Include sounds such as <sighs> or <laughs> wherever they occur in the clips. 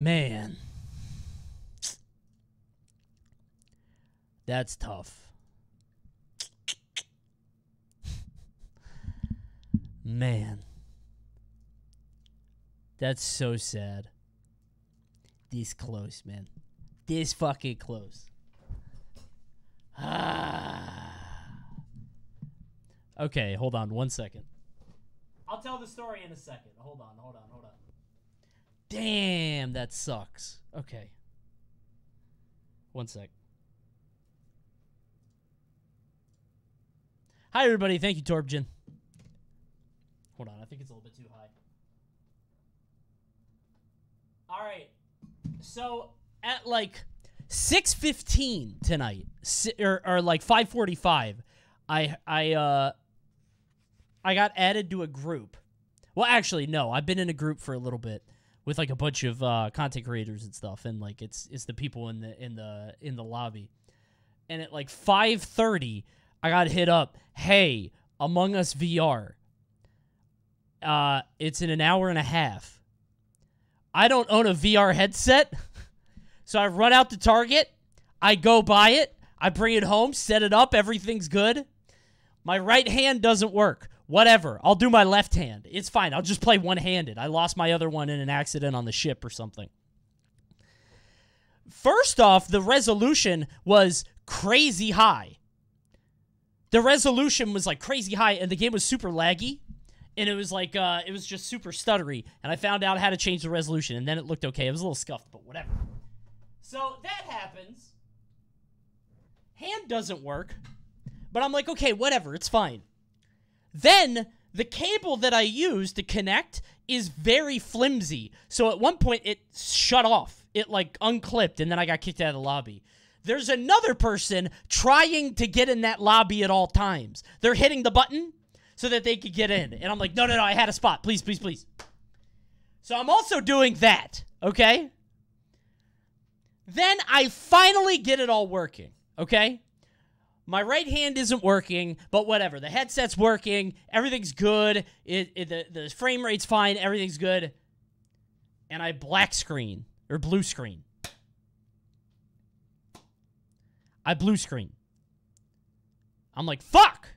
Man. That's tough. Man. That's so sad. This close, man. This fucking close. Ah. <sighs> Okay, hold on one second. I'll tell the story in a second. Hold on, hold on, hold on. Damn, that sucks. Okay. One sec. Hi, everybody. Thank you, Torbjin. Hold on. I think it's a little bit too high. All right. So at like 6:15 tonight, or, or like 5:45, I I uh I got added to a group. Well, actually, no. I've been in a group for a little bit with like a bunch of uh, content creators and stuff, and like it's it's the people in the in the in the lobby. And at like 5:30, I got hit up. Hey, Among Us VR. Uh, it's in an hour and a half. I don't own a VR headset, <laughs> so I run out to Target. I go buy it. I bring it home, set it up. Everything's good. My right hand doesn't work. Whatever. I'll do my left hand. It's fine. I'll just play one handed. I lost my other one in an accident on the ship or something. First off, the resolution was crazy high. The resolution was like crazy high, and the game was super laggy. And it was like, uh, it was just super stuttery. And I found out how to change the resolution, and then it looked okay. It was a little scuffed, but whatever. So that happens. Hand doesn't work. But I'm like, okay, whatever, it's fine. Then the cable that I use to connect is very flimsy. So at one point it shut off. It like unclipped and then I got kicked out of the lobby. There's another person trying to get in that lobby at all times. They're hitting the button so that they could get in. And I'm like, no, no, no, I had a spot. Please, please, please. So I'm also doing that, okay? Then I finally get it all working, okay? My right hand isn't working, but whatever. The headset's working. Everything's good. It, it the, the frame rate's fine. Everything's good. And I black screen or blue screen. I blue screen. I'm like, fuck.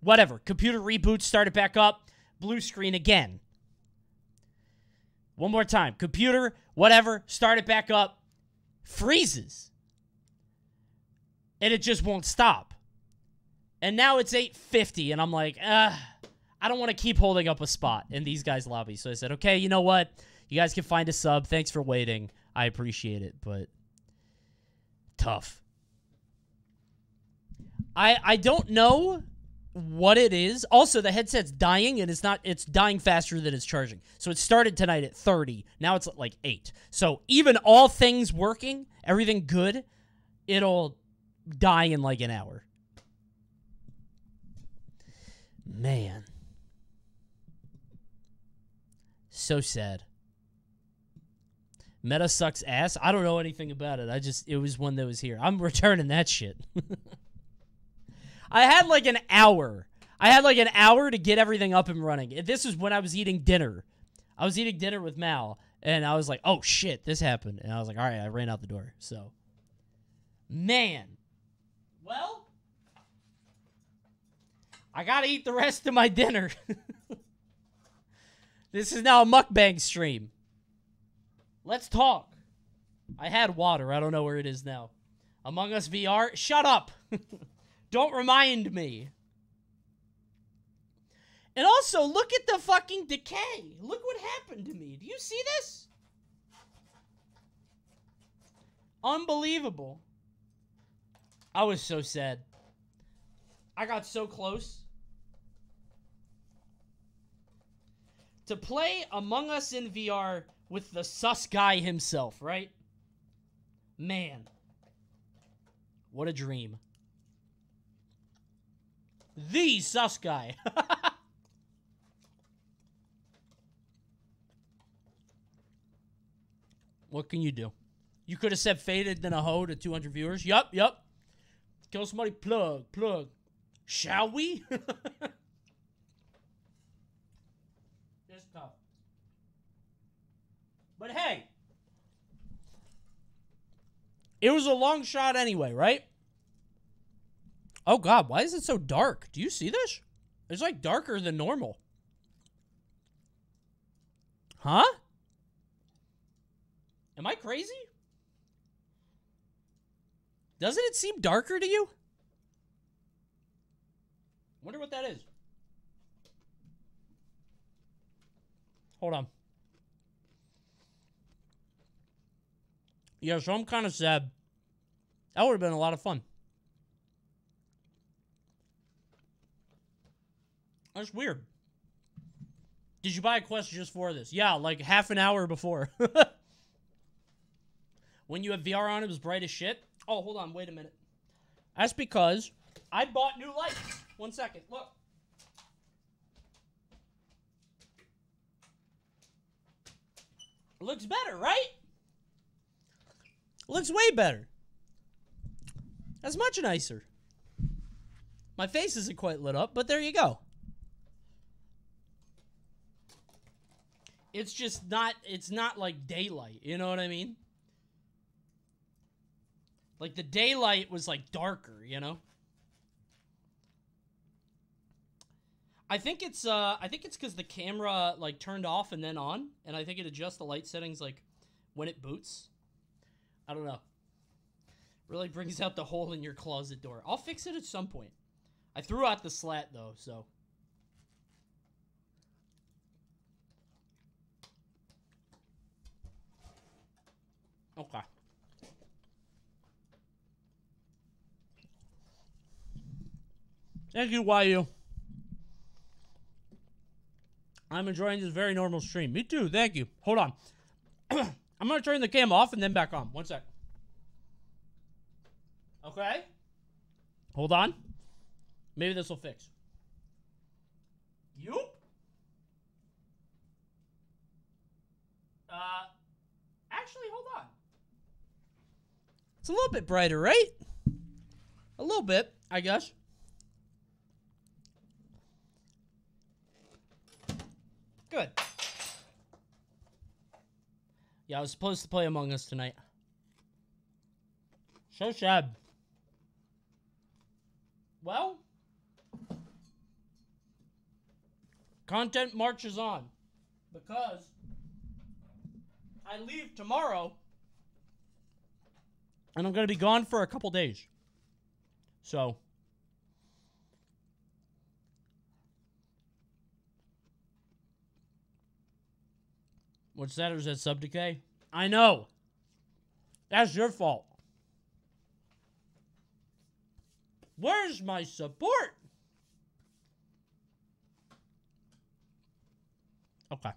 Whatever. Computer reboots, start it back up. Blue screen again. One more time. Computer, whatever, start it back up. Freezes. And it just won't stop. And now it's 850 and I'm like, uh, I don't want to keep holding up a spot in these guys' lobby. So I said, okay, you know what? You guys can find a sub. Thanks for waiting. I appreciate it, but tough. I I don't know what it is. Also, the headset's dying and it's not it's dying faster than it's charging. So it started tonight at 30. Now it's like 8. So even all things working, everything good, it'll die in like an hour. Man. So sad. Meta sucks ass. I don't know anything about it. I just it was one that was here. I'm returning that shit. <laughs> I had like an hour. I had like an hour to get everything up and running. This is when I was eating dinner. I was eating dinner with Mal, and I was like, "Oh shit, this happened." And I was like, "All right," I ran out the door. So, man. Well, I gotta eat the rest of my dinner. <laughs> this is now a mukbang stream. Let's talk. I had water. I don't know where it is now. Among Us VR. Shut up. <laughs> don't remind me. And also, look at the fucking decay. Look what happened to me. Do you see this? Unbelievable. I was so sad. I got so close. To play Among Us in VR with the sus guy himself, right? Man. What a dream. The sus guy. <laughs> what can you do? You could have said faded than a hoe to 200 viewers. Yup, yup. Kill somebody, plug, plug. Shall we? <laughs> it's tough. But hey, It was a long shot anyway, right? Oh god, why is it so dark? Do you see this? It's like darker than normal. Huh? Am I crazy? Doesn't it seem darker to you? Wonder what that is. Hold on. Yeah, so I'm kind of sad. That would have been a lot of fun. That's weird. Did you buy a Quest just for this? Yeah, like half an hour before. <laughs> when you have VR on, it was bright as shit. Oh, hold on, wait a minute. That's because I bought new lights. One second, look. Looks better, right? Looks way better. That's much nicer. My face isn't quite lit up, but there you go. It's just not it's not like daylight, you know what I mean? Like the daylight was like darker, you know? I think it's uh I think it's cuz the camera like turned off and then on and I think it adjusts the light settings like when it boots. I don't know. Really brings out the hole in your closet door. I'll fix it at some point. I threw out the slat though, so Okay. Thank you, YU. I'm enjoying this very normal stream. Me too. Thank you. Hold on. <clears throat> I'm to turn the cam off and then back on. One sec. Okay. Hold on. Maybe this will fix. You? Uh, actually, hold on. It's a little bit brighter, right? A little bit, I guess. Good. Yeah, I was supposed to play Among Us tonight. So sad. Well, content marches on because I leave tomorrow and I'm going to be gone for a couple days. So, what's that? Is that sub decay? I know. That's your fault. Where's my support? Okay.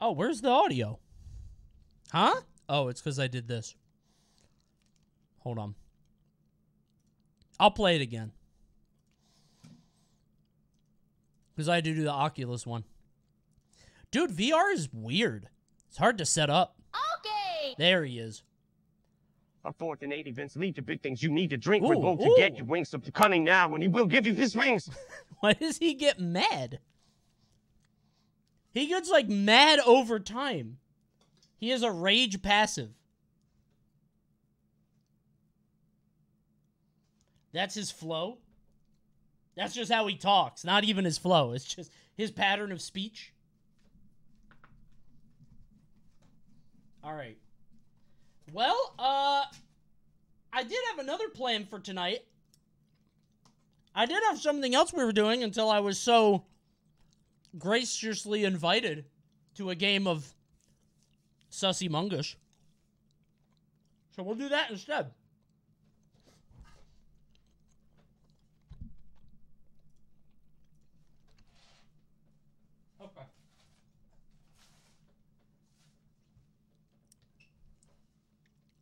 Oh, where's the audio? Huh? Oh, it's because I did this. Hold on. I'll play it again. Because I had to do the Oculus one. Dude, VR is weird. It's hard to set up. Okay. There he is. Unfortunate events lead to big things. You need to drink. We're Ooh, going to get ooh. your wings of cunning now, and he will give you his wings. <laughs> Why does he get mad? He gets like mad over time. He has a rage passive. That's his flow. That's just how he talks, not even his flow. It's just his pattern of speech. All right. Well, uh I did have another plan for tonight. I did have something else we were doing until I was so graciously invited to a game of Sussy Mungus. So we'll do that instead.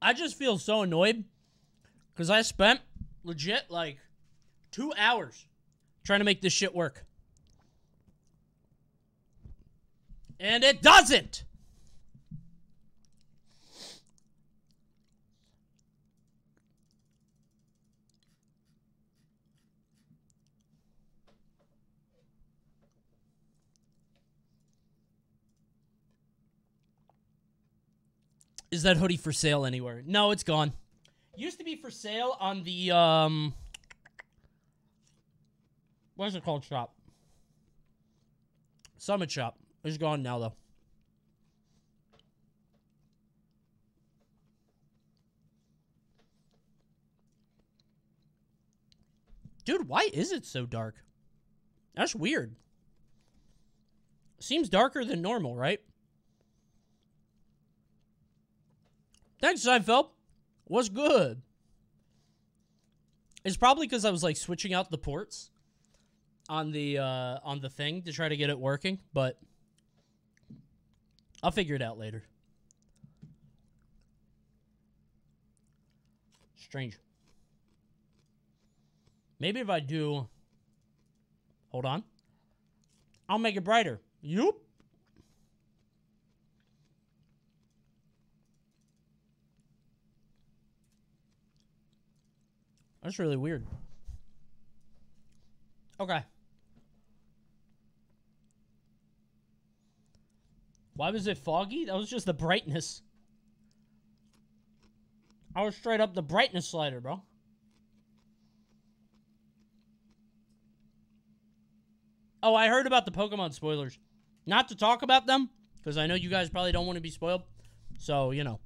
I just feel so annoyed because I spent legit like two hours trying to make this shit work. And it doesn't. Is that hoodie for sale anywhere? No, it's gone. Used to be for sale on the um what's it called shop? Summit shop. It's gone now though. Dude, why is it so dark? That's weird. Seems darker than normal, right? Thanks, Seinfeld. What's good? It's probably because I was like switching out the ports on the uh, on the thing to try to get it working, but I'll figure it out later. Strange. Maybe if I do. Hold on. I'll make it brighter. Yup. That's really weird. Okay. Why was it foggy? That was just the brightness. I was straight up the brightness slider, bro. Oh, I heard about the Pokemon spoilers. Not to talk about them, because I know you guys probably don't want to be spoiled. So, you know,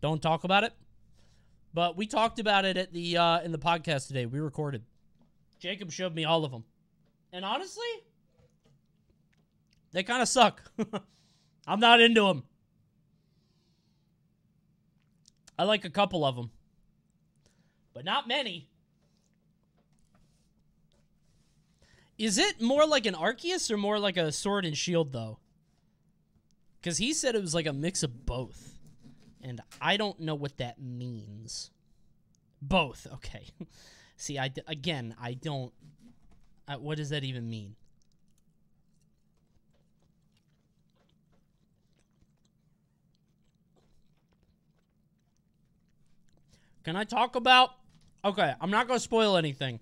don't talk about it. But we talked about it at the uh, in the podcast today. We recorded. Jacob showed me all of them. And honestly, they kind of suck. <laughs> I'm not into them. I like a couple of them, but not many. Is it more like an Arceus or more like a Sword and Shield, though? Because he said it was like a mix of both. And I don't know what that means. Both, okay. <laughs> See, I, again, I don't. Uh, what does that even mean? Can I talk about. Okay, I'm not going to spoil anything.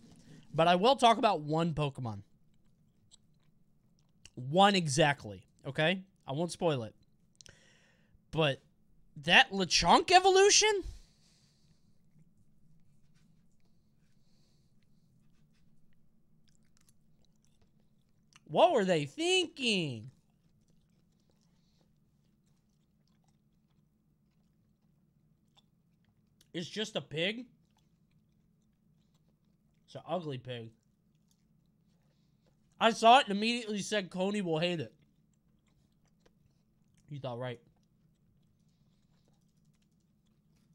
But I will talk about one Pokemon. One exactly, okay? I won't spoil it. But that Lechonk evolution? What were they thinking? It's just a pig? It's an ugly pig. I saw it and immediately said Coney will hate it. You thought right.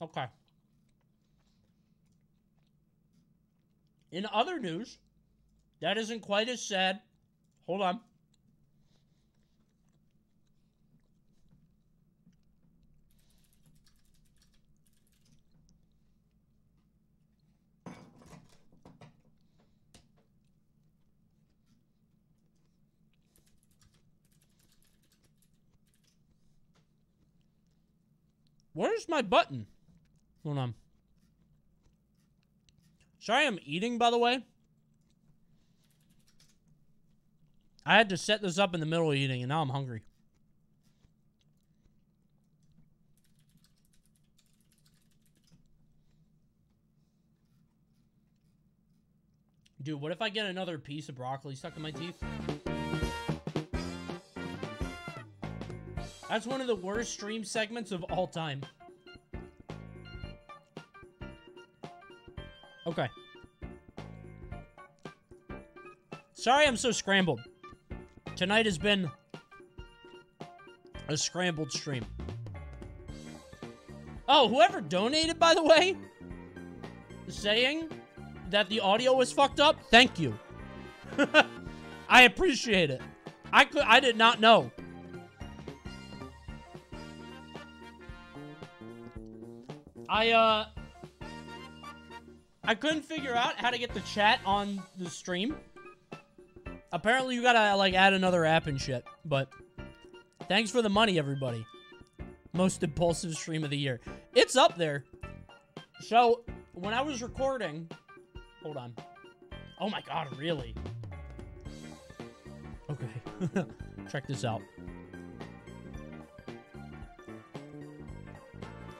Okay. In other news, that isn't quite as sad. Hold on. Where's my button? Hold on. Sorry I'm eating, by the way. I had to set this up in the middle of eating, and now I'm hungry. Dude, what if I get another piece of broccoli stuck in my teeth? That's one of the worst stream segments of all time. Okay. Sorry I'm so scrambled. Tonight has been a scrambled stream. Oh, whoever donated, by the way, saying that the audio was fucked up, thank you. <laughs> I appreciate it. I could I did not know. I uh I couldn't figure out how to get the chat on the stream. Apparently you gotta like add another app and shit, but thanks for the money, everybody. Most impulsive stream of the year. It's up there. So when I was recording, hold on. Oh my god, really? Okay. <laughs> Check this out.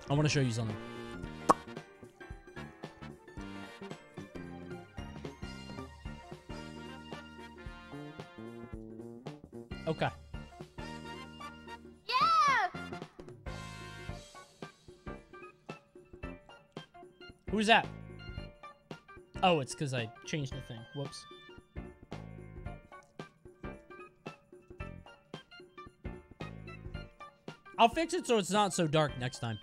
I want to show you something. Okay. Yeah! Who's that? Oh, it's because I changed the thing. Whoops. I'll fix it so it's not so dark next time.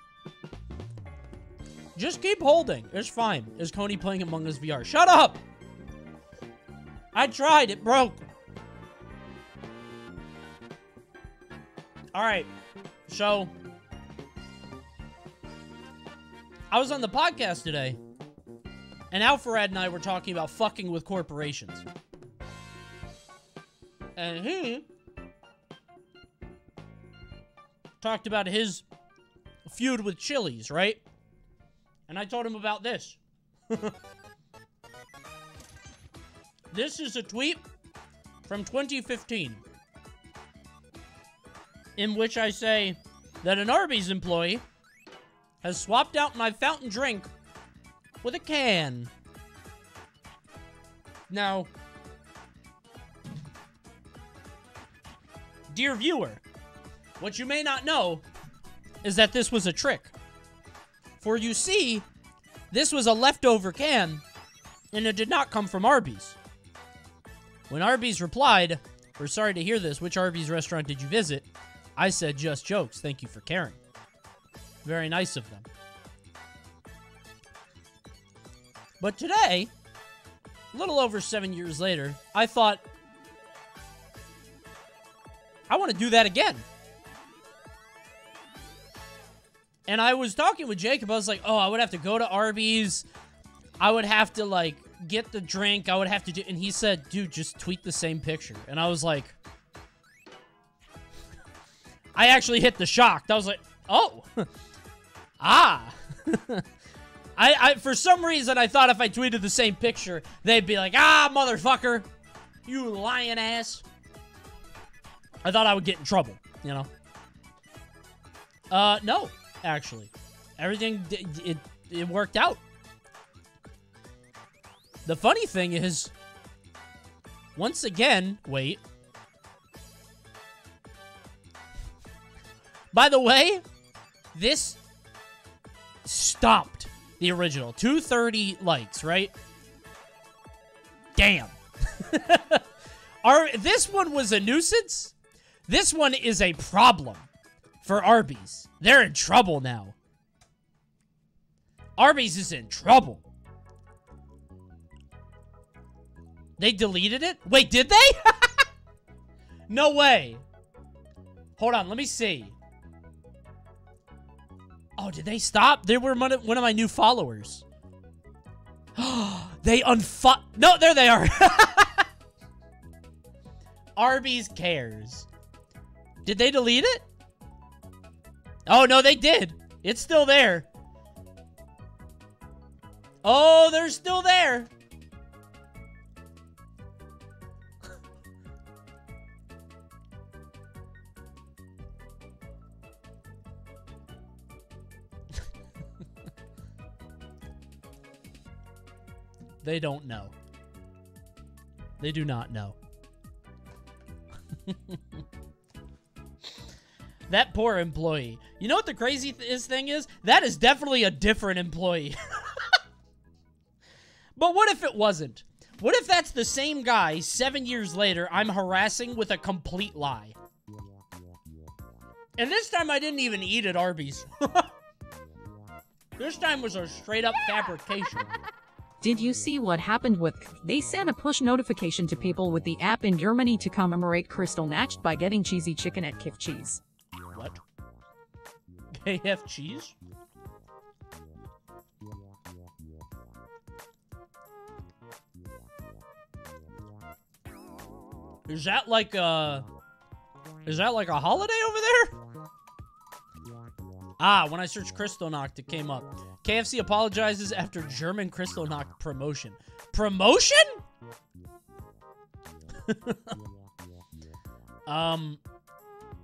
Just keep holding. It's fine. Is Coney playing Among Us VR? Shut up! I tried. It broke. Alright. So... I was on the podcast today, and Alfred and I were talking about fucking with corporations. And he talked about his feud with Chili's, right? And I told him about this. <laughs> this is a tweet from 2015 in which I say that an Arby's employee has swapped out my fountain drink with a can. Now, dear viewer, what you may not know is that this was a trick. For you see, this was a leftover can, and it did not come from Arby's. When Arby's replied, We're sorry to hear this, which Arby's restaurant did you visit? I said, Just jokes, thank you for caring. Very nice of them. But today, a little over seven years later, I thought, I want to do that again. And I was talking with Jacob. I was like, oh, I would have to go to Arby's. I would have to, like, get the drink. I would have to do. And he said, dude, just tweet the same picture. And I was like, I actually hit the shock. I was like, oh, <laughs> ah. <laughs> I, I, for some reason, I thought if I tweeted the same picture, they'd be like, ah, motherfucker, you lying ass. I thought I would get in trouble, you know? Uh, no actually. Everything, it, it worked out. The funny thing is, once again, wait. By the way, this stopped the original. 230 likes, right? Damn. <laughs> Our, this one was a nuisance. This one is a problem for Arby's. They're in trouble now. Arby's is in trouble. They deleted it? Wait, did they? <laughs> no way. Hold on, let me see. Oh, did they stop? They were one of, one of my new followers. <gasps> they unfu- No, there they are. <laughs> Arby's cares. Did they delete it? Oh, no, they did. It's still there. Oh, they're still there. They don't know. They do not know. <laughs> That poor employee. You know what the crazy th thing is? That is definitely a different employee. <laughs> but what if it wasn't? What if that's the same guy seven years later I'm harassing with a complete lie? And this time I didn't even eat at Arby's. <laughs> this time was a straight up fabrication. Did you see what happened with they sent a push notification to people with the app in Germany to commemorate Kristallnacht by getting cheesy chicken at Kif Cheese? What? KF cheese? Is that like a... Is that like a holiday over there? Ah, when I searched Kristallnacht, it came up. KFC apologizes after German Kristallnacht promotion. Promotion? <laughs> um,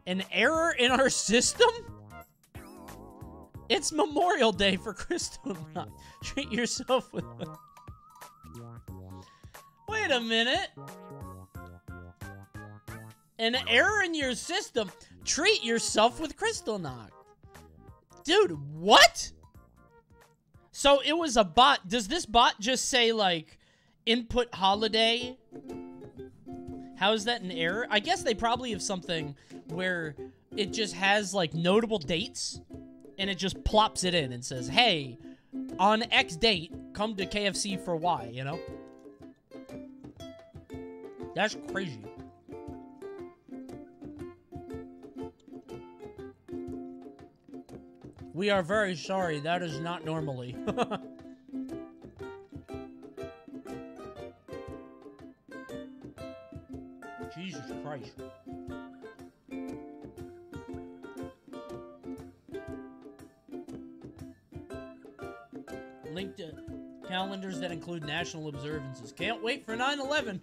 an error in our system? It's Memorial Day for Crystal Knock. <laughs> Treat yourself with. Wait a minute. An error in your system. Treat yourself with Kristallnacht. Dude, what? So it was a bot. Does this bot just say, like, input holiday? How is that an error? I guess they probably have something where it just has, like, notable dates and it just plops it in and says, hey, on X date, come to KFC for Y, you know? That's crazy. We are very sorry. That is not normally. <laughs> Jesus Christ. Link to calendars that include national observances. Can't wait for 9 11.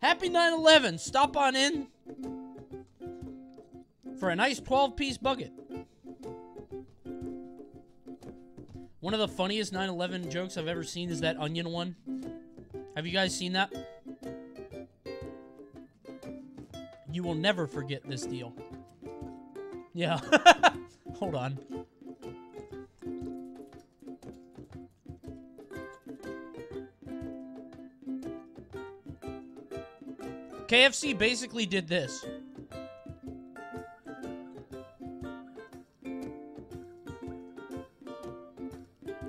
Happy 9 11. Stop on in for a nice 12 piece bucket. One of the funniest 9 11 jokes I've ever seen is that onion one. Have you guys seen that? You will never forget this deal. Yeah. <laughs> Hold on. KFC basically did this.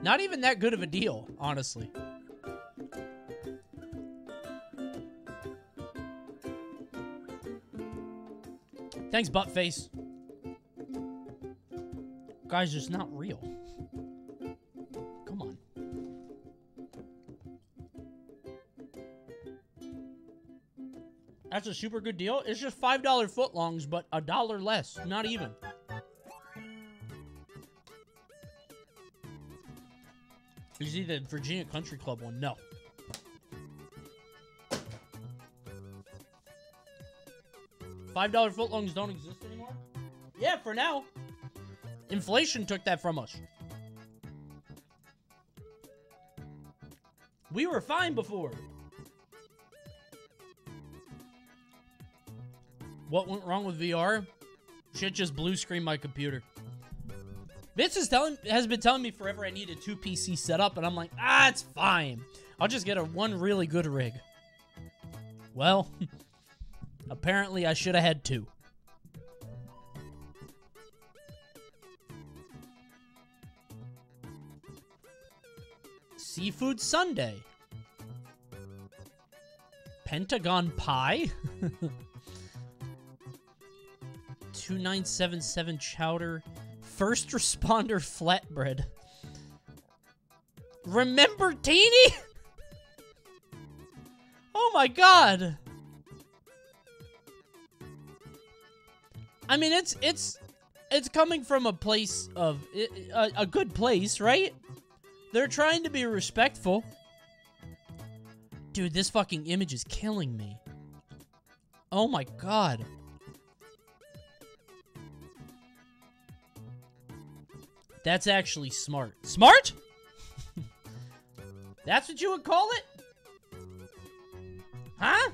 Not even that good of a deal, honestly. Thanks, Buttface. Guys, it's not real. Come on. That's a super good deal. It's just $5 footlongs, but a dollar less. Not even. You see the Virginia Country Club one? No. Five dollar footlongs don't exist anymore? Yeah, for now. Inflation took that from us. We were fine before. What went wrong with VR? Shit just blue screen my computer. Vince is telling has been telling me forever I need a two PC setup, and I'm like, ah, it's fine. I'll just get a one really good rig. Well, <laughs> apparently I should have had two. Seafood Sunday. Pentagon Pie? <laughs> 2977 Chowder. First Responder Flatbread. Remember Teeny? oh my god. I mean, it's it's it's coming from a place of a, a good place, right? They're trying to be respectful. Dude, this fucking image is killing me. Oh my god. That's actually smart. Smart? <laughs> That's what you would call it? Huh?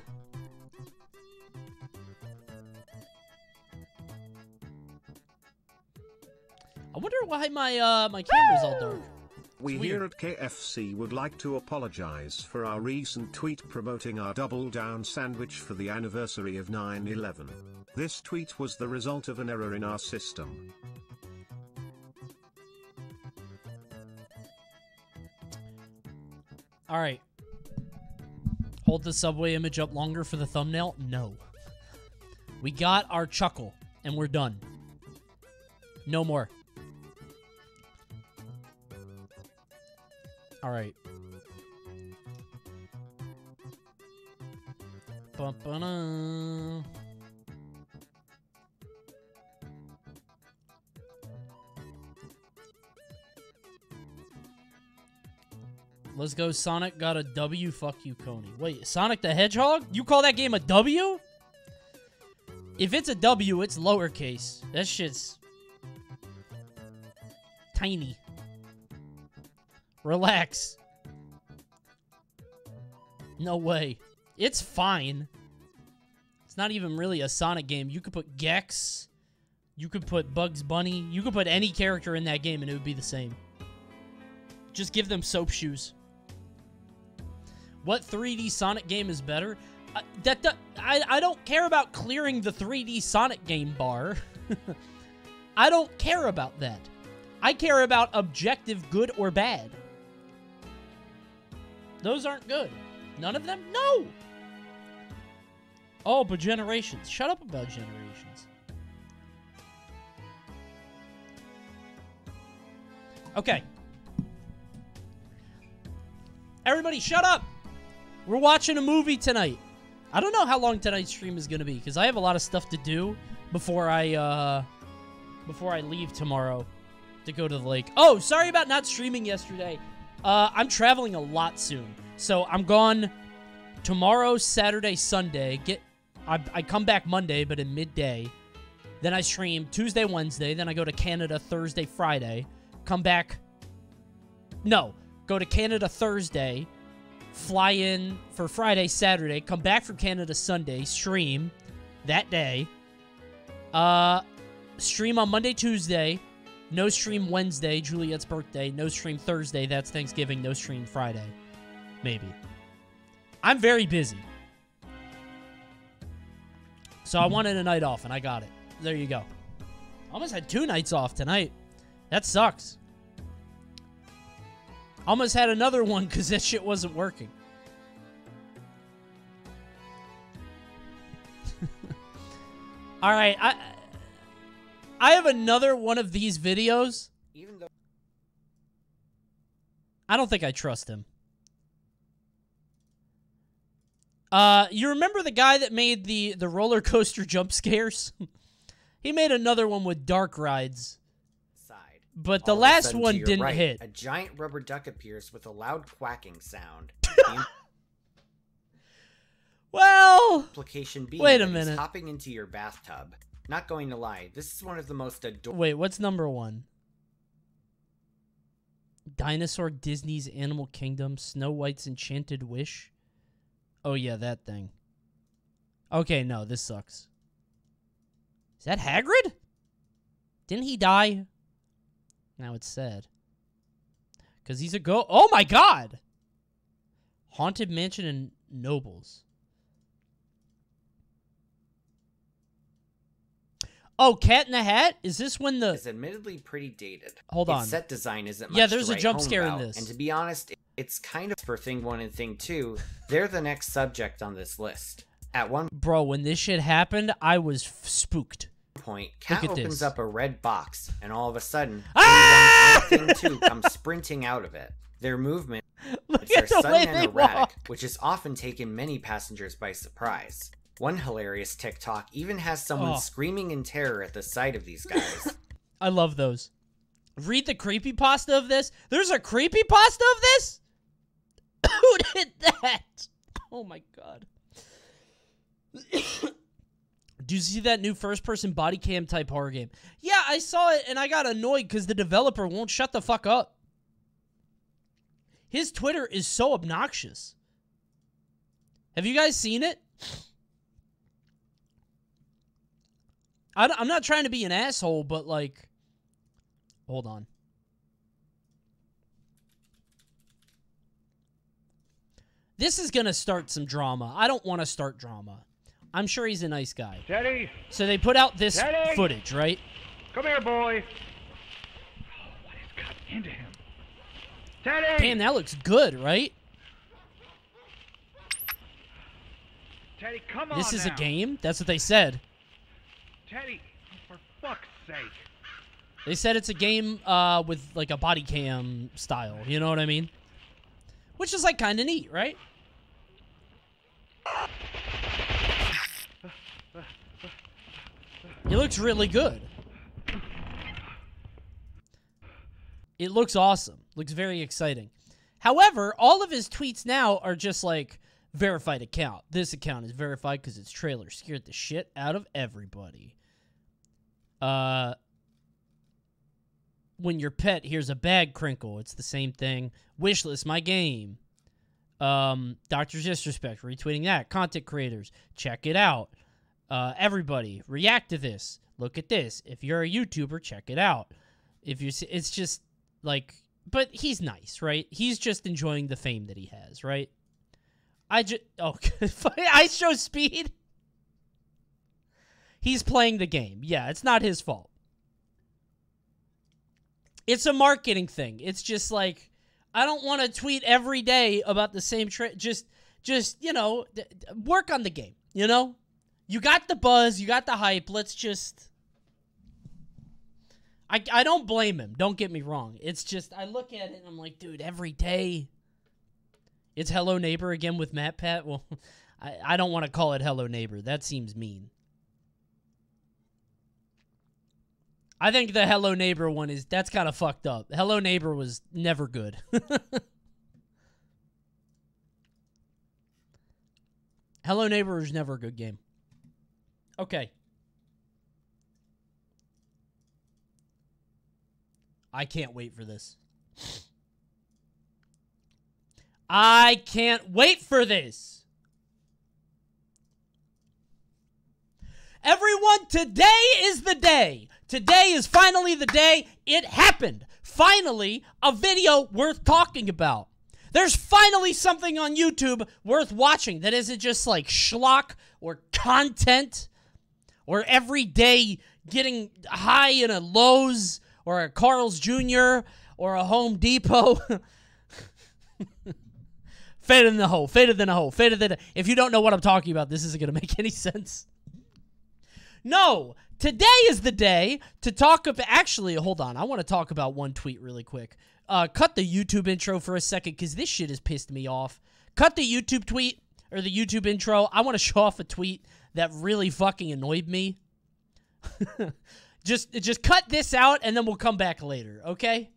I wonder why my uh my camera's all dark. We here at KFC would like to apologize for our recent tweet promoting our double down sandwich for the anniversary of 9 11. This tweet was the result of an error in our system. All right. Hold the subway image up longer for the thumbnail? No. We got our chuckle, and we're done. No more. All right. Ba-ba-da. Let's go. Sonic got a W. Fuck you, Coney. Wait, Sonic the Hedgehog? You call that game a W? If it's a W, it's lowercase. That shit's. tiny. Relax. No way. It's fine. It's not even really a Sonic game. You could put Gex. You could put Bugs Bunny. You could put any character in that game and it would be the same. Just give them soap shoes. What 3D Sonic game is better? Uh, that, that I, I don't care about clearing the 3D Sonic game bar. <laughs> I don't care about that. I care about objective good or bad. Those aren't good. None of them? No! Oh, but Generations. Shut up about Generations. Okay. Everybody, shut up! We're watching a movie tonight. I don't know how long tonight's stream is going to be, because I have a lot of stuff to do before I, uh, before I leave tomorrow to go to the lake. Oh, sorry about not streaming yesterday. Uh, I'm traveling a lot soon. So I'm gone tomorrow, Saturday, Sunday. Get I, I come back Monday, but in midday. Then I stream Tuesday, Wednesday. Then I go to Canada Thursday, Friday. Come back. No, go to Canada Thursday. Fly in for Friday, Saturday. Come back from Canada Sunday. Stream that day. Uh, stream on Monday, Tuesday. No stream Wednesday, Juliet's birthday. No stream Thursday, that's Thanksgiving. No stream Friday. Maybe. I'm very busy. So I wanted a night off, and I got it. There you go. Almost had two nights off tonight. That sucks. Almost had another one because that shit wasn't working. <laughs> All right, I I have another one of these videos. Even though I don't think I trust him. Uh, you remember the guy that made the the roller coaster jump scares? <laughs> he made another one with dark rides. But the All last one didn't right, hit. A giant rubber duck appears with a loud quacking sound. <laughs> Well, implication being Wait a minute. hopping into your bathtub. Not going to lie, this is one of the most adorable. wait, what's number one? Dinosaur Disney's Animal Kingdom, Snow White's Enchanted Wish. Oh yeah, that thing. Okay, no, this sucks. Is that Hagrid? Didn't he die? Now it's sad. Cause he's a go. Oh my god! Haunted Mansion and Nobles. Oh, Cat in the Hat? Is this when the is admittedly pretty dated. Hold Its on. set design isn't much Yeah, there's a jump scare in this. And to be honest, it's kind of for thing one and thing two. They're the next subject on this list. At one bro? When this shit happened, I was spooked. Point, Cat opens this. up a red box, and all of a sudden, Ah! Thing One and Thing Two come sprinting out of it. Their movement <laughs> Look are at the sudden and erratic, walk. which has often taken many passengers by surprise. One hilarious TikTok even has someone Oh. screaming in terror at the sight of these guys. <laughs> I love those. Read the creepy pasta of this. There's a creepy pasta of this. <coughs> Who did that? Oh my god. <coughs> <coughs> Do you see that new first-person body cam type horror game? Yeah, I saw it and I got annoyed because the developer won't shut the fuck up. His Twitter is so obnoxious. Have you guys seen it? I, am not trying to be an asshole, but like, hold on. This is gonna start some drama. I don't want to start drama. I'm sure he's a nice guy. Teddy, So they put out this Daddy! footage, right? come here, boy. Oh, what has got into him? Teddy! Damn, that looks good, right? Teddy, come on This is a game. That's what they said. Teddy, for fuck's sake. They said it's a game uh, with like a body cam style. You know what I mean? Which is like kind of neat, right? It looks really good. It looks awesome. Looks very exciting. However, all of his tweets now are just like verified account. This account is verified because its trailer scared the shit out of everybody. Uh, when your pet hears a bag crinkle. It's the same thing. Wishlist my game. Um, Doctor's Disrespect, retweeting that. Content creators, check it out. Uh, everybody, react to this. Look at this. If you're a YouTuber, check it out. If you, see, it's just like, but he's nice, right? He's just enjoying the fame that he has, right? I just, oh, <laughs> I show speed. He's playing the game. Yeah, it's not his fault. It's a marketing thing. It's just like I don't want to tweet every day about the same trick. Just, just you know, work on the game. You know, you got the buzz, you got the hype. Let's just. I, I don't blame him. Don't get me wrong. It's just I look at it and I'm like, dude, every day. It's Hello Neighbor again with MatPat. <laughs> Well, I, I don't want to call it Hello Neighbor. That seems mean. I think the Hello Neighbor one is that's kind of fucked up. Hello Neighbor was never good. <laughs> Hello Neighbor was never a good game. Okay. I can't wait for this. I can't wait for this. Everyone, today is the day. Today is finally the day it happened. Finally, a video worth talking about. There's finally something on YouTube worth watching that isn't just like schlock or content or every day getting high in a Lowe's or a Carl's Jr. or a Home Depot. <laughs> Faded in the hole, faded in the hole, faded in the. If you don't know what I'm talking about, this isn't going to make any sense. No, today is the day to talk about. Actually, hold on. I want to talk about one tweet really quick. Uh, cut the YouTube intro for a second because this shit has pissed me off. Cut the YouTube tweet or the YouTube intro. I want to show off a tweet that really fucking annoyed me. <laughs> just, just cut this out and then we'll come back later, okay?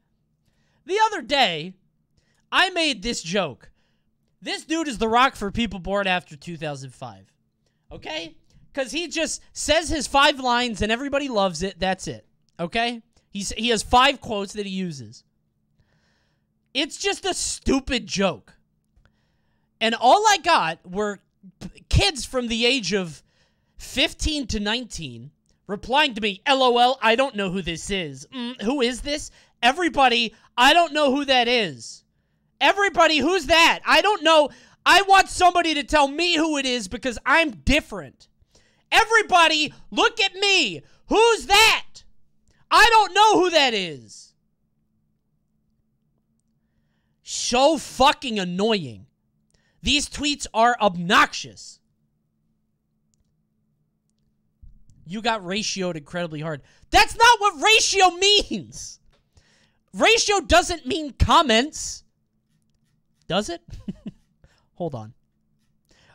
The other day, I made this joke. This dude is the rock for people born after 2005. Okay? Because he just says his five lines and everybody loves it. That's it. Okay? He's, he has five quotes that he uses. It's just a stupid joke. And all I got were kids from the age of 15 to 19 replying to me, LOL, I don't know who this is. Mm, who is this? Everybody, I don't know who that is. Everybody, who's that? I don't know. I want somebody to tell me who it is because I'm different. Everybody, look at me. Who's that? I don't know who that is. So fucking annoying. These tweets are obnoxious. You got ratioed incredibly hard. That's not what ratio means. Ratio doesn't mean comments. Does it? <laughs> Hold on.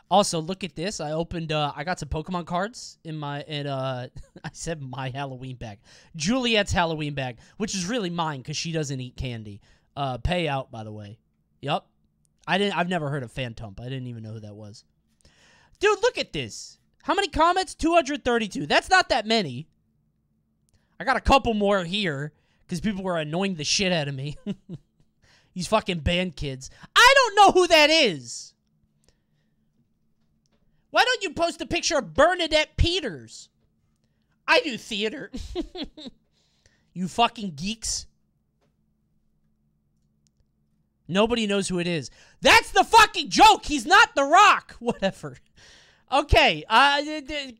Also, look at this. I opened. Uh, I got some Pokemon cards in my. In uh, <laughs> I said my Halloween bag. Juliet's Halloween bag, which is really mine because she doesn't eat candy. Uh, payout, by the way. Yup. I didn't. I've never heard of Phantump. I didn't even know who that was. Dude, look at this. How many comments? 232. That's not that many. I got a couple more here because people were annoying the shit out of me. <laughs> These fucking band kids. I don't know who that is. Why don't you post a picture of Bernadette Peters? I do theater. <laughs> you fucking geeks. Nobody knows who it is. That's the fucking joke. He's not The Rock. <laughs> Whatever. Okay, uh,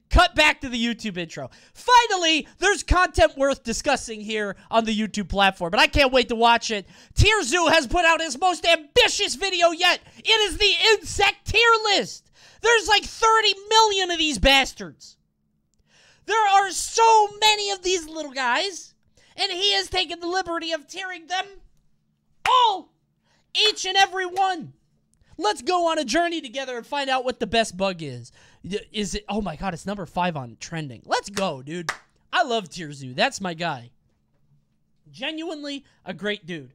cut back to the YouTube intro. Finally, there's content worth discussing here on the YouTube platform, but I can't wait to watch it. Tierzoo has put out his most ambitious video yet. It is the insect tier list. There's like 30 million of these bastards. There are so many of these little guys, and he has taken the liberty of tearing them all, each and every one. Let's go on a journey together and find out what the best bug is. Is it? Oh my god, it's number five on trending. Let's go, dude. I love Tierzoo. That's my guy. Genuinely a great dude.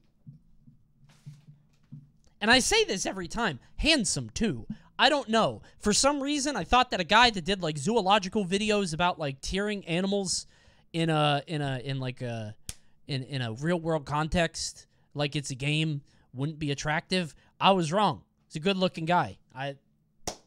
And I say this every time. Handsome, too. I don't know. For some reason, I thought that a guy that did like zoological videos about like tiering animals in a in a in like a in in a real world context, like it's a game, wouldn't be attractive. I was wrong. He's a good looking guy. I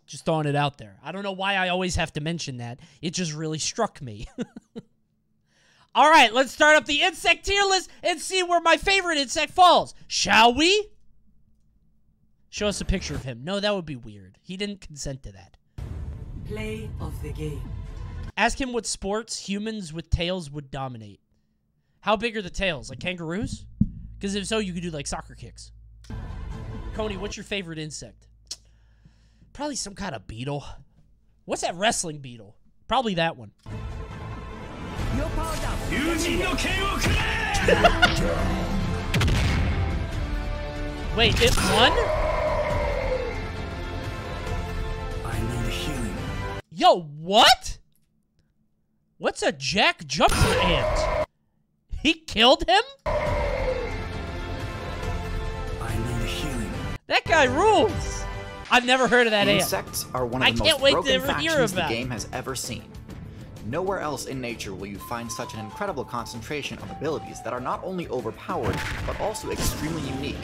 just throwing it out there. I don't know why I always have to mention that. It just really struck me. <laughs> All right, let's start up the insect tier list and see where my favorite insect falls. Shall we? Show us a picture of him. No, that would be weird. He didn't consent to that. Play of the game. Ask him what sports humans with tails would dominate. How big are the tails? Like kangaroos? Because if so, you could do like soccer kicks. Coney, what's your favorite insect? Probably some kind of beetle. What's that wrestling beetle? Probably that one. Wait, it won? I need healing. Yo, what? What's a jack jumper ant? He killed him? That guy rules. I've never heard of that ant. Insects are one of I the can't most wait broken factions the game has ever seen. Nowhere else in nature will you find such an incredible concentration of abilities that are not only overpowered, but also extremely unique.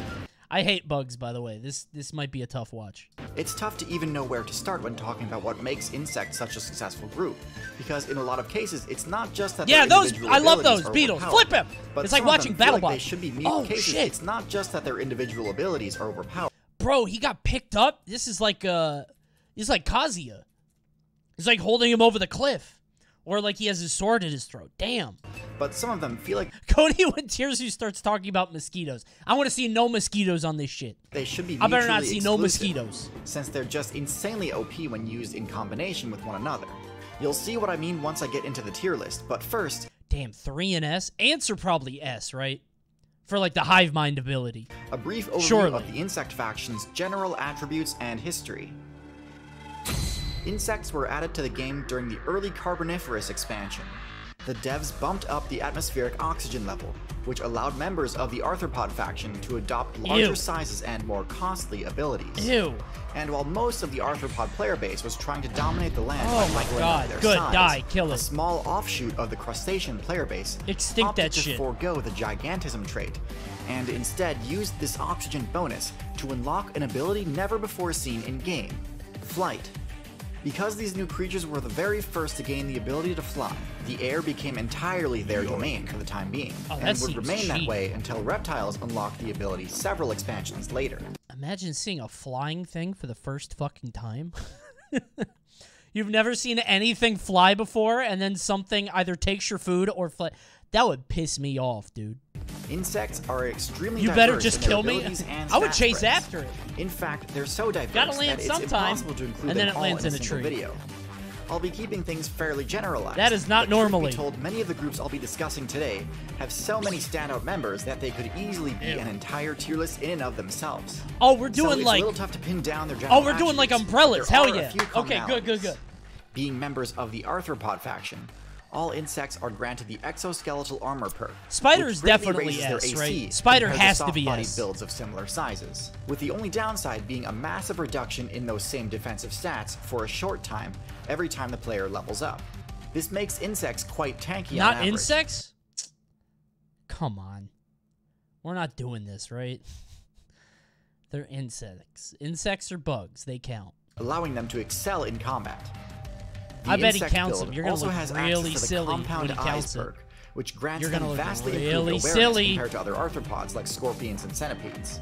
I hate bugs, by the way. This this might be a tough watch. It's tough to even know where to start when talking about what makes insects such a successful group, because in a lot of cases, it's not just that Yeah, their those I love those beetles. Flip him. But It's like watching them feel like They should be Oh, cases. shit. It's not just that their individual abilities are overpowered. Bro, he got picked up. This is like uh he's like Kazuya. He's like holding him over the cliff. Or like he has his sword in his throat. Damn. But some of them feel like <laughs> Cody when Tierzoo starts talking about mosquitoes. I want to see no mosquitoes on this shit. they should be I better not see no mosquitoes. since they're just insanely OP when used in combination with one another. You'll see what I mean once I get into the tier list, but first, Damn, 3 and S? Are probably S, right? For like the hive mind ability. a brief overview Surely. of the insect faction's general attributes and history. Insects were added to the game during the early Carboniferous expansion. The devs bumped up the atmospheric oxygen level, which allowed members of the Arthropod faction to adopt larger Ew. sizes and more costly abilities. Ew. And while most of the Arthropod player base was trying to dominate the land Oh by my God. up their Good. size, Die. Kill a small offshoot of the crustacean player base Extinct opted that to shit. forego the gigantism trait, and instead used this oxygen bonus to unlock an ability never before seen in game: flight. Because these new creatures were the very first to gain the ability to fly, the air became entirely their domain for the time being, Oh, and would seems remain that way until reptiles unlocked the ability several expansions later. Imagine seeing a flying thing for the first fucking time. <laughs> You've never seen anything fly before, and then something either takes your food or fly. That would piss me off, dude. Insects are extremely You better just kill me. <laughs> I would chase spreads. after it. In fact, they're so diverse Gotta land that it's sometime, impossible to include and then them it all lands in a in a tree. video. I'll be keeping things fairly generalized. That is not normally. Told, many of the groups I'll be discussing today have so many standout members that they could easily be Ew. an entire tier list in and of themselves. Oh, we're so doing it's like. a little tough to pin down their oh, general Oh, we're doing like umbrellas. Hell yeah. Okay, good, good, good. Being members of the Arthropod faction, all insects are granted the exoskeletal armor perk. Spider which greatly definitely S, AC right? Spider has to be S. builds of similar sizes, with the only downside being a massive reduction in those same defensive stats for a short time every time the player levels up. This makes insects quite tanky on Not insects? Come on. We're not doing this, right? <laughs> They're insects. Insects are bugs. They count. allowing them to excel in combat. The I bet he counts them. You're gonna also look has really to silly when compound he eyes counts it. perk, which grants You're them vastly really improved awareness silly. compared to other arthropods like scorpions and centipedes.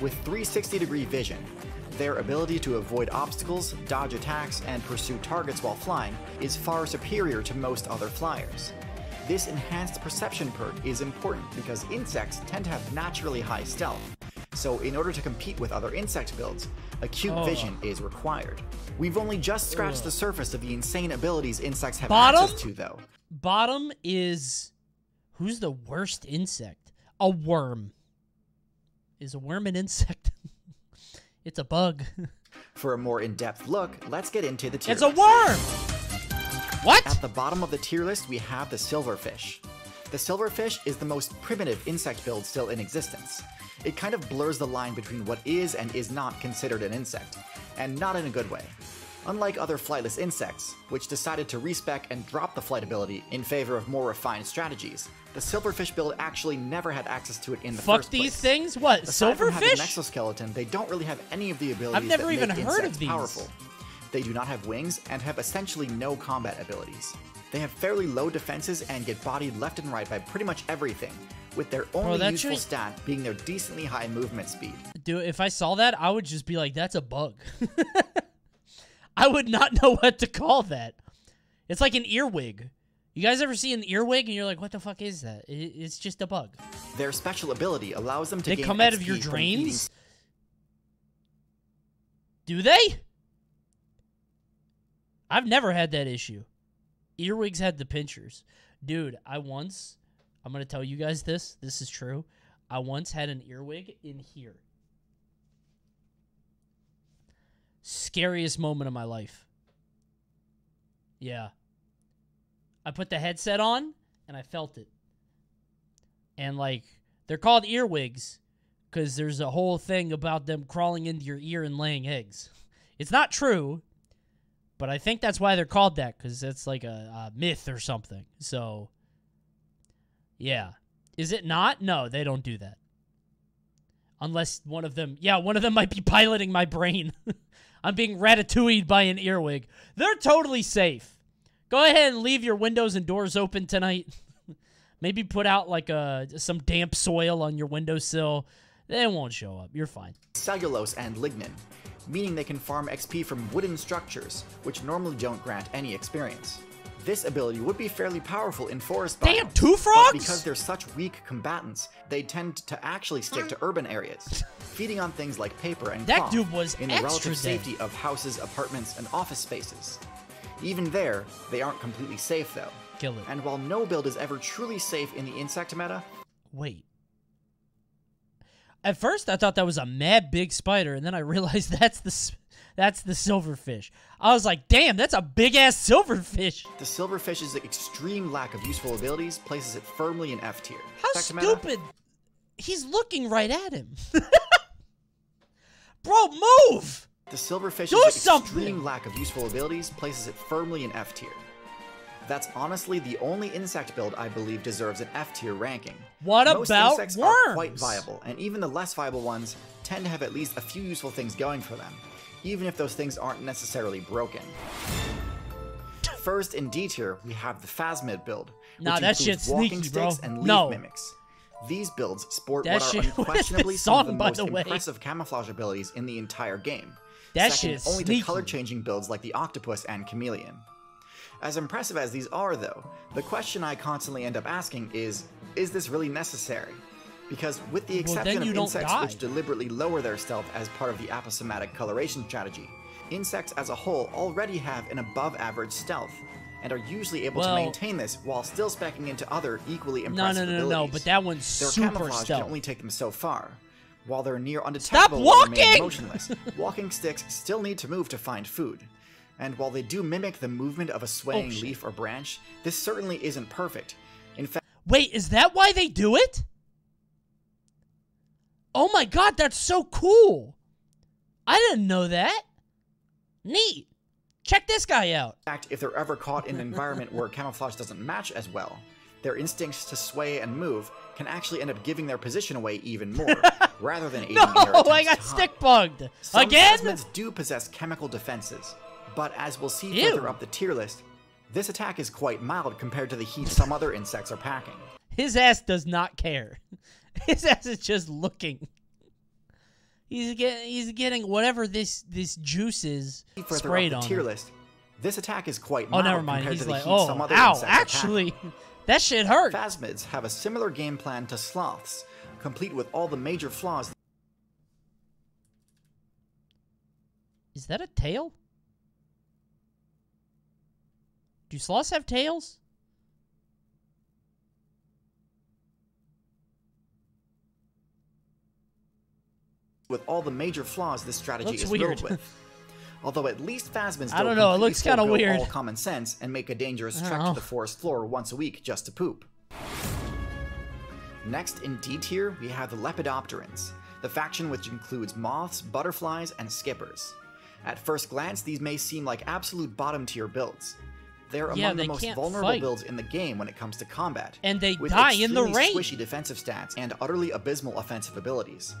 With 360 degree vision, their ability to avoid obstacles, dodge attacks, and pursue targets while flying is far superior to most other flyers. This enhanced perception perk is important because insects tend to have naturally high stealth, so in order to compete with other insect builds, acute Oh. vision is required. We've only just scratched the surface of the insane abilities insects have Bottom? access to, though. Bottom is who's the worst insect? A worm. Is a worm an insect? <laughs> it's a bug. <laughs> For a more in-depth look, let's get into the tier it's a worm. What? At the bottom of the tier list, we have the silverfish. The silverfish is the most primitive insect build still in existence. It kind of blurs the line between what is and is not considered an insect, and not in a good way. Unlike other flightless insects, which decided to respec and drop the flight ability in favor of more refined strategies, the silverfish build actually never had access to it in the Fuck first these things? What? Aside from having an exoskeleton, they don't really have any of the abilities I've never that even make heard of these. powerful. They do not have wings and have essentially no combat abilities. They have fairly low defenses and get bodied left and right by pretty much everything, with their only that useful shit- stat being their decently high movement speed. Dude, if I saw that, I would just be like, that's a bug. <laughs> I would not know what to call that. It's like an earwig. You guys ever see an earwig and you're like, what the fuck is that? It's just a bug. Their special ability allows them to They come out of your drains? Do they? I've never had that issue. Earwigs had the pinchers. Dude, I once, I'm going to tell you guys this. This is true. I once had an earwig in here. Scariest moment of my life. Yeah. I put the headset on and I felt it. And like, they're called earwigs because there's a whole thing about them crawling into your ear and laying eggs. It's not true, but I think that's why they're called that because it's like a, a myth or something. So, yeah. Is it not? No, they don't do that. Unless one of them, yeah, one of them might be <laughs> piloting my brain. <laughs> I'm being ratatouilleed by an earwig. They're totally safe. Go ahead and leave your windows and doors open tonight. <laughs> Maybe put out like a some damp soil on your windowsill. They won't show up. You're fine. cellulose and lignin, meaning they can farm XP from wooden structures, which normally don't grant any experience. This ability would be fairly powerful in forest Damn, biomes, two but frogs? because they're such weak combatants, they tend to actually stick to urban areas, feeding on things like paper and That cloth dude was in the relative dead. safety of houses, apartments, and office spaces. Even there, they aren't completely safe though. Kill it. And while no build is ever truly safe in the insect meta, Wait. At first, I thought that was a mad big spider, and then I realized <laughs> that's the that's the silverfish. I was like, damn, that's a big ass silverfish. the silverfish's extreme lack of useful abilities places it firmly in F tier. How stupid! He's looking right at him. <laughs> Bro, move! The silverfish's Do extreme something! lack of useful abilities places it firmly in F tier. That's honestly the only insect build I believe deserves an F tier ranking. What Most about insects are quite viable, and even the less viable ones tend to have at least a few useful things going for them, even if those things aren't necessarily broken. First in D tier, we have the Phasmid build, which that includes walking sneaky, bro. sticks and leaf No. mimics. These builds sport That what are shit <laughs> unquestionably some of the most the impressive camouflage abilities in the entire game. That Second shit's only sneaky. to color changing builds like the octopus and chameleon. As impressive as these are, though, the question I constantly end up asking is is this really necessary? Because with the exception you of insects which deliberately lower their stealth as part of the aposematic coloration strategy, insects as a whole already have an above average stealth and are usually able Well- to maintain this while still specking into other equally No, impressive no, no, no, no. abilities. But that one's Their super camouflage stealth. can only take them so far. While they're near undetectable or walking! remain motionless, <laughs> walking sticks still need to move to find food. And while they do mimic the movement of a swaying Oh, leaf or branch, this certainly isn't perfect. In fact, Wait, is that why they do it? Oh my god, that's so cool. I didn't know that. Neat. Check this guy out. In fact, if they're ever caught in an environment where camouflage doesn't match as well, their instincts to sway and move can actually end up giving their position away even more, <laughs> rather than aiding No, their attempts I got stick bugged. Some Again? phasmids do possess chemical defenses, but as we'll see Ew. further up the tier list, this attack is quite mild compared to the heat some other insects are packing. His ass does not care. <laughs> His ass is just looking. He's getting he's getting whatever this this juice is Further sprayed on. tier him. list, this attack is quite Oh, mild never mind. compared He's to the like, heat oh, some other ow, insects are packing. actually, <laughs> that shit hurt. Phasmids have a similar game plan to sloths, complete with all the major flaws Is that a tail? Do sloths have tails? With all the major flaws this strategy Looks is weird. riddled with. <laughs> Although at least phasmids I don't know, it looks kinda weird. all common sense and make a dangerous trek don't to the forest floor once a week just to poop. Next in D tier, we have the Lepidopterans, the faction which includes moths, butterflies, and skippers. At first glance, these may seem like absolute bottom tier builds. They're Yeah, among they the most vulnerable fight. builds in the game when it comes to combat. And they with die in the rain. squishy defensive stats and utterly abysmal offensive abilities.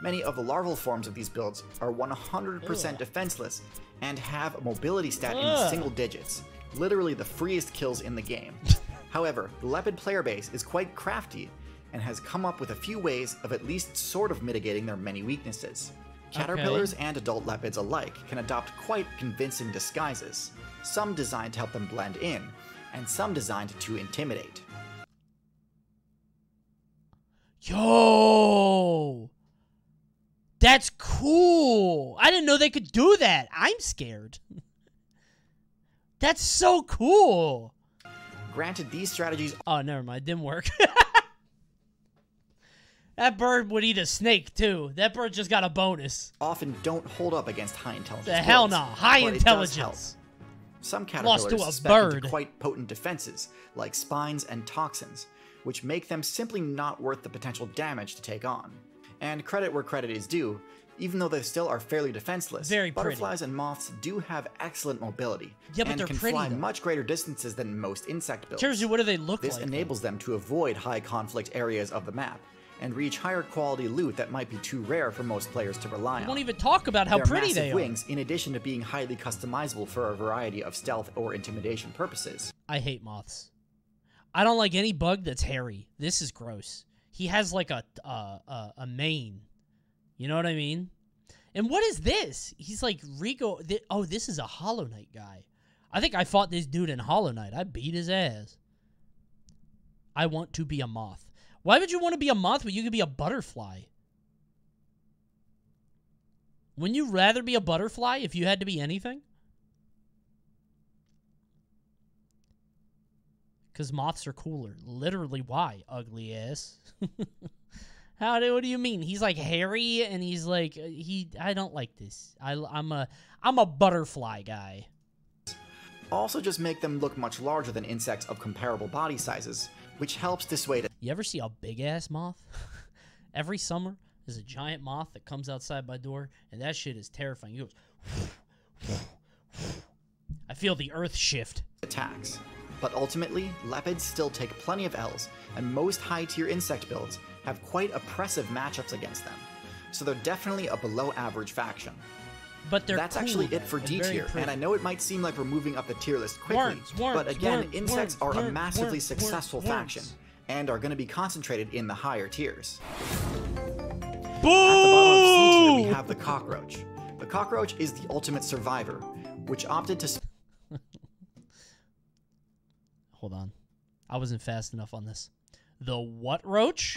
Many of the larval forms of these builds are 100% defenseless and have a mobility stat in the single digits, literally the freest kills in the game. <laughs> However, the Lepid player base is quite crafty and has come up with a few ways of at least sort of mitigating their many weaknesses. Caterpillars and adult Lepids alike can adopt quite convincing disguises, some designed to help them blend in, and some designed to intimidate. Yo! That's cool. I didn't know they could do that. I'm scared. <laughs> That's so cool. Granted, these strategies Oh, never mind. Didn't work. <laughs> that bird would eat a snake too. That bird just got a bonus. often don't hold up against high intelligence. The hell no. High but it does help. intelligence. Some Lost caterpillars to a spec into bird. quite potent defenses, like spines and toxins, which make them simply not worth the potential damage to take on. And credit where credit is due, even though they still are fairly defenseless, Very pretty. butterflies and moths do have excellent mobility Yeah, but and they're can pretty, fly though. much greater distances than most insect builds. Seriously, what do they look This like? enables them to avoid high conflict areas of the map and reach higher quality loot that might be too rare for most players to rely We on. won't even talk about how Their pretty massive they are. wings, in addition to being highly customizable for a variety of stealth or intimidation purposes. I hate moths. I don't like any bug that's hairy. This is gross. He has like a a, a mane. You know what I mean? And what is this? He's like Rico. Th- oh, this is a Hollow Knight guy. I think I fought this dude in Hollow Knight. I beat his ass. I want to be a moth. Why would you want to be a moth when you could be a butterfly? Wouldn't you rather be a butterfly if you had to be anything? Because moths are cooler. Literally, why? Ugly ass. <laughs> How do? What do you mean? He's like hairy, and he's like uh, he. I don't like this. I, I'm a I'm a butterfly guy. Also, just make them look much larger than insects of comparable body sizes, which helps dissuade You ever see a big ass moth? <laughs> Every summer, there's a giant moth that comes outside my door, and that shit is terrifying. He goes. <laughs> I feel the earth shift. attacks. But ultimately, Lepids still take plenty of L's, and most high tier insect builds have quite oppressive matchups against them. So they're definitely a below average faction. But they're That's cool, actually it for D tier, and. I know it might seem like we're moving up the tier list quickly, but again, insects are a massively successful faction, and are going to be concentrated in the higher tiers. Boo! At the bottom of C tier, we have the cockroach. The cockroach is the ultimate survivor, which opted to Hold on, I wasn't fast enough on this. The what roach?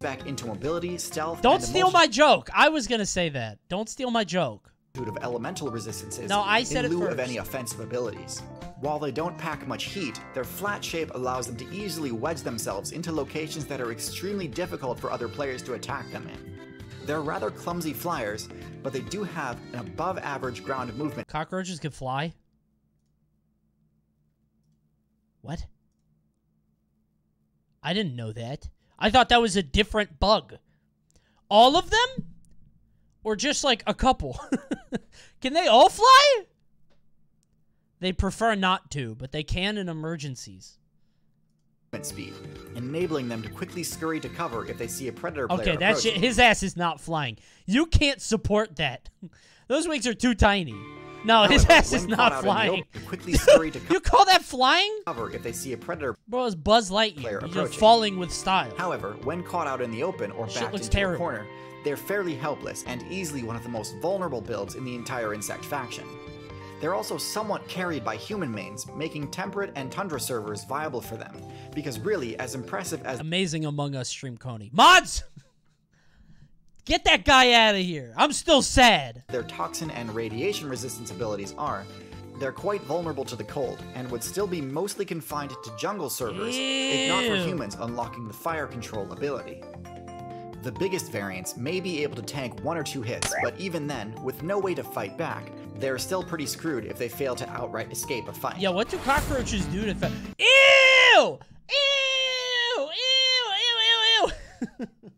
back into mobility, stealth, Don't steal my joke. I was gonna say that. Don't steal my joke. of elemental resistances No, I said in lieu of any offensive abilities. While they don't pack much heat, their flat shape allows them to easily wedge themselves into locations that are extremely difficult for other players to attack them in. They're rather clumsy flyers, but they do have an above average ground movement Cockroaches can fly. What? I didn't know that. I thought that was a different bug. All of them? Or just like a couple? <laughs> can they all fly? They prefer not to, but they can in emergencies. speed, enabling them to quickly scurry to cover if they see a predator player Okay, that shit, his ass is not flying. You can't support that. <laughs> Those wings are too tiny. No, his ass is not out in the flying. quickly scurry to <laughs> You call that flying? cover if they see a predator Bro, it's Buzz Lightyear. You're falling with style. However, when caught out in the open or Shit backed looks into terrible. a corner, they're fairly helpless and easily one of the most vulnerable builds in the entire insect faction. They're also somewhat carried by human mains, making temperate and tundra servers viable for them, because really, as impressive as Amazing Among Us stream Coney. Mods! <laughs> Get that guy out of here. I'm still sad. their toxin and radiation resistance abilities are, they're quite vulnerable to the cold and would still be mostly confined to jungle servers if not for humans unlocking the fire control ability. The biggest variants may be able to tank one or two hits, but even then, with no way to fight back, they're still pretty screwed if they fail to outright escape a fight. Yeah, what do cockroaches do to fa- Ew! Ew! Ew! Ew! Ew! Ew! <laughs>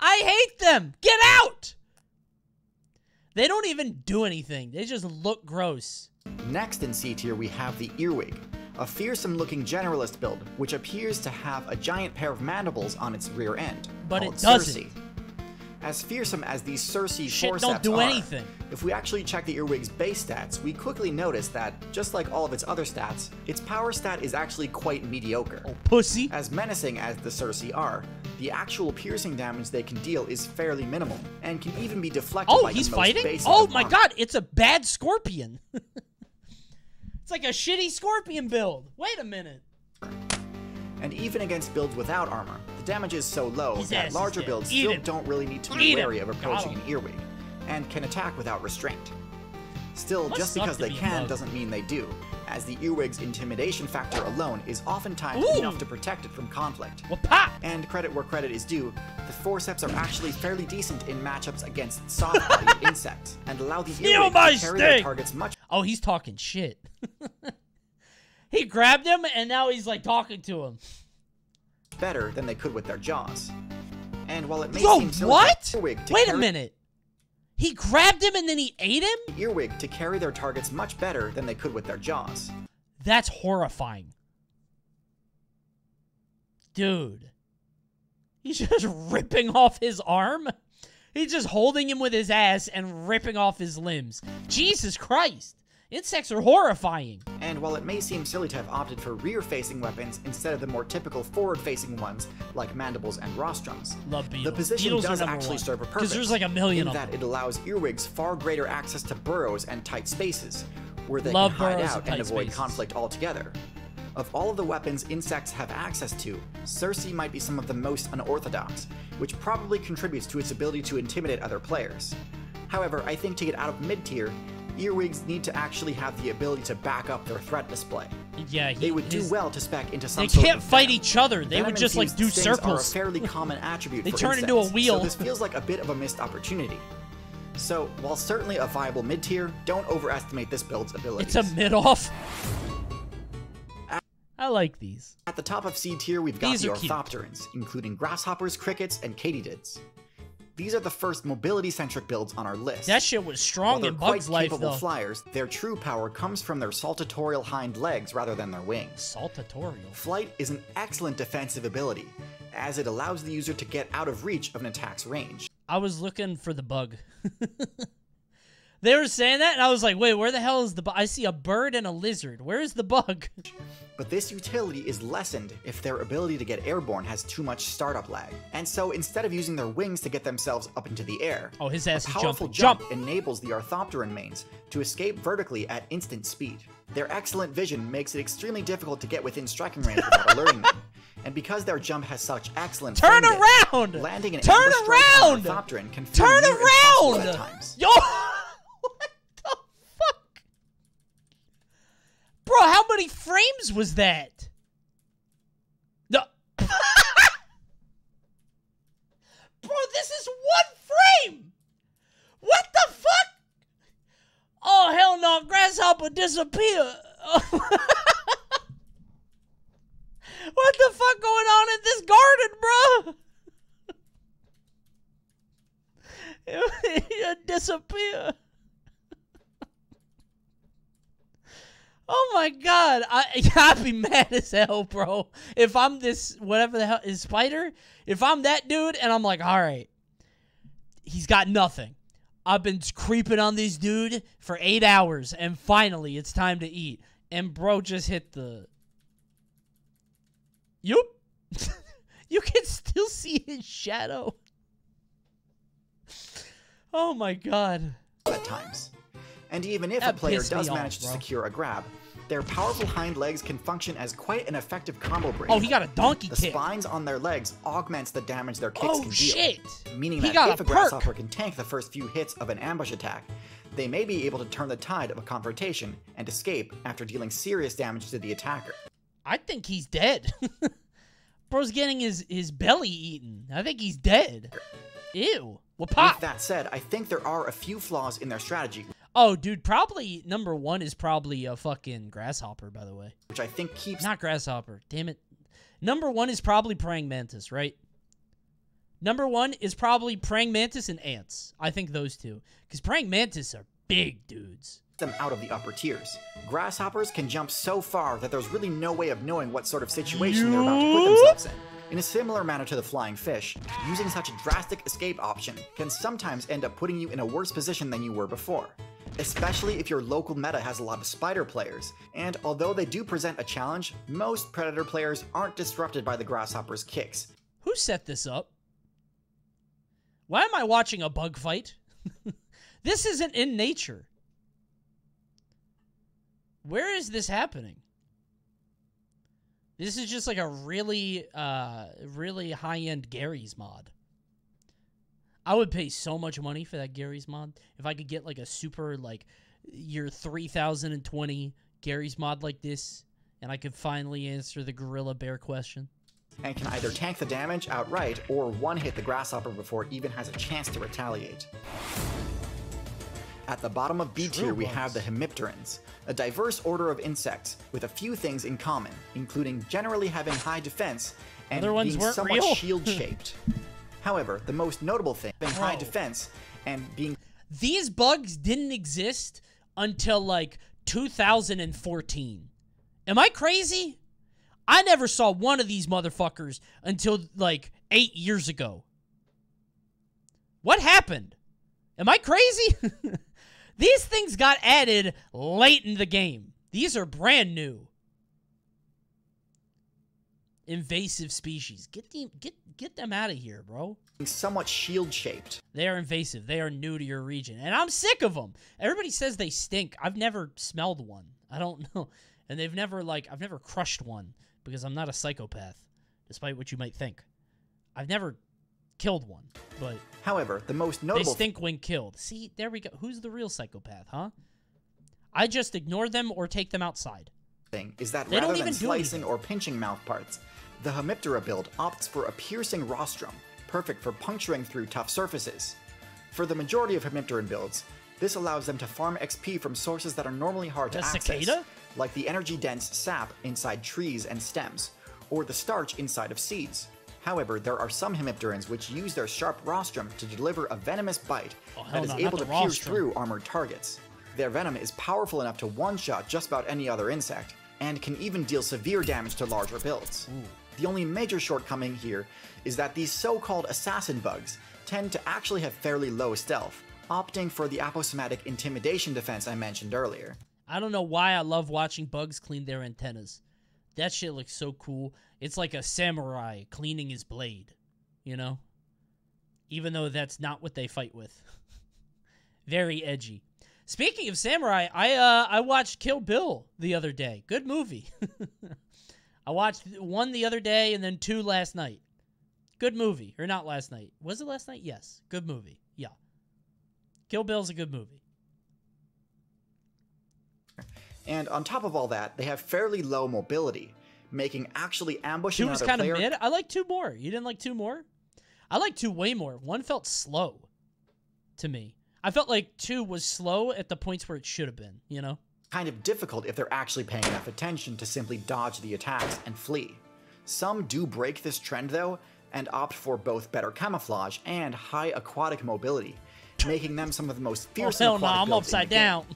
I hate them! Get out! They don't even do anything. They just look gross. Next in C tier, we have the Earwig, a fearsome looking generalist build, which appears to have a giant pair of mandibles on its rear end. But it doesn't. cerci. As fearsome as these cerci Shit don't forceps do are, anything. if we actually check the Earwig's base stats, we quickly notice that, just like all of its other stats, its power stat is actually quite mediocre. Oh, pussy. As menacing as the cerci are, the actual piercing damage they can deal is fairly minimal, and can even be deflected Oh, by he's fighting? Oh my armor. god, it's a bad scorpion. <laughs> it's like a shitty scorpion build. Wait a minute. And even against builds without armor, the damage is so low His that larger builds Eat still him. don't really need to Eat be him. wary of approaching an earwig, and can attack without restraint. Still, Must just because they can doesn't mean they do, as the earwig's intimidation factor alone is oftentimes Ooh. enough to protect it from conflict. Pop. And credit where credit is due, the forceps are actually fairly decent in matchups against soft-bodied <laughs> insects, and allow the earwig to carry their targets much Oh, he's talking shit. <laughs> he grabbed him and now he's like talking to him. better than they could with their jaws. And while it may Yo, seem silly what? for earwig to Wait a minute. He grabbed him and then he ate him? earwig to carry their targets much better than they could with their jaws. That's horrifying. Dude. He's just <laughs> ripping off his arm? He's just holding him with his ass and ripping off his limbs. Jesus Christ. Insects are horrifying. And while it may seem silly to have opted for rear-facing weapons instead of the more typical forward-facing ones like mandibles and rostrums, the position does actually one. serve a purpose. Because there's like a million in of that them. it allows earwigs far greater access to burrows and tight spaces, where they Love can hide out and and avoid spaces. conflict altogether. Of all of the weapons insects have access to, cerci might be some of the most unorthodox, which probably contributes to its ability to intimidate other players. However, I think to get out of mid-tier, earwigs need to actually have the ability to back up their threat display. Yeah, he, They would do well to spec into some They can't fight venom. each other. They would just like do circles. Are a fairly common <laughs> attribute They turn into a wheel. So this feels like a bit of a missed opportunity. So, while certainly a viable mid tier, don't overestimate this build's abilities. It's a mid off. I like these. At the top of C tier, we've got These the are cute. orthopterans, including grasshoppers, crickets, and katydids. These are the first mobility-centric builds on our list. That shit was strong in Bug's life, capable though. flyers, their true power comes from their saltatorial hind legs rather than their wings. Saltatorial. Flight is an excellent defensive ability, as it allows the user to get out of reach of an attack's range. I was looking for the bug. <laughs> they were saying that, and I was like, wait, where the hell is the bug? I see a bird and a lizard. Where is the bug? <laughs> But this utility is lessened if their ability to get airborne has too much startup lag. And so instead of using their wings to get themselves up into the air, Oh, his ass is powerful jumping. jump, enables the Orthopteran mains to escape vertically at instant speed. Their excellent vision makes it extremely difficult to get within striking range without <laughs> alerting them. And because their jump has such excellent Turn around! landing an Turn around! Can feel Turn around! Yo! what the fuck? Bro, how many frames was that? No. <laughs> Bro, this is one frame! What the fuck? Oh, hell no, grasshopper disappear. <laughs> what the fuck going on in this garden, bro? <laughs> it disappear. Oh my god, I <laughs> I'd be mad as hell, bro. If I'm this whatever the hell is spider, if I'm that dude and I'm like, all right, he's got nothing. I've been creeping on this dude for eight hours, and finally it's time to eat. And bro just hit the. Yup. <laughs> you can still see his shadow. Oh my god. at times. And even if That a player does off, manage to bro. secure a grab, their powerful hind legs can function as quite an effective combo break. Oh, he got a donkey the kick. spines on their legs augments the damage their kicks Oh can deal. shit. Meaning He that got if a a, grasshopper can tank the first few hits of an ambush attack, they may be able to turn the tide of a confrontation and escape after dealing serious damage to the attacker. I think he's dead. <laughs> Bro's getting his, his belly eaten. I think he's dead. Ew. Well, pop. With that said, I think there are a few flaws in their strategy, Oh, dude, probably number one is probably a fucking grasshopper, by the way. which I think keeps Not grasshopper. Damn it. Number one is probably praying mantis, right? Number one is probably praying mantis and ants. I think those two, because praying mantis are big dudes. them out of the upper tiers. Grasshoppers can jump so far that there's really no way of knowing what sort of situation they're about to put themselves in. In a similar manner to the flying fish, using such a drastic escape option can sometimes end up putting you in a worse position than you were before. Especially if your local meta has a lot of spider players, and although they do present a challenge, most predator players aren't disrupted by the grasshopper's kicks, Who set this up? Why am I watching a bug fight? <laughs> this isn't in nature. Where is this happening? This is just like a really, uh, really high end Garry's Mod. I would pay so much money for that Garry's Mod if I could get like a super like year 3020 Garry's Mod like this, and I could finally answer the gorilla bear question. and can either tank the damage outright or one hit the grasshopper before it even has a chance to retaliate. At the bottom of B tier, we have the Hemipterans, a diverse order of insects with a few things in common, including generally having high defense and being somewhat <laughs> shield shaped. However, the most notable thing being high defense and being these bugs didn't exist until like 2014. Am I crazy? I never saw one of these motherfuckers until like eight years ago. What happened? Am I crazy? <laughs> these things got added late in the game. These are brand new. Invasive species. Get them get get them out of here, bro. somewhat shield shaped. They are invasive. They are new to your region, and I'm sick of them. Everybody says they stink. I've never smelled one. I don't <laughs> know, and they've never like I've never crushed one because I'm not a psychopath, despite what you might think. I've never killed one, but However, the most notable they stink when killed. See, there we go. Who's the real psychopath, huh? I just ignore them or take them outside. Thing is that They rather than slicing or pinching mouth parts, the Hemiptera build opts for a piercing rostrum, perfect for puncturing through tough surfaces. For the majority of Hemipteran builds, this allows them to farm XP from sources that are normally hard to A access, cicada? like the energy-dense sap inside trees and stems, or the starch inside of seeds. However, there are some Hemipterans which use their sharp rostrum to deliver a venomous bite Oh, that is no, able to pierce through armored targets. Their venom is powerful enough to one-shot just about any other insect, and can even deal severe damage to larger builds. The only major shortcoming here is that these so-called assassin bugs tend to actually have fairly low stealth, opting for the aposematic intimidation defense I mentioned earlier. I don't know why I love watching bugs clean their antennas. That shit looks so cool. It's like a samurai cleaning his blade, you know? Even though that's not what they fight with. <laughs> Very edgy. Speaking of samurai, I uh I watched Kill Bill the other day. Good movie. <laughs> I watched one the other day and then two last night. Good movie. Or not last night. Was it last night? Yes. Good movie. Yeah. Kill Bill's a good movie. And on top of all that, they have fairly low mobility, making actually ambushing Two was kind of player mid. I like two more. You didn't like two more? I like two way more. One felt slow to me. I felt like two was slow at the points where it should have been, you know? kind of difficult if they're actually paying enough attention to simply dodge the attacks and flee. Some do break this trend though, and opt for both better camouflage and high aquatic mobility, making them some of the most Oh, fearsome hell no, I'm upside game. down.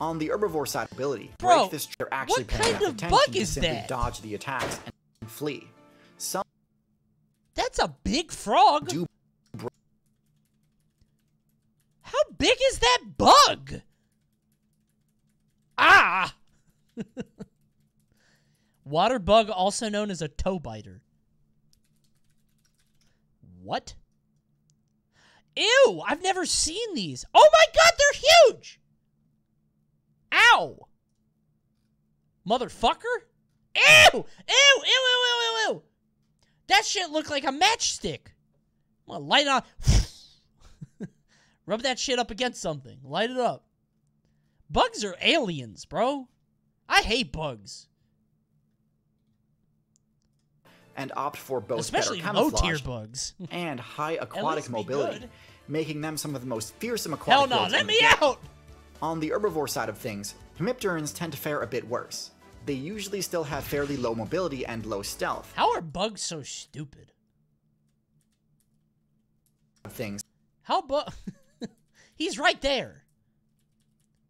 On the herbivore side ability, Bro, break this they're actually what paying kind enough of attention bug to is simply that? dodge the attacks and flee. Some That's a big frog. do How big is that bug? Ah! <laughs> Water bug, also known as a toe biter. What? Ew! I've never seen these. Oh my god, they're huge! Ow! Motherfucker? Ew! Ew! Ew! Ew! Ew! Ew! Ew! That shit looked like a matchstick. I'm gonna light it on. Rub that shit up against something. Light it up. Bugs are aliens, bro. I hate bugs. and opt for both Especially better camouflage tier bugs. <laughs> and <laughs> high aquatic mobility, good. making them some of the most fearsome aquatic Hell no, let me game. out! On the herbivore side of things, Hemipterans tend to fare a bit worse. They usually still have fairly low mobility and low stealth, How are bugs so stupid? things How about <laughs> He's right there.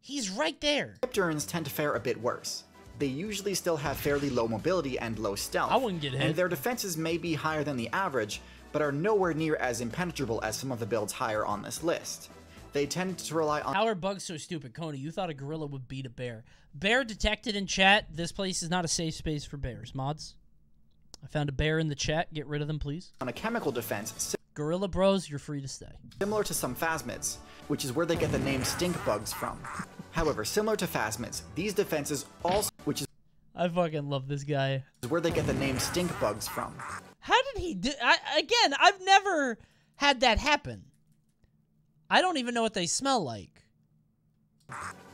He's right there. Crypturans tend to fare a bit worse. They usually still have fairly low mobility and low stealth. I wouldn't get hit. And their defenses may be higher than the average, but are nowhere near as impenetrable as some of the builds higher on this list. They tend to rely on How are bugs so stupid, Coney? You thought a gorilla would beat a bear. Bear detected in chat. This place is not a safe space for bears. Mods. I found a bear in the chat. Get rid of them, please. On a chemical defense Gorilla Bros, you're free to stay. similar to some phasmids, which is where they get the name stink bugs from. <laughs> However, similar to phasmids, these defenses also which is I fucking love this guy. where they get the name stink bugs from. How did he do? I, again, I've never had that happen. I don't even know what they smell like.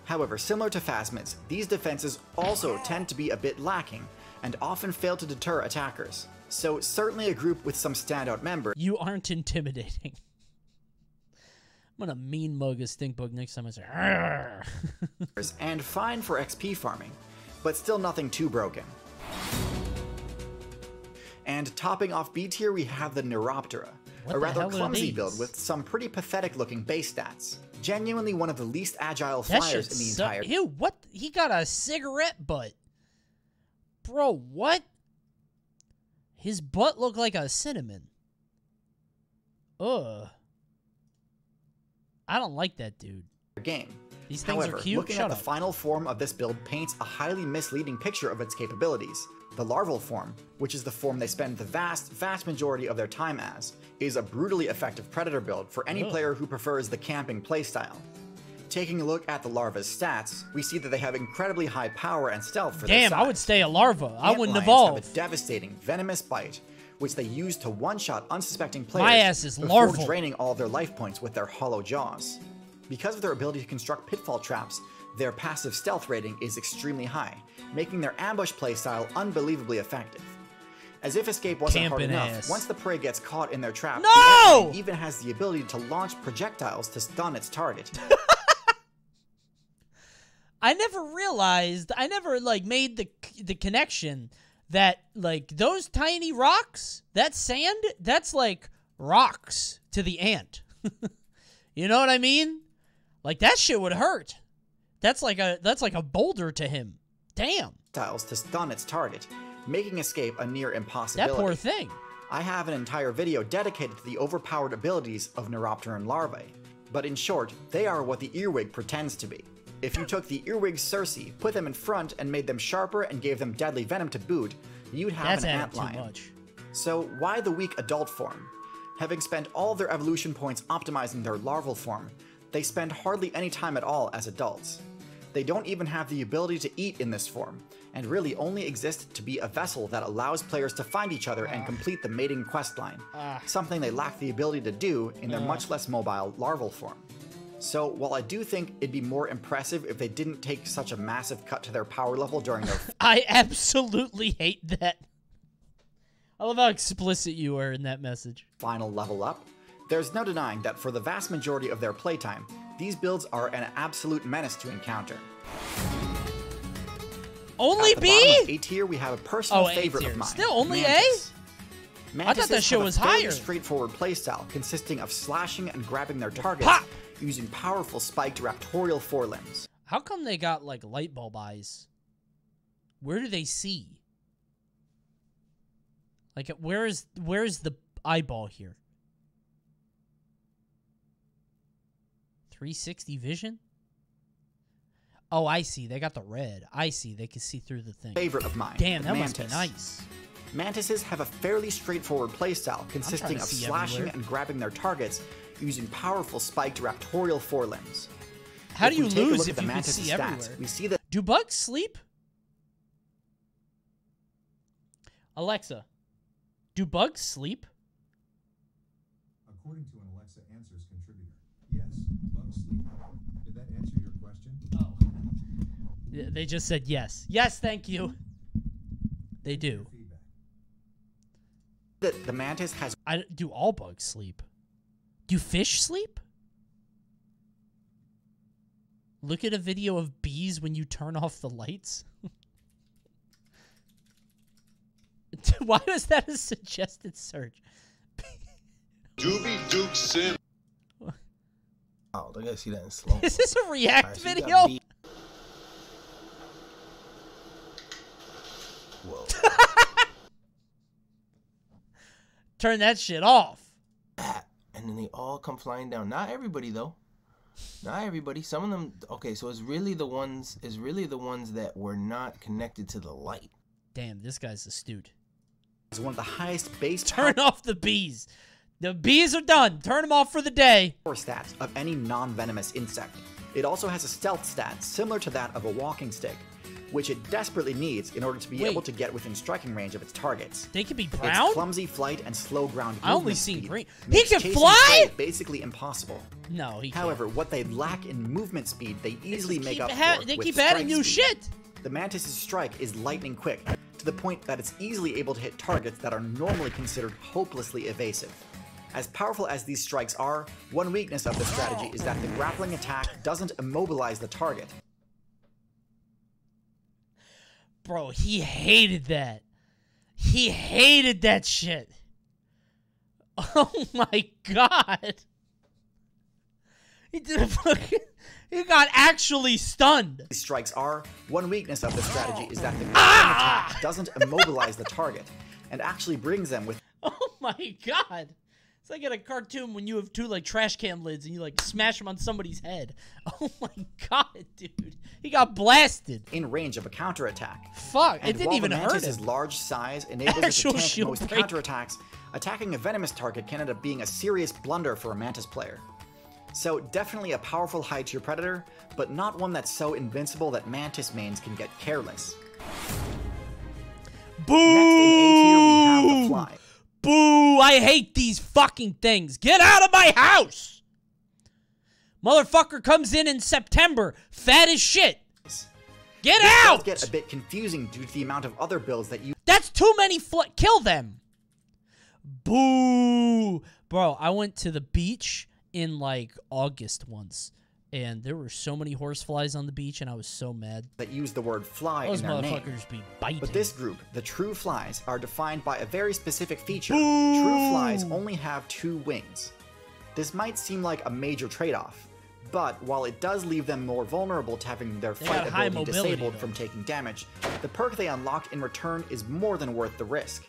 However, similar to phasmids, these defenses also tend to be a bit lacking and often fail to deter attackers. So certainly a group with some standout members You aren't intimidating. <laughs> I'm gonna mean mug a stink bug next time I say. <laughs> And fine for XP farming, but still nothing too broken. And topping off B tier, we have the Neuroptera, What a the rather clumsy build with some pretty pathetic looking base stats. Genuinely one of the least agile flyers in the entire Ew, what? He got a cigarette butt. Bro, what? His butt looked like a cinnamon. Ugh. I don't like that dude. game. These things However, are cute. looking Shut at up. the final form of this build paints a highly misleading picture of its capabilities. The larval form, which is the form they spend the vast, vast majority of their time as, is a brutally effective predator build for any Ugh. player who prefers the camping playstyle. Taking a look at the larva's stats, we see that they have incredibly high power and stealth for Damn, I would stay a larva. I wouldn't evolve. Have a devastating, venomous bite, which they use to one-shot unsuspecting players My ass is before larval. draining all their life points with their hollow jaws. Because of their ability to construct pitfall traps, their passive stealth rating is extremely high, making their ambush playstyle unbelievably effective. As if escape wasn't hard enough, ass. once the prey gets caught in their trap, No! the Antlion even has the ability to launch projectiles to stun its target. <laughs> I never realized. I never like made the the connection that like those tiny rocks, that sand, that's like rocks to the ant. <laughs> you know what I mean? Like that shit would hurt. That's like a that's like a boulder to him. Damn. Tiles to stun its target, making escape a near impossibility. That poor thing. I have an entire video dedicated to the overpowered abilities of Neuropteran larvae. But in short, they are what the earwig pretends to be. If you took the earwig cerci, put them in front, and made them sharper and gave them deadly venom to boot, you'd have That's an adding ant too lion. much. So why the weak adult form? Having spent all their evolution points optimizing their larval form, they spend hardly any time at all as adults. They don't even have the ability to eat in this form, and really only exist to be a vessel that allows players to find each other and ah. complete the mating questline, ah. something they lack the ability to do in their ah. much less mobile larval form. So, while I do think it'd be more impressive if they didn't take such a massive cut to their power level during their <laughs> I absolutely hate that. I love how explicit you were in that message. final level up, there's no denying that for the vast majority of their playtime, these builds are an absolute menace to encounter. Only At the bottom of B? A tier, we have a personal Oh, A favorite of mine. Still only A? Mantis. thought that Mantises shit have a was fairly higher. straightforward playstyle consisting of slashing and grabbing their targets Pop! Using powerful spiked raptorial forelimbs. How come they got like light bulb eyes? Where do they see? Like where is where is the eyeball here? 360 vision? Oh, I see. They got the red. I see. They can see through the thing. Favorite of mine. Damn, that Mantis. must be nice. Mantises have a fairly straightforward playstyle consisting of slashing everywhere. and grabbing their targets using powerful spiked raptorial forelimbs. How If do you take a lose look if at you the can Mantis' see stats, everywhere? We see that Do bugs sleep? Alexa, do bugs sleep? According to an Alexa Answers contributor, yes, bugs sleep. Did that answer your question? Oh. They just said yes. Yes, thank you. They do. That the mantis has I do all bugs sleep? Do fish sleep? Look at a video of bees when you turn off the lights. <laughs> Why was that a suggested search? Doobie Duke Sim. Oh, they gotta see that in slow. Is this a React Alright, so you got video? Whoa. <laughs> Turn that shit off. That, and then they all come flying down. Not everybody though. Not everybody. Some of them. Okay, so it's really the ones. It's really the ones that were not connected to the light. Damn, this guy's astute. is one of the highest base <laughs> Turn off the bees. The bees are done. Turn them off for the day. power stats of any non-venomous insect. It also has a stealth stat similar to that of a walking stick, which it desperately needs in order to be Wait. able to get within striking range of its targets. They could be brown? Its clumsy flight and slow ground I only seen speed green. He can fly? basically impossible. No, he can't. However, what they lack in movement speed, they easily just make up for they with keep adding new speed. shit. The Mantis's strike is lightning quick, to the point that it's easily able to hit targets that are normally considered hopelessly evasive. As powerful as these strikes are, one weakness of the strategy is that the grappling attack doesn't immobilize the target. Bro, he hated that. He hated that shit. <laughs> Oh my god. He did a fucking. He got actually stunned. These strikes are, one weakness of the strategy is that the Ah! attack doesn't immobilize the target, and actually brings them with <laughs> Oh my god. It's like in a cartoon when you have two like trash can lids and you like smash them on somebody's head. <laughs> Oh my god, dude. He got blasted. in range of a counterattack. Fuck, it didn't even hurt him. large size enables it to most break. counterattacks, attacking a venomous target can end up being a serious blunder for a Mantis player. So definitely a powerful high tier predator, but not one that's so invincible that Mantis mains can get careless. Boo! Next in A tier we have the Fly. Boo! I hate these fucking things. Get out of my house! Motherfucker comes in in September, fat as shit. Get This out! does get a bit confusing due to the amount of other builds that use That's too many. Fl- kill them. Boo, bro. I went to the beach in like August once, and there were so many horseflies on the beach, and I was so mad. that use the word fly Those in their name. be biting. But this group, the true flies, are defined by a very specific feature. Boo! True flies only have two wings. This might seem like a major trade-off, but while it does leave them more vulnerable to having their They flight ability mobility, disabled though. from taking damage, the perk they unlock in return is more than worth the risk.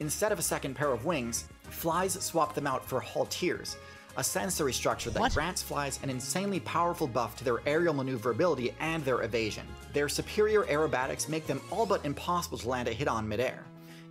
Instead of a second pair of wings, flies swap them out for halteres, a sensory structure that What? grants flies an insanely powerful buff to their aerial maneuverability and their evasion. Their superior aerobatics make them all but impossible to land a hit on midair,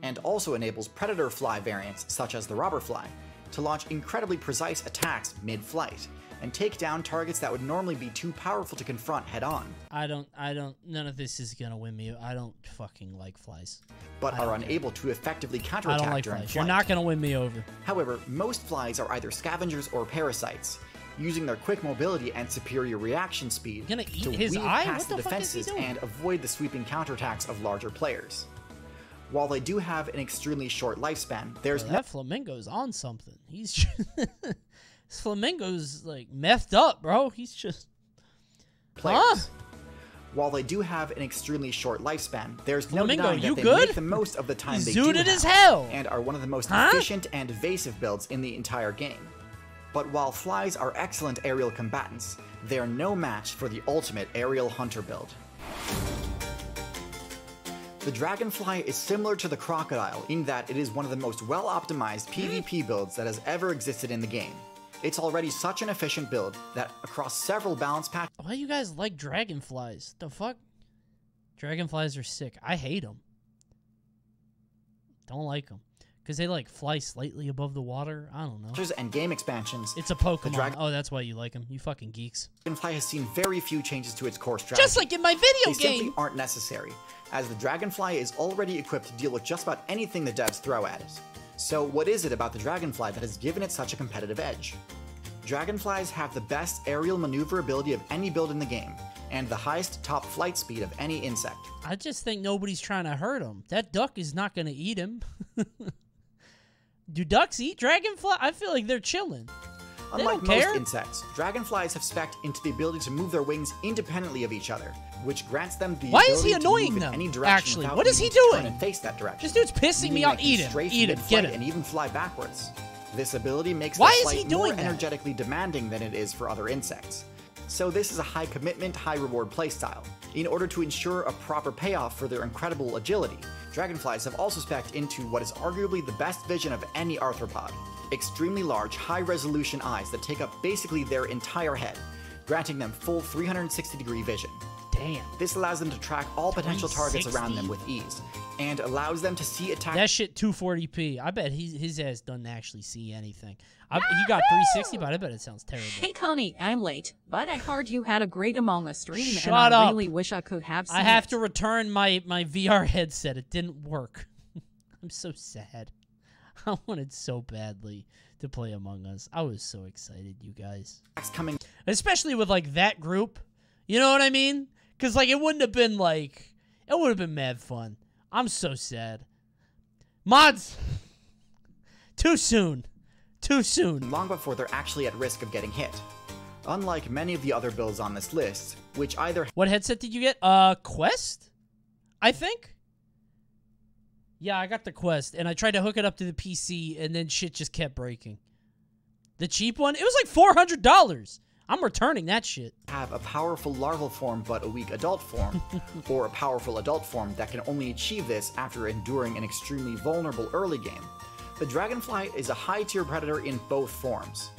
and also enables predator fly variants, such as the robber fly, to launch incredibly precise attacks mid-flight, and take down targets that would normally be too powerful to confront head-on, I don't. I don't. None of this is gonna win me. I don't fucking like flies. but I are don't care. unable to effectively counterattack I don't like during flies. flight. You're not gonna win me over. However, most flies are either scavengers or parasites, using their quick mobility and superior reaction speed to his weave eye? past the the fuck is he defenses and avoid the sweeping counterattacks of larger players. While they do have an extremely short lifespan, there's that flamingo's on something. He's <laughs> just, this flamingo's like methed up, bro. He's just players. Huh? While they do have an extremely short lifespan, there's no Flamingo, denying that you they good? make the most of the time they do zooted have, as hell. and are one of the most Huh? efficient and evasive builds in the entire game. But while flies are excellent aerial combatants, they are no match for the ultimate aerial hunter build. The Dragonfly is similar to the Crocodile in that it is one of the most well optimized PvP builds that has ever existed in the game. It's already such an efficient build that across several balance patches, why do you guys like dragonflies? The fuck? Dragonflies are sick. I hate them. Don't like them because they like fly slightly above the water. I don't know. and game expansions, It's a Pokemon. oh, that's why you like them. You fucking geeks. Dragonfly has seen very few changes to its core strategy. Just like in my video they simply aren't necessary, as the Dragonfly is already equipped to deal with just about anything the devs throw at it. So what is it about the Dragonfly that has given it such a competitive edge? Dragonflies have the best aerial maneuverability of any build in the game, and the highest top flight speed of any insect. I just think nobody's trying to hurt him. That duck is not going to eat him. <laughs> Do ducks eat dragonfly? I feel like they're chilling. Unlike most care. insects, dragonflies have spec into the ability to move their wings independently of each other, which grants them the Why is he annoying them, any direction actually? What is he needing to turn doing? And face that direction. This dude's pissing me off. Eat him. Eat him. Get him. And even fly backwards. This ability makes Why the is flight he doing more that? energetically demanding than it is for other insects. So this is a high commitment, high reward playstyle. In order to ensure a proper payoff for their incredible agility, dragonflies have also specced into what is arguably the best vision of any arthropod. Extremely large, high resolution eyes that take up basically their entire head, granting them full 360 degree vision. Damn. This allows them to track all potential targets around them with ease, and allows them to see attack That shit 240p. I bet he, his ass doesn't actually see anything. I, he got 360, but I bet it sounds terrible. Hey Coney, I'm late, but I heard you had a great Among Us stream, Shut and I up. really wish I could have seen I have it. to return my, my VR headset. It didn't work. <laughs> I'm so sad. <laughs> I wanted so badly to play Among Us. I was so excited, you guys. attacks coming Especially with like that group. You know what I mean? Cuz like it wouldn't have been like it would have been mad fun. I'm so sad. Mods Too soon. Too soon. long before they're actually at risk of getting hit. Unlike many of the other builds on this list, which either What headset did you get? Uh Quest? I think. Yeah, I got the Quest and I tried to hook it up to the PC and then shit just kept breaking. The cheap one, it was like $400. I'm returning that shit. have a powerful larval form but a weak adult form, <laughs> or a powerful adult form that can only achieve this after enduring an extremely vulnerable early game, the dragonfly is a high tier predator in both forms.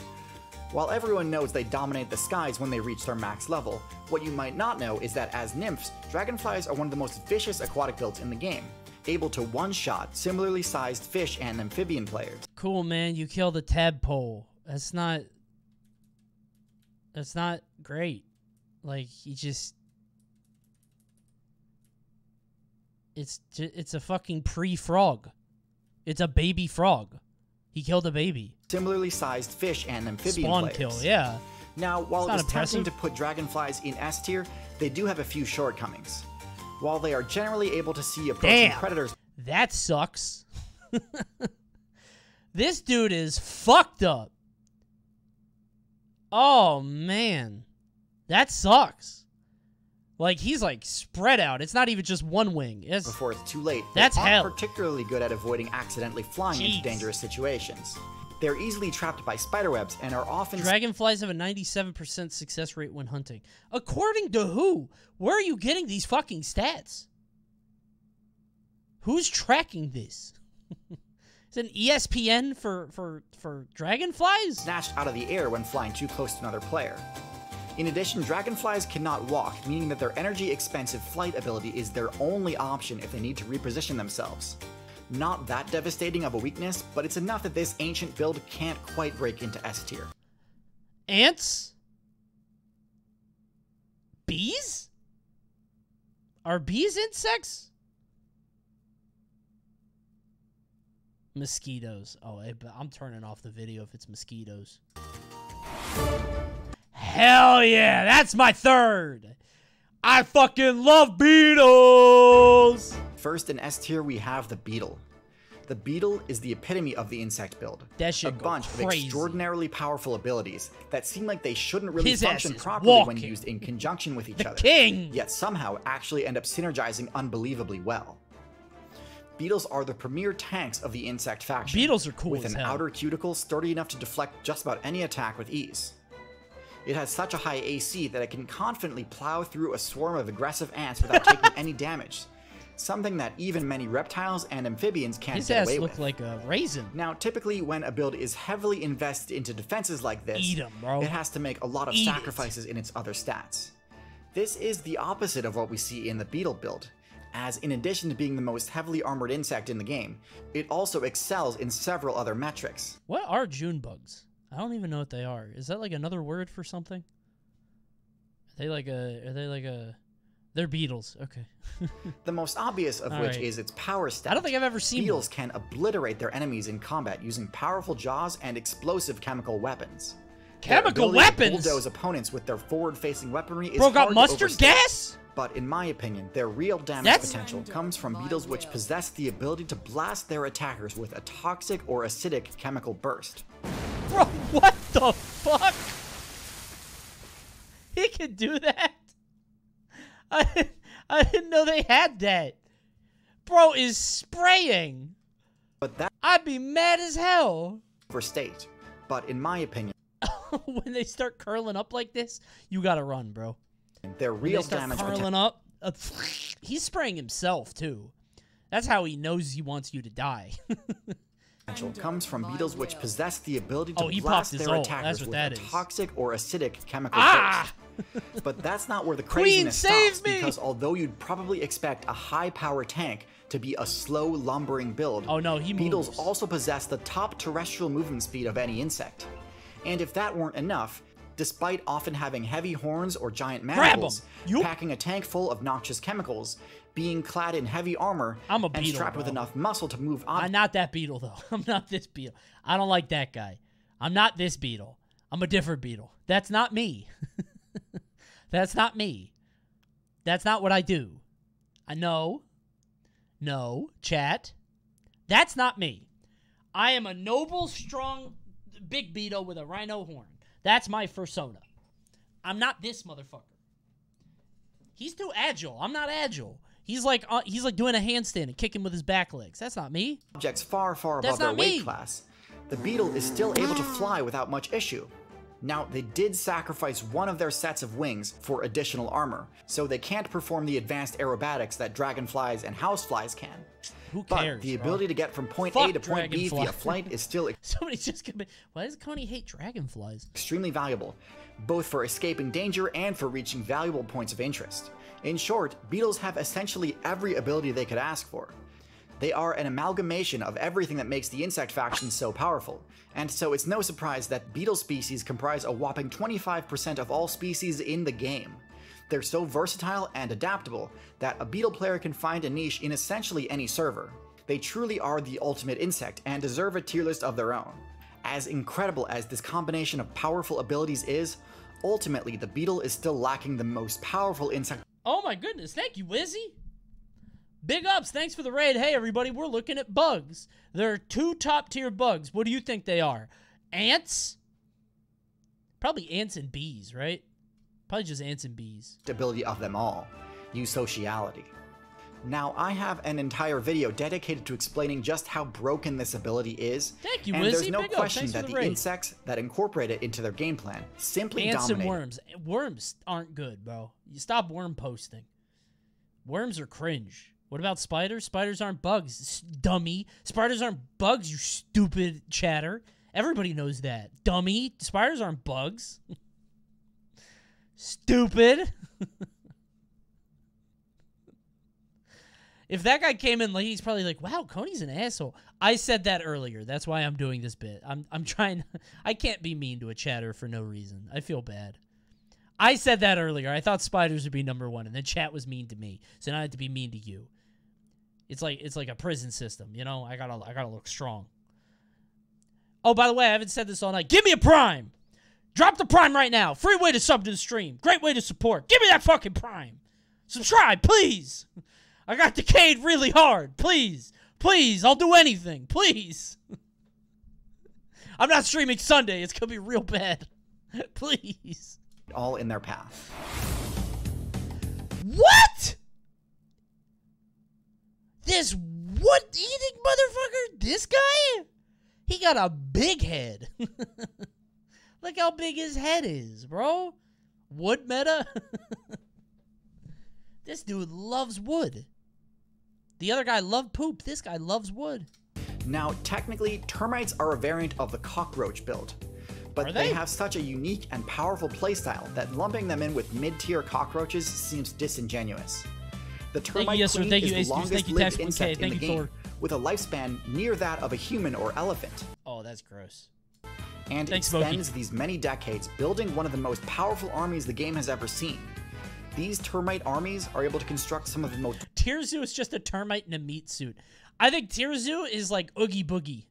While everyone knows they dominate the skies when they reach their max level, what you might not know is that as nymphs, dragonflies are one of the most vicious aquatic builds in the game, able to one shot similarly sized fish and amphibian players. Cool, man. You killed a tadpole. That's not. That's not great. Like he just It's it's a fucking pre-frog. It's a baby frog. He killed a baby. Similarly sized fish and amphibian Spawn players. kill. Yeah. Now, while It's it tempting to put dragonflies in S tier, they do have a few shortcomings. While they are generally able to see approaching Damn. predators That sucks. <laughs> this dude is fucked up. Oh man. That sucks. Like he's like spread out. It's not even just one wing. It's before it's too late, That's they hell. particularly good at avoiding accidentally flying Jeez. into dangerous situations. They're easily trapped by spiderwebs and are often Dragonflies have a 97% success rate when hunting. According to who? Where are you getting these fucking stats? Who's tracking this? An ESPN for for for dragonflies? snatched out of the air when flying too close to another player. In addition, dragonflies cannot walk, meaning that their energy expensive flight ability is their only option if they need to reposition themselves. Not that devastating of a weakness, but it's enough that this ancient build can't quite break into S tier. Ants? Bees? Are bees insects? Mosquitoes. Oh, eh, bet- I'm turning off the video if it's mosquitoes. Hell yeah, that's my third. I fucking love beetles. First in S tier, we have the beetle. The beetle is the epitome of the insect build. That shit a bunch of extraordinarily powerful abilities that seem like they shouldn't really His function properly when used in conjunction with each The other. king. Yet somehow actually end up synergizing unbelievably well. Beetles are the premier tanks of the insect faction. Beetles are cool With an hell. outer cuticle sturdy enough to deflect just about any attack with ease. It has such a high AC that it can confidently plow through a swarm of aggressive ants without taking <laughs> any damage. Something that even many reptiles and amphibians can't His get away with. like a raisin. Now, typically, when a build is heavily invested into defenses like this, 'em, it has to make a lot of Eat it. sacrifices in its other stats. This is the opposite of what we see in the beetle build, as in addition to being the most heavily armored insect in the game, it also excels in several other metrics. What are June bugs? I don't even know what they are. Is that like another word for something? Are they like a? Are they like a? They're beetles. Okay. <laughs> The most obvious of All which right. is its power stat. I don't think I've ever seen Beetles can obliterate their enemies in combat using powerful jaws and explosive chemical weapons. Chemical ability to weapons? bulldoze opponents with their forward-facing weaponry is Bro got mustard gas? But in my opinion, their real damage That's- potential comes from beetles which possess the ability to blast their attackers with a toxic or acidic chemical burst. Bro, what the fuck? He could do that? I I didn't know they had that. Bro is spraying. But that I'd be mad as hell. for state. But in my opinion, <laughs> when they start curling up like this, you gotta run, bro. Their real they damage curling up. <laughs> he's spraying himself too. That's how he knows he wants you to die. <laughs> comes from beetles which possess the ability to Oh, blast their attackers with a is. toxic or acidic chemical Ah! burst. <laughs> but that's not where the craziness stops, me! because although you'd probably expect a high-power tank to be a slow, lumbering build, Oh, no, he beetles moves. also possess the top terrestrial movement speed of any insect. And if that weren't enough, despite often having heavy horns or giant mandibles, Yup. packing a tank full of noxious chemicals, being clad in heavy armor, I'm a and beetle, strapped with enough muscle to move on. I'm not that beetle though. <laughs> I'm not this beetle. I don't like that guy. I'm not this beetle. I'm a different beetle. That's not me. <laughs> That's not me. That's not what I do. I know. No, chat. That's not me. I am a noble, strong, big beetle with a rhino horn. That's my persona. I'm not this motherfucker. He's too agile. I'm not agile. He's like uh, he's like doing a handstand and kicking with his back legs. That's not me. objects far, far above their weight me. class, the beetle is still able to fly without much issue. Now, they did sacrifice one of their sets of wings for additional armor, so they can't perform the advanced aerobatics that dragonflies and houseflies can. Who But cares? the bro? ability to get from point Fuck A to point B via flight is still <laughs> Somebody's just gonna. Be, why does Coney hate dragonflies? extremely valuable, both for escaping danger and for reaching valuable points of interest. In short, beetles have essentially every ability they could ask for. They are an amalgamation of everything that makes the insect faction so powerful, and so it's no surprise that beetle species comprise a whopping 25% of all species in the game. They're so versatile and adaptable that a beetle player can find a niche in essentially any server. They truly are the ultimate insect and deserve a tier list of their own. As incredible as this combination of powerful abilities is, ultimately the beetle is still lacking the most powerful insect Oh my goodness! Thank you, Wizzy. Big ups. Thanks for the raid. Hey everybody, we're looking at bugs. There are two top tier bugs. What do you think they are? Ants? Probably ants and bees, right? Probably just ants and bees. ability of them all Eusociality. Now, I have an entire video dedicated to explaining just how broken this ability is. Thank you, and there's no Big question that the the insects that incorporate it into their game plan simply Ants dominate. and worms. Worms aren't good, bro. You stop worm posting. Worms are cringe. What about spiders? Spiders aren't bugs, dummy. Spiders aren't bugs, you stupid chatter. Everybody knows that. Dummy. Spiders aren't bugs. <laughs> stupid. if that guy came in late, he's probably like, "Wow, Coney's an asshole." I said that earlier. That's why I'm doing this bit. I'm I'm trying. <laughs> I can't be mean to a chatter for no reason. I feel bad. I said that earlier. I thought spiders would be number one, and then chat was mean to me, so now I have to be mean to you. It's like it's like a prison system, you know. I gotta I gotta look strong. Oh, by the way, I haven't said this all night. Give me a prime. Drop the prime right now. Free way to sub to the stream. Great way to support. Give me that fucking prime. Subscribe, please. I got decayed really hard. Please. Please. I'll do anything. Please. <laughs> I'm not streaming Sunday. It's going to be real bad. <laughs> please. all in their path. What? This wood eating motherfucker? This guy? He got a big head. <laughs> Look how big his head is, bro. Wood meta? <laughs> this dude loves wood. The other guy loved poop. This guy loves wood. Now, technically, termites are a variant of the cockroach build, but they? they? have such a unique and powerful playstyle that lumping them in with mid-tier cockroaches seems disingenuous. The termite yes, queen is you, the Ace Deuce. longest Thank you, lived Tactical insect in the you, game, with a lifespan near that of a human or elephant, Oh, that's gross. And Thanks, spends these many decades building one of the most powerful armies the game has ever seen. These termite armies are able to construct some of the most Tierzoo is just a termite in a meat suit. I think Tierzoo is like Oogie Boogie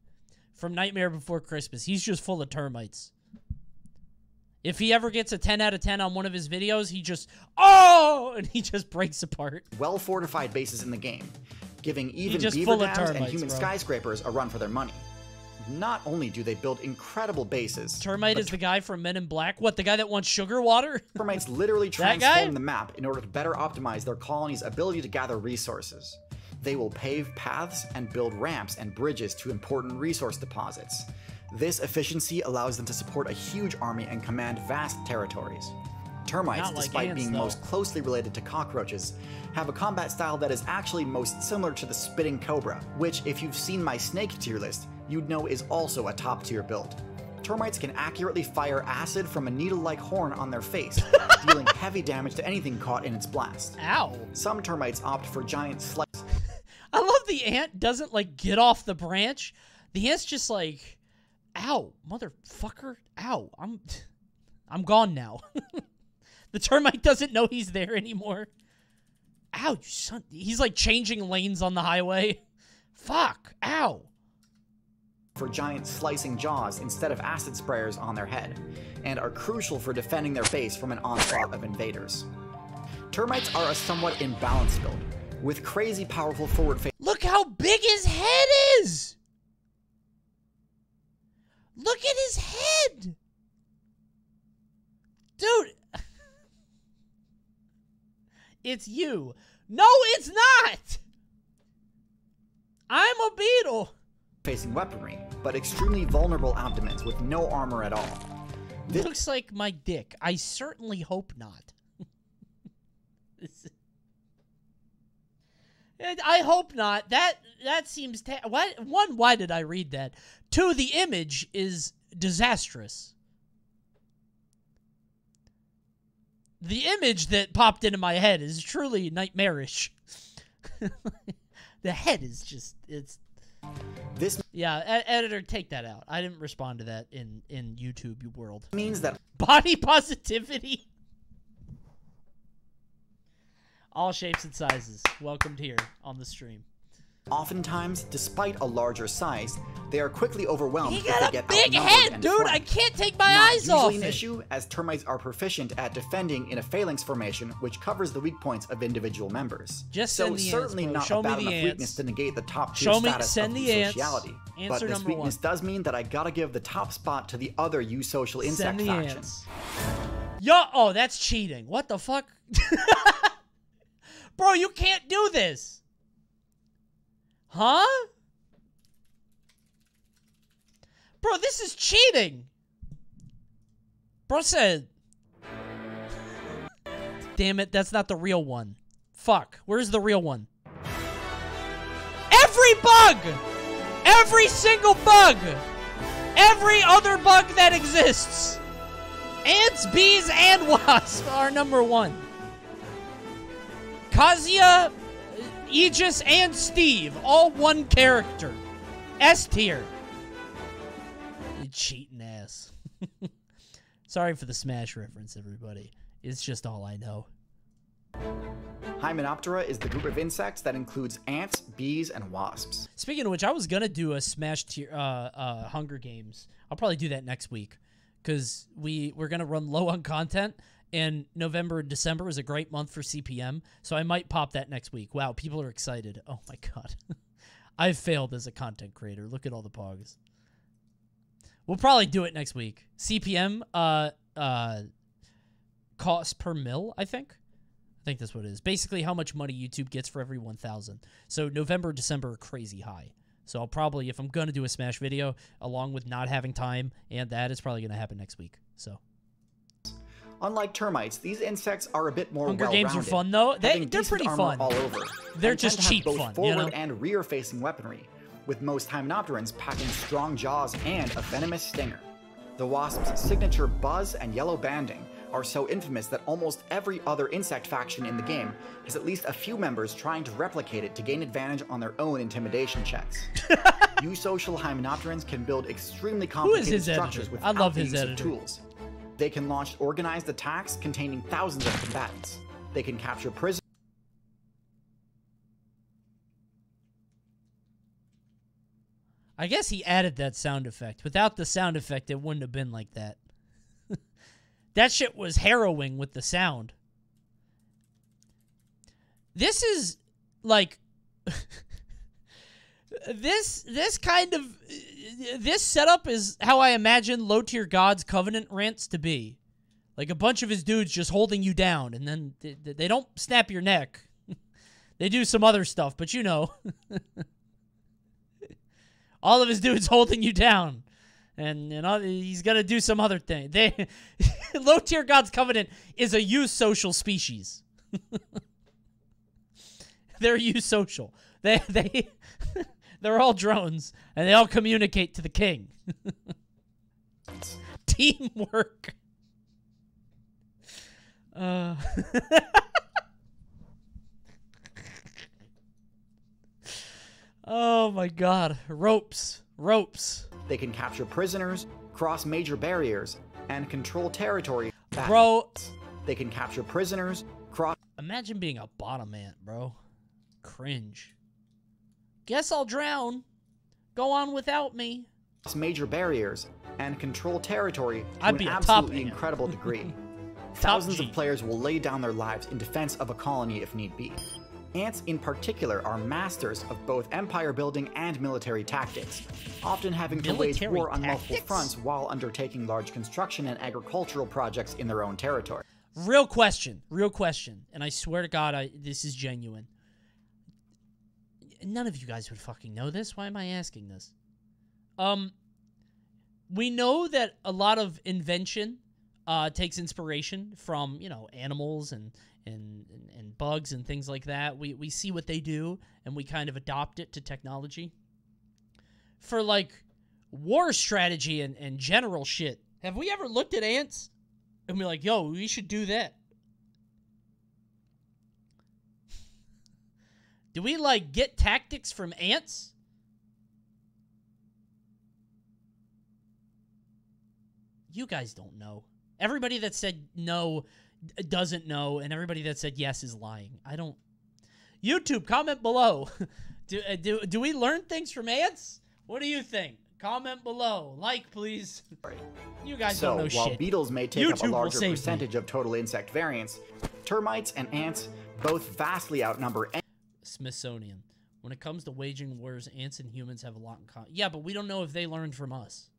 from Nightmare Before Christmas. He's just full of termites. If he ever gets a 10 out of 10 on one of his videos, he just, oh, <laughs> and he just breaks apart. well fortified bases in the game, giving even beaver dams and human bro. skyscrapers a run for their money. Not only do they build incredible bases, Termite is the guy from Men in Black. What, the guy that wants sugar water? <laughs> termites literally transform the map in order to better optimize their colony's ability to gather resources. They will pave paths and build ramps and bridges to important resource deposits. This efficiency allows them to support a huge army and command vast territories. Termites, like despite ants, being though. most closely related to cockroaches, have a combat style that is actually most similar to the Spitting Cobra, which, if you've seen my snake tier list, you'd know is also a top tier build. Termites can accurately fire acid from a needle like horn on their face, <laughs> dealing heavy damage to anything caught in its blast. Ow. Some termites opt for giant slice. <laughs> I love the ant doesn't like get off the branch. The ant's just like, ow, motherfucker, ow, I'm, <laughs> I'm gone now. the termite doesn't know he's there anymore. Ow, you son. He's like changing lanes on the highway. Fuck, ow. For giant slicing jaws instead of acid sprayers on their head, and are crucial for defending their base from an onslaught of invaders. Termites are a somewhat imbalanced build, with crazy powerful forward facing Look how big his head is. Look at his head. Dude. <laughs> it's you. No, it's not. I'm a beetle. Facing weaponry, but extremely vulnerable abdomens with no armor at all. This Looks like my dick. I certainly hope not. I hope not. That that seems ta- one why did I read that? Two the image is disastrous. The image that popped into my head is truly nightmarish. <laughs> the head is just it's this yeah, e- editor take that out. I didn't respond to that in in YouTube world. means that Body <laughs> positivity. All shapes and sizes. Welcomed here on the stream. Oftentimes, despite a larger size, they are quickly overwhelmed He if got they a get big head, dude. I can't take my Not eyes usually off an it. issue, as termites are proficient at defending in a phalanx formation, which covers the weak points of individual members. Just so send the ants, certainly bro. not Show a me bad the enough ants. weakness to negate the top tier Show me- status send of the ants. sociality. Answer but this weakness one. does mean that I gotta give the top spot to the other eusocial insect Send the faction. ants. Yo, oh, that's cheating. What the fuck? <laughs> Bro, you can't do this. Huh? Bro, this is cheating. Bro said. Damn it, that's not the real one. Fuck, where's the real one? Every bug! Every single bug! Every other bug that exists! Ants, bees, and <laughs> wasps are number one. Kazia, Aegis, and Steve, all one character. S tier. You cheating ass. <laughs> Sorry for the Smash reference, everybody. It's just all I know. Hymenoptera is the group of insects that includes ants, bees, and wasps. Speaking of which, I was gonna do a Smash tier, uh, uh, Hunger Games. I'll probably do that next week because we we're gonna run low on content, and November and December is a great month for CPM, so I might pop that next week. Wow, people are excited. Oh my god, <laughs> I've failed as a content creator. Look at all the pogs. We'll probably do it next week. CPM, uh, uh, cost per mil, I think. I think that's what it is. Basically, how much money YouTube gets for every 1,000. So November, December are crazy high. So I'll probably, if I'm gonna do a Smash video, along with not having time and that is probably gonna happen next week. So Unlike termites, these insects are a bit more Hunger Games are well-rounded, fun, though. They- they're pretty fun. all over. They're and just cheap both fun, you forward know? and rear-facing weaponry, with most Hymenopterans packing strong jaws and a venomous stinger. The wasp's signature buzz and yellow banding are so infamous that almost every other insect faction in the game has at least a few members trying to replicate it to gain advantage on their own intimidation checks. <laughs> Eusocial Hymenopterans can build extremely complicated his structures editor? with I love his editor. tools. They can launch organized attacks containing thousands of combatants. They can capture prisoners. I guess he added that sound effect. Without the sound effect, it wouldn't have been like that. <laughs> that shit was harrowing with the sound. This is like <laughs> this this kind of this setup is how I imagine low tier gods covenant rants to be. Like a bunch of his dudes just holding you down and then they, they don't snap your neck. <laughs> they do some other stuff, but you know. <laughs> All of his dudes holding you down. and and other, he's gonna do some other thing. They <laughs> low tier gods covenant is a eusocial species. They're eusocial. They they they're all drones and they all communicate to the king. <laughs> Teamwork. Uh. <laughs> oh my god. Ropes. Ropes. They can capture prisoners, cross major barriers, and control territory. Bro. They can capture prisoners, cross. Imagine being a bottom ant, bro. Cringe. Guess I'll drown. Go on without me. major barriers and control territory to I'd an absolutely incredible degree. <laughs> Thousands of players will lay down their lives in defense of a colony if need be. Ants in particular are masters of both empire building and military tactics, often having to wage Military war on multiple fronts while undertaking large construction and agricultural projects in their own territory. Real question. Real question. And I swear to God, I this is genuine. None of you guys would fucking know this. Why am I asking this? Um, we know that a lot of invention uh, takes inspiration from you know animals and and, and and bugs and things like that. We we see what they do and we kind of adopt it to technology. For like war strategy and, and general shit, have we ever looked at ants and be like, yo, we should do that? Do we like get tactics from ants? You guys don't know. Everybody that said no doesn't know, and everybody that said yes is lying. I don't. YouTube, comment below. <laughs> do, uh, do, do we learn things from ants? What do you think? Comment below. Like, please. You guys so, don't know while shit. beetles may take up a larger save me. percentage of total insect variants, termites and ants both vastly outnumber Smithsonian. When it comes to waging wars, ants and humans have a lot in common. Yeah, but we don't know if they learned from us.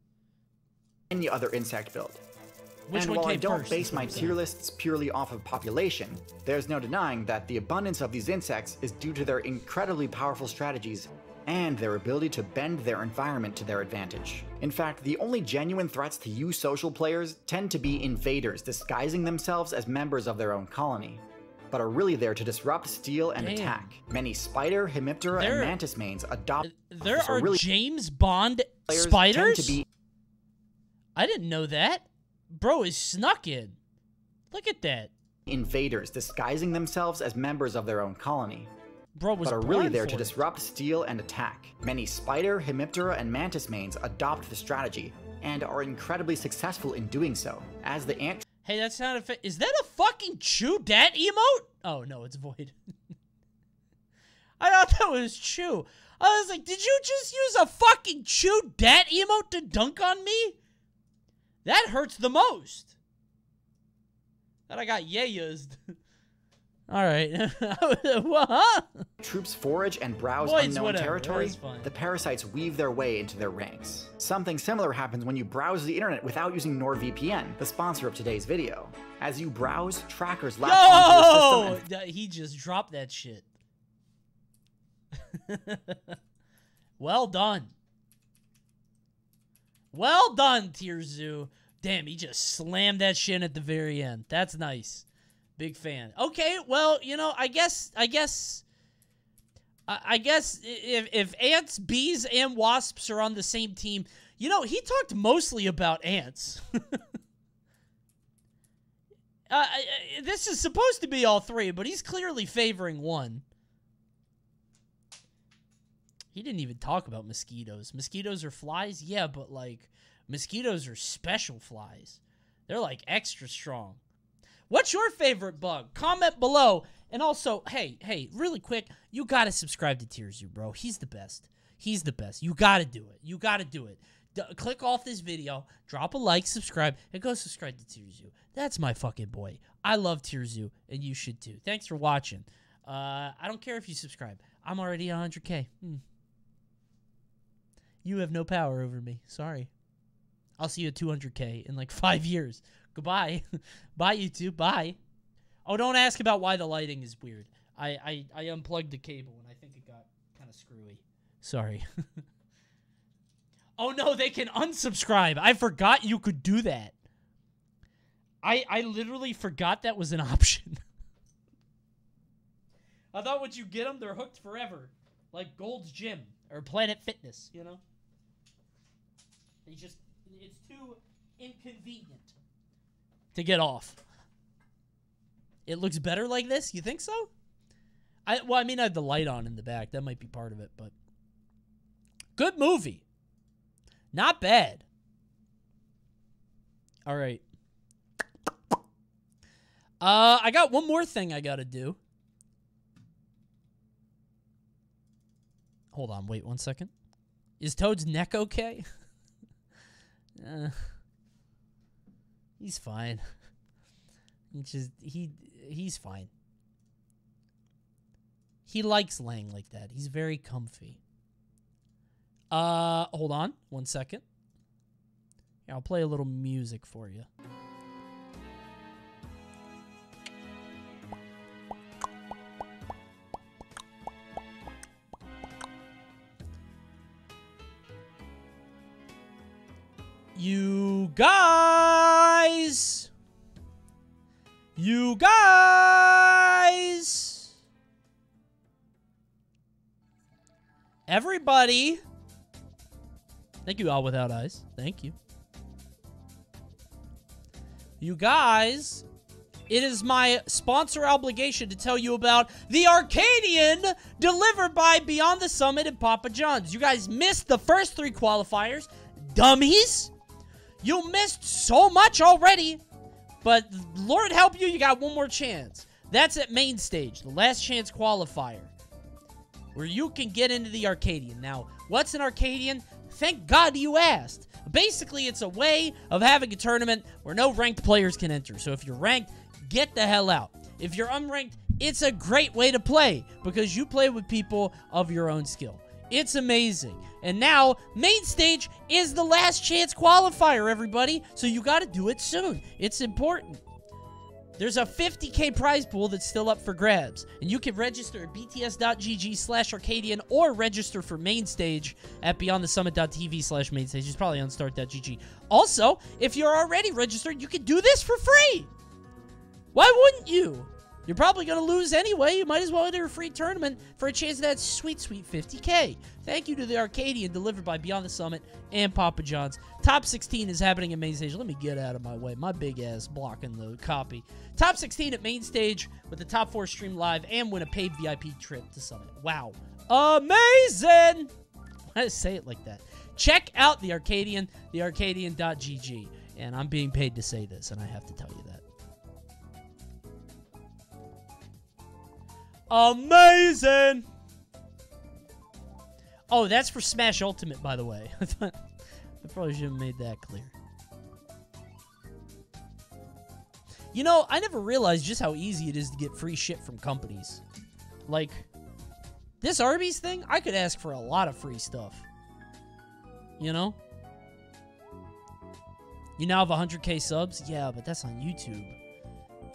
any other insect build. Which and one while I don't base my tier lists purely off of population, there's no denying that the abundance of these insects is due to their incredibly powerful strategies and their ability to bend their environment to their advantage. In fact, the only genuine threats to eusocial players tend to be invaders disguising themselves as members of their own colony, but are really there to disrupt, steal, and Damn. attack. Many spider, hemiptera, There- and mantis mains adopt. There are really James Bond spiders? to be I didn't know that. Bro is snuck in. Look at that. invaders disguising themselves as members of their own colony. Bro was but are really there to it. disrupt, steal, and attack. Many spider, hemiptera, and mantis mains adopt the strategy and are incredibly successful in doing so, as the ant Hey, that sounded fa- Is that a fucking Chew Dat emote? Oh, no, it's Void. <laughs> I thought that was Chew. I was like, did you just use a fucking Chew Dat emote to dunk on me? That hurts the most. That I got yayas. <laughs> All right. <laughs> What, huh? troops forage and browse Boys, unknown whatever, territory, the parasites weave their way into their ranks. Something similar happens when you browse the internet without using NordVPN, the sponsor of today's video. As you browse, trackers latch onto your system and He just dropped that shit. <laughs> well done. Well done, Tier Zoo. Damn, he just slammed that shit at the very end. That's nice. Big fan. Okay, well, you know, I guess, I guess, I, guess if if ants, bees, and wasps are on the same team, you know, he talked mostly about ants. <laughs> Uh, this is supposed to be all three, but he's clearly favoring one. He didn't even talk about mosquitoes. Mosquitoes are flies? Yeah, but like, mosquitoes are special flies. They're like extra strong. What's your favorite bug? Comment below. And also, hey, hey, really quick, you gotta subscribe to Tierzoo, bro. He's the best. He's the best. You gotta do it. You gotta do it. D- click off this video, drop a like, subscribe, and go subscribe to Tierzoo. That's my fucking boy. I love Tierzoo, and you should too. Thanks for watching. Uh, I don't care if you subscribe. I'm already at 100k. Hmm. You have no power over me. Sorry. I'll see you at 200k in like <laughs> five years. Goodbye. <laughs> Bye, YouTube. Bye. Oh, don't ask about why the lighting is weird. I, I, I unplugged the cable and I think it got kind of screwy. Sorry. <laughs> Oh no, they can unsubscribe. I forgot you could do that. I I literally forgot that was an <laughs> option. I thought once you get them, they're hooked forever, like Gold's Gym or Planet Fitness. You know, they just it's too inconvenient to get off. It looks better like this. You think so? I well, I mean, I have the light on in the back. That might be part of it, but good movie. Not bad. All right. Uh, I got one more thing I got to do. Hold on, wait one second. Is Toad's neck okay? <laughs> uh, he's fine. <laughs> He just he he's fine. He likes laying like that. He's very comfy. Uh, hold on one second. I'll play a little music for you. You guys! You guys! Everybody! Thank you, All Without Eyes. Thank you. You guys, it is my sponsor obligation to tell you about the Arcadian delivered by Beyond the Summit and Papa John's. You guys missed the first three qualifiers. Dummies! You missed so much already. But Lord help you, you got one more chance. That's at main stage, the last chance qualifier, where you can get into the Arcadian. Now, what's an Arcadian? Thank God you asked. Basically, it's a way of having a tournament where no ranked players can enter. So if you're ranked, get the hell out. If you're unranked, it's a great way to play because you play with people of your own skill. It's amazing. And now, main stage is the last chance qualifier, everybody. So you got to do it soon. It's important. There's a 50k prize pool that's still up for grabs, and you can register at bts.gg slash arcadian or register for main stage at beyondthesummit.tv slash main stage. It's probably on start.gg. Also, if you're already registered, you can do this for free. Why wouldn't you? You're probably going to lose anyway. You might as well enter a free tournament for a chance of that sweet, sweet 50K. Thank you to the Arcadian delivered by Beyond the Summit and Papa John's. Top 16 is happening at Main Stage. Let me get out of my way. My big ass blocking the copy. Top 16 at Main Stage with the top four stream live and win a paid VIP trip to Summit. Wow. Amazing! I say it like that? Check out the Arcadian, thearcadian.gg. And I'm being paid to say this, and I have to tell you that. Amazing! Oh, that's for Smash Ultimate, by the way. <laughs> I probably should have made that clear. You know, I never realized just how easy it is to get free shit from companies. Like, this Arby's thing, I could ask for a lot of free stuff. You know? You now have 100k subs? Yeah, but that's on YouTube.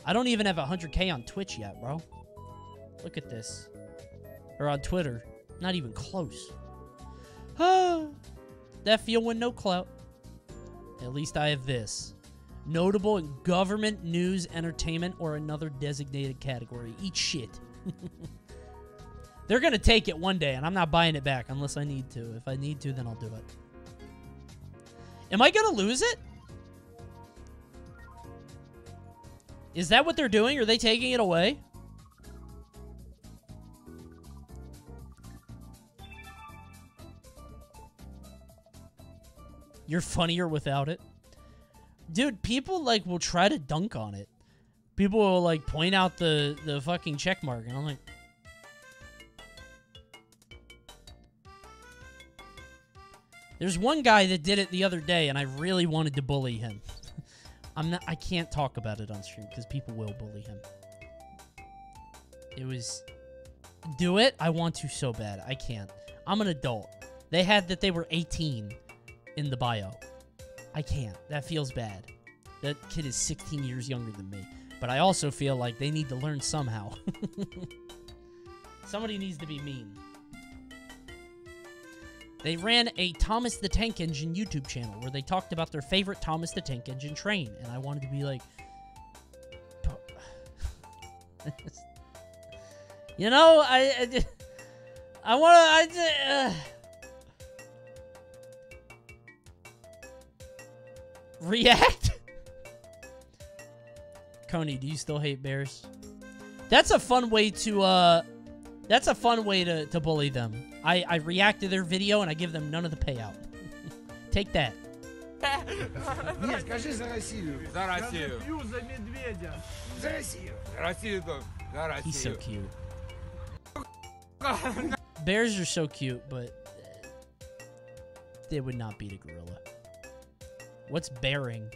I don't even have 100k on Twitch yet, bro. Look at this. Or on Twitter. Not even close. <sighs> that feel with no clout. At least I have this. Notable in government, news, entertainment, or another designated category. Eat shit. <laughs> They're going to take it one day, and I'm not buying it back unless I need to. If I need to, then I'll do it. Am I going to lose it? Is that what they're doing? Are they taking it away? You're funnier without it. Dude, people like will try to dunk on it. People will like point out the the fucking check mark and I'm like There's one guy that did it the other day and I really wanted to bully him. <laughs> I'm not I can't talk about it on stream because people will bully him. It was do it? I want to so bad. I can't. I'm an adult. They had that they were 18 in the bio. I can't. That feels bad. That kid is 16 years younger than me. But I also feel like they need to learn somehow. <laughs> Somebody needs to be mean. They ran a Thomas the Tank Engine YouTube channel where they talked about their favorite Thomas the Tank Engine train, and I wanted to be like, <laughs> you know, I, I, <laughs> I want to, I, uh. react. <laughs> Coney, do you still hate bears? That's a fun way to, uh, that's a fun way to, to bully them. I, I react to their video and I give them none of the payout. <laughs> Take that. Нет, скажи за Россию. За Россию. Пью за медведя. За Россию. Россию только. За Россию. He's so cute. Bears are so cute, but they would not beat a gorilla. What's bearing?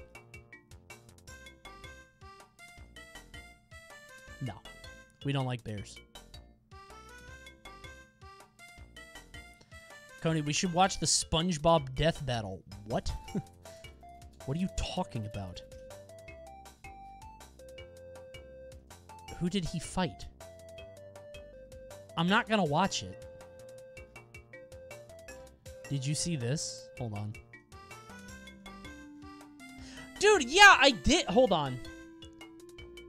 No, we don't like bears. Coney, we should watch the SpongeBob death battle. What? <laughs> what are you talking about? Who did he fight? I'm not gonna watch it. Did you see this? Hold on. Dude, yeah, I did. Hold on.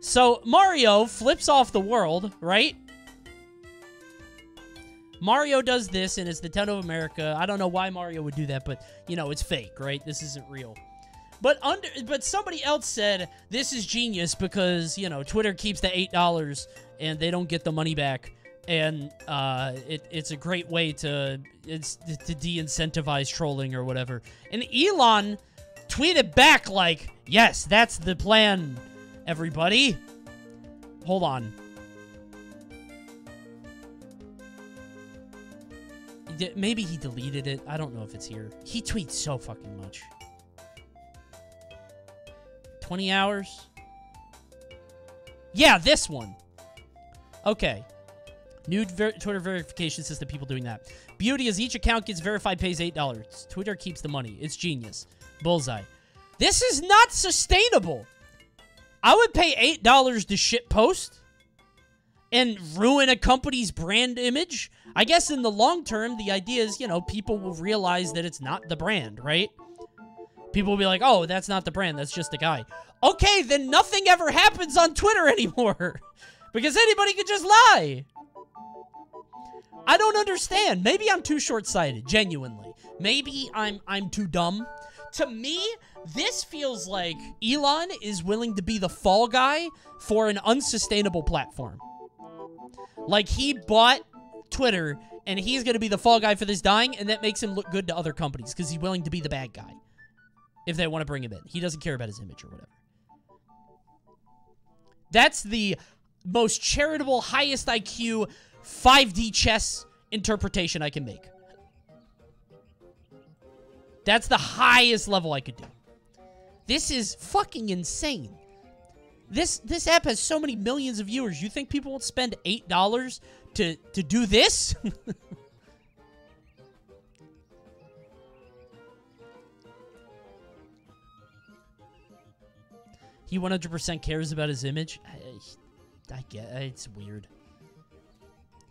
So, Mario flips off the world, right? Mario does this and it's Nintendo of America. I don't know why Mario would do that, but you know, it's fake, right? This isn't real. But under but somebody else said this is genius because, you know, Twitter keeps the $8 and they don't get the money back and uh, it, it's a great way to it's to de-incentivize trolling or whatever. And Elon tweeted back like, "Yes, that's the plan, everybody." Hold on. Maybe he deleted it. I don't know if it's here. He tweets so fucking much. 20 hours? Yeah, this one. Okay. New ver- Twitter verification system, people doing that. Beauty is each account gets verified pays $8. Twitter keeps the money. It's genius. Bullseye. This is not sustainable. I would pay $8 to shit post and ruin a company's brand image. I guess in the long term, the idea is, you know, people will realize that it's not the brand, right? People will be like, oh, that's not the brand. That's just a guy. Okay, then nothing ever happens on Twitter <laughs> anymore. because anybody could just lie. I don't understand. Maybe I'm too short-sighted, genuinely. Maybe I'm I'm too dumb. To me, this feels like Elon is willing to be the fall guy for an unsustainable platform. Like he bought Twitter and he's going to be the fall guy for this dying and that makes him look good to other companies cuz he's willing to be the bad guy if they want to bring him in. He doesn't care about his image or whatever. That's the most charitable, highest IQ 5D chess interpretation I can make. That's the highest level I could do. This is fucking insane. This this app has so many millions of viewers. You think people won't spend eight dollars to to do this? <laughs> he 100% cares about his image. I, I get it's weird.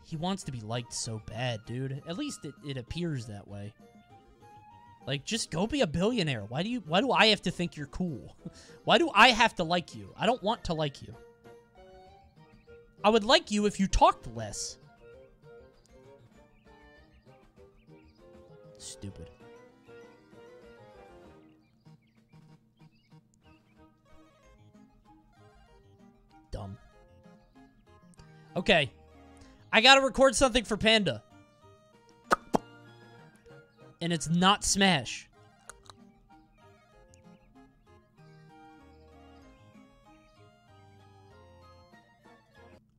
He wants to be liked so bad, dude. At least it, it appears that way. Like, just go be a billionaire. Why do you? Why do I have to think you're cool? <laughs> why do I have to like you? I don't want to like you. I would like you if you talked less. Stupid. Dumb. Okay. I gotta record something for Panda. And it's not Smash.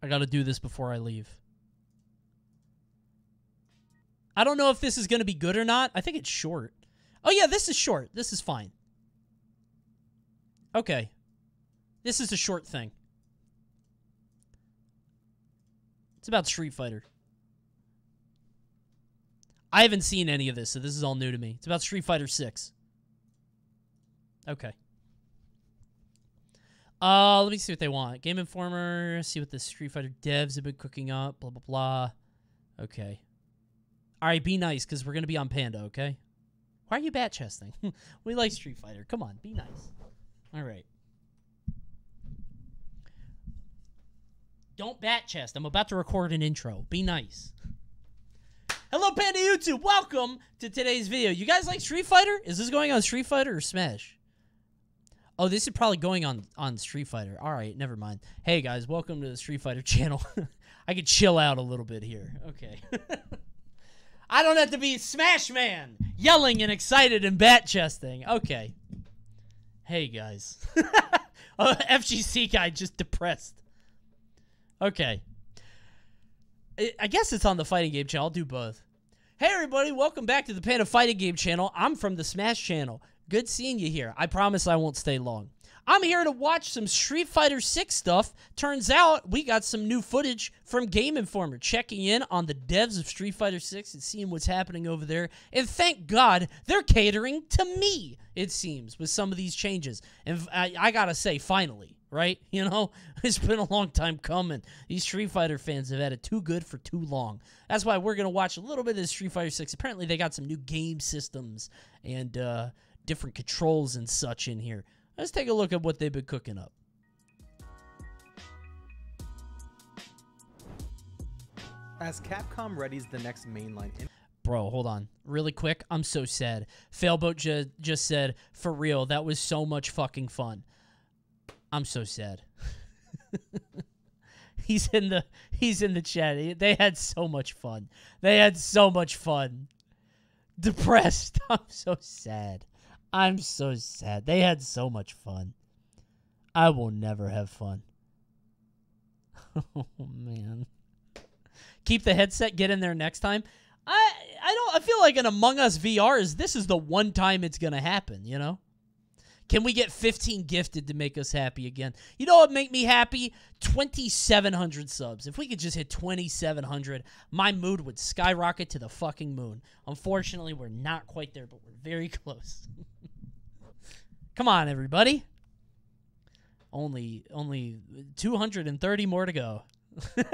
I gotta do this before I leave. I don't know if this is gonna be good or not. I think it's short. Oh yeah, this is short. This is fine. Okay. This is a short thing. It's about Street Fighter. I haven't seen any of this, so this is all new to me. It's about Street Fighter 6. Okay. Uh, let me see what they want. Game Informer, see what the Street Fighter devs have been cooking up, blah, blah, blah. Okay. All right, be nice because we're gonna be on Panda, okay? Why are you bat chesting? <laughs> we like Street Fighter. Come on, be nice. All right. Don't bat chest. I'm about to record an intro. Be nice. Hello, Panda YouTube. Welcome to today's video. You guys like Street Fighter? Is this going on Street Fighter or Smash? Oh, this is probably going on on Street Fighter. All right, never mind. Hey guys, welcome to the Street Fighter <laughs> channel. I could chill out a little bit here. Okay. <laughs> I don't have to be Smash Man yelling and excited and bat chesting. Okay. Hey guys. <laughs> oh, FGC guy just depressed. Okay. I- guess it's on the fighting game channel. I'll do both. Hey everybody, welcome back to the Panda Fighting Game channel. I'm from the Smash channel. Good seeing you here. I promise I won't stay long. I'm here to watch some Street Fighter 6 stuff. Turns out we got some new footage from Game Informer checking in on the devs of Street Fighter 6 and seeing what's happening over there. And thank God they're catering to me, it seems, with some of these changes. And I, I gotta say, finally, right? <laughs> You know, it's been a long time coming. These Street Fighter fans have had it too good for too long. That's why we're gonna watch a little bit of Street Fighter 6. Apparently, they got some new game systems and uh, different controls and such in here. Let's take a look at what they've been cooking up. As Capcom readies the next mainline in- Bro, hold on. Really quick, I'm so sad. Failboat ju- just said, for real, that was so much fucking fun. I'm so sad. <laughs> he's in the he's in the chat. They had so much fun. They had so much fun. Depressed. <laughs> I'm so sad. I'm so sad. They had so much fun. I will never have fun. <laughs> Oh man. Keep the headset, get in there next time. I I don't I feel like in Among Us VR is this is the one time it's gonna happen, you know? Can we get 15 gifted to make us happy again? You know what make me happy? 2,700 subs. If we could just hit 2,700, my mood would skyrocket to the fucking moon. Unfortunately, we're not quite there, but we're very <laughs> close. Come on, everybody. Only, only 230 more to go. <laughs> all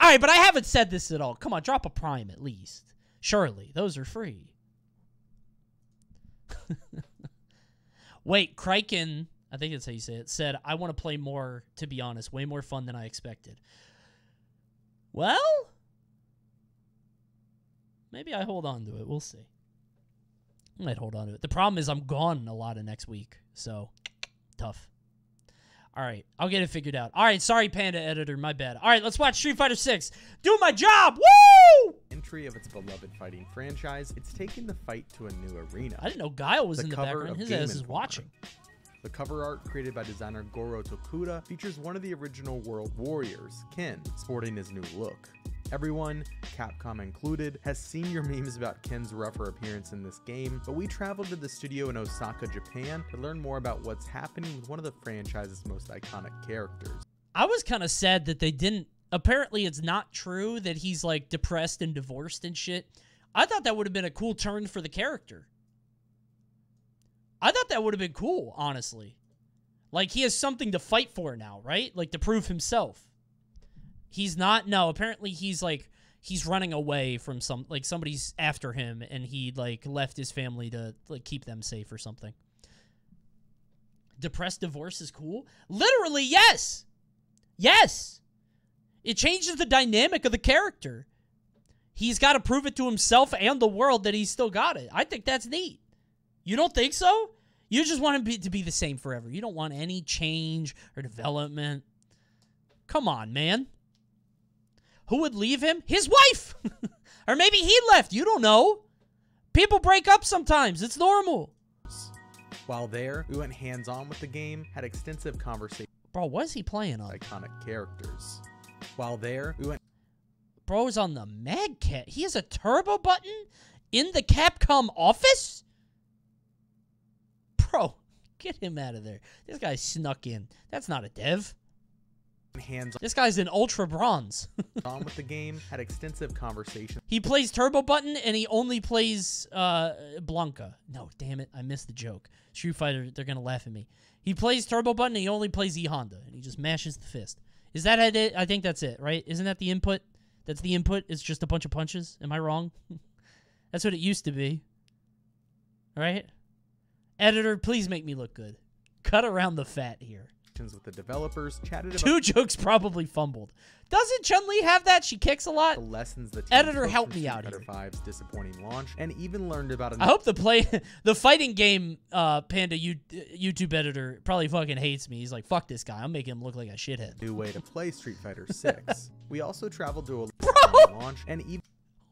right, but I haven't said this at all. Come on, drop a prime at least. Surely, those are free. <laughs> Wait, Kraken, I think that's how you say it, said, I want to play more, to be honest. Way more fun than I expected. Well, maybe I hold on to it. We'll see. I might hold on to it. The problem is I'm gone a lot of next week, so <tsk> tough. All right, I'll get it figured out. All right, sorry, Panda Editor, my bad. All right, let's watch Street Fighter 6. Do my job! Woo! entry of its beloved fighting franchise, it's taking the fight to a new arena. I didn't know Guile was in the background. His Game ass is watching. The cover art, created by designer Goro Tokuda, features one of the original World Warriors, Ken, sporting his new look. Everyone, Capcom included, has seen your memes about Ken's rougher appearance in this game, but we traveled to the studio in Osaka, Japan to learn more about what's happening with one of the franchise's most iconic characters. I was kind of sad that they didn't. Apparently, it's not true that he's like depressed and divorced and shit. I thought that would have been a cool turn for the character. I thought that would have been cool, honestly. Like he has something to fight for now, right? Like to prove himself. He's not. No, apparently he's like he's running away from some like somebody's after him, and he like left his family to like keep them safe or something. Depressed divorce is cool. Literally, yes. Yes. It changes the dynamic of the character. He's got to prove it to himself and the world that he's still got it. I think that's neat. You don't think so? You just want him be, to be the same forever. You don't want any change or development. Come on, man. Who would leave him? His wife! <laughs> or maybe he left. You don't know. People break up sometimes. It's normal. While there, we went hands on with the game, had extensive conversations. Bro, what is he playing on? Iconic characters. While there, we went Bro's on the Mad Cat. He has a turbo button in the Capcom office? Bro, <laughs> get him out of there. This guy snuck in. That's not a dev. Hands This guy's in Ultra Bronze. <laughs> on with the game, had extensive conversations. he plays turbo button and he only plays uh, Blanca. No, damn it. I missed the joke. Street Fighter, they're going to laugh at me. He plays turbo button and he only plays E Honda. And he just mashes the fist. Is that it? I think that's it, right? Isn't that the input? That's the input. It's just a bunch of punches. Am I wrong? <laughs> That's what it used to be. Right? Editor, please make me look good. Cut around the fat here. With the developers, chatted Two jokes probably fumbled. Doesn't Chun Li have that? She kicks a lot. the lessons the team Editor, took help from me Street out Fighter here. 5's disappointing launch, and even learned about a I hope the play, <laughs> the fighting game, uh, Panda you, YouTube editor probably fucking hates me. He's like, fuck this guy. I'm making him look like a shithead. new way to play Street Fighter <laughs> 6. we also traveled to a <laughs> launch and even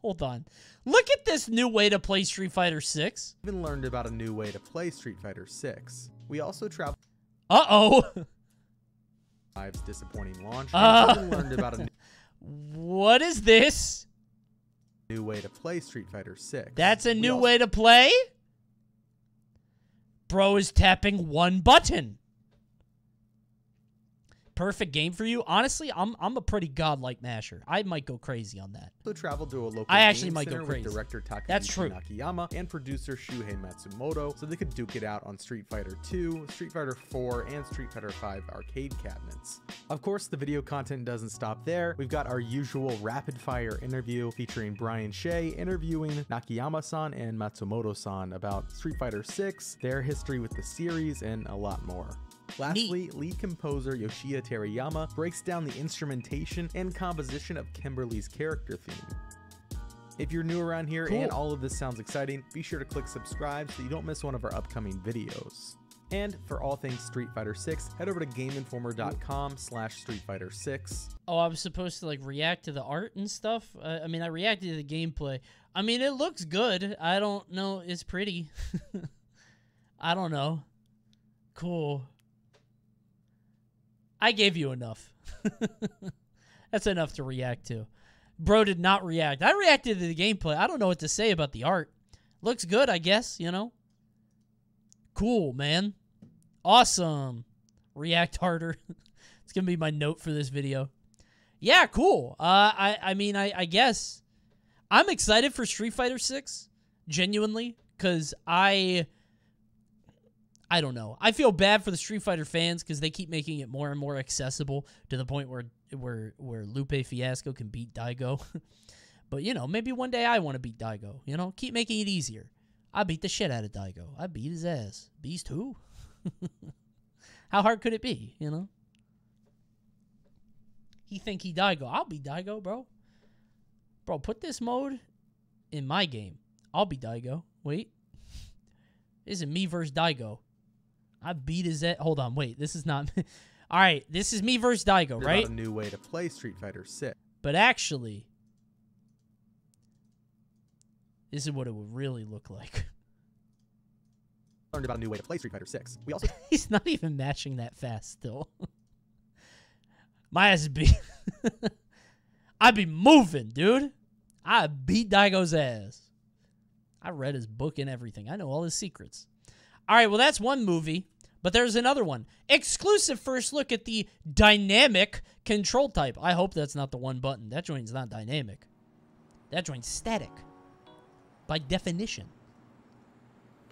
Hold on. Look at this new way to play Street Fighter 6. even learned about a new way to play Street Fighter 6. We also traveled Uh 5's disappointing launch Uh. learned about a <laughs> What is this? new way to play Street Fighter 6. That's a new way to play? Bro is tapping one button. Perfect game for you. Honestly, I'm I'm a pretty godlike masher. I might go crazy on that. also traveled to a local I actually might go crazy. director Takashi That's true. Nakayama and producer Shuhei Matsumoto so they could duke it out on Street Fighter 2, Street Fighter 4, and Street Fighter 5 arcade cabinets. Of course, the video content doesn't stop there. We've got our usual rapid fire interview featuring Brian Shea interviewing Nakayama-san and Matsumoto-san about Street Fighter 6, their history with the series, and a lot more. Lastly, lead composer Yoshia Terayama breaks down the instrumentation and composition of Kimberly's character theme. If you're new around here and all of this sounds exciting, be sure to click subscribe so you don't miss one of our upcoming videos. And for all things Street Fighter 6, head over to GameInformer.com slash Street Fighter 6. Oh, I was supposed to like react to the art and stuff. Uh, I mean, I reacted to the gameplay. I mean, it looks good. I don't know. It's pretty. <laughs> I don't know. Cool. I gave you enough. <laughs> That's enough to react to. Bro did not react. I reacted to the gameplay. I don't know what to say about the art. Looks good, I guess, you know? Cool, man. Awesome. React harder. <laughs> it's going to be my note for this video. Yeah, cool. Uh, I, I mean, I, I guess I'm excited for Street Fighter 6, genuinely, because I. I don't know. I feel bad for the Street Fighter fans because they keep making it more and more accessible to the point where where where Lupe Fiasco can beat Daigo. <laughs> but you know, maybe one day I want to beat Daigo. You know, keep making it easier. I beat the shit out of Daigo. I beat his ass. Beast who? <laughs> How hard could it be? You know. He think he Daigo. I'll be Daigo, bro. Bro, put this mode in my game. I'll be Daigo. Wait. This is me versus Daigo. I beat his ass. Hold on, wait. This is not. <laughs> All right, this is me versus Daigo, right? a new way to play Street Fighter 6. But actually, this is what it would really look like. <laughs> Learned about a new way to play Street Fighter 6. We also <laughs> He's not even matching that fast still. My ass be. I be moving, dude. I beat Daigo's ass. I read his book and everything. I know all his secrets. All right, well, that's one movie, but there's another one. Exclusive first look at the dynamic control type. I hope that's not the one button. That joint's not dynamic. That joint's static. By definition.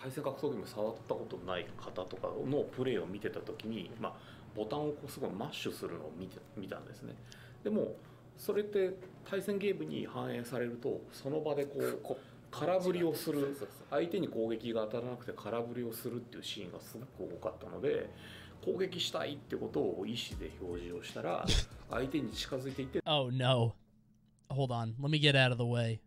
対戦格闘技も触ったことない方とかのプレーを見てた時に、まあ、ボタンをこうすごいマッシュするのを見て見たんですねでもそれって対戦ゲームに反映されるとその場でこう 空振りをする相手に攻撃が当たらなくて空振りをするっていうシーンがすごく多かったので攻撃したいってことを意思で表示をしたら相手に近づいていって Oh no. Hold on. Let me get out of the way.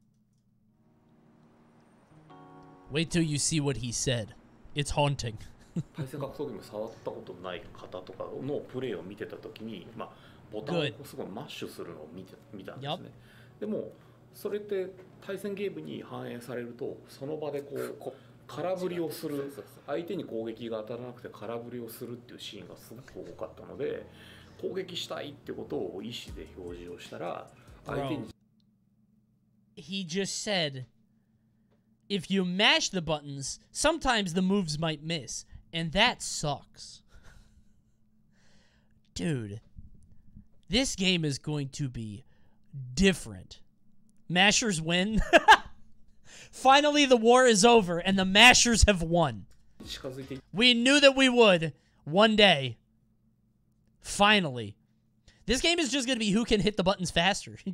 Wait till you see what he said. It's haunting. <laughs> 対戦格闘技も触ったことない方とかのプレーを見てた時に、まあ、ボタンをすごいマッシュするのを見て見たんですねでもそれって対戦ゲームに反映されるとその場でこうこう空振りをする相手に攻撃が当たらなくて空振りをするっていうシーンがすごく多かったので攻撃したいってことを意思で表示をしたら相手に He just said if you mash the buttons, sometimes the moves might miss. And that sucks. Dude, this game is going to be different. Mashers win. <laughs> Finally, the war is over and the Mashers have won. We knew that we would one day. Finally. This game is just going to be who can hit the buttons faster. <laughs>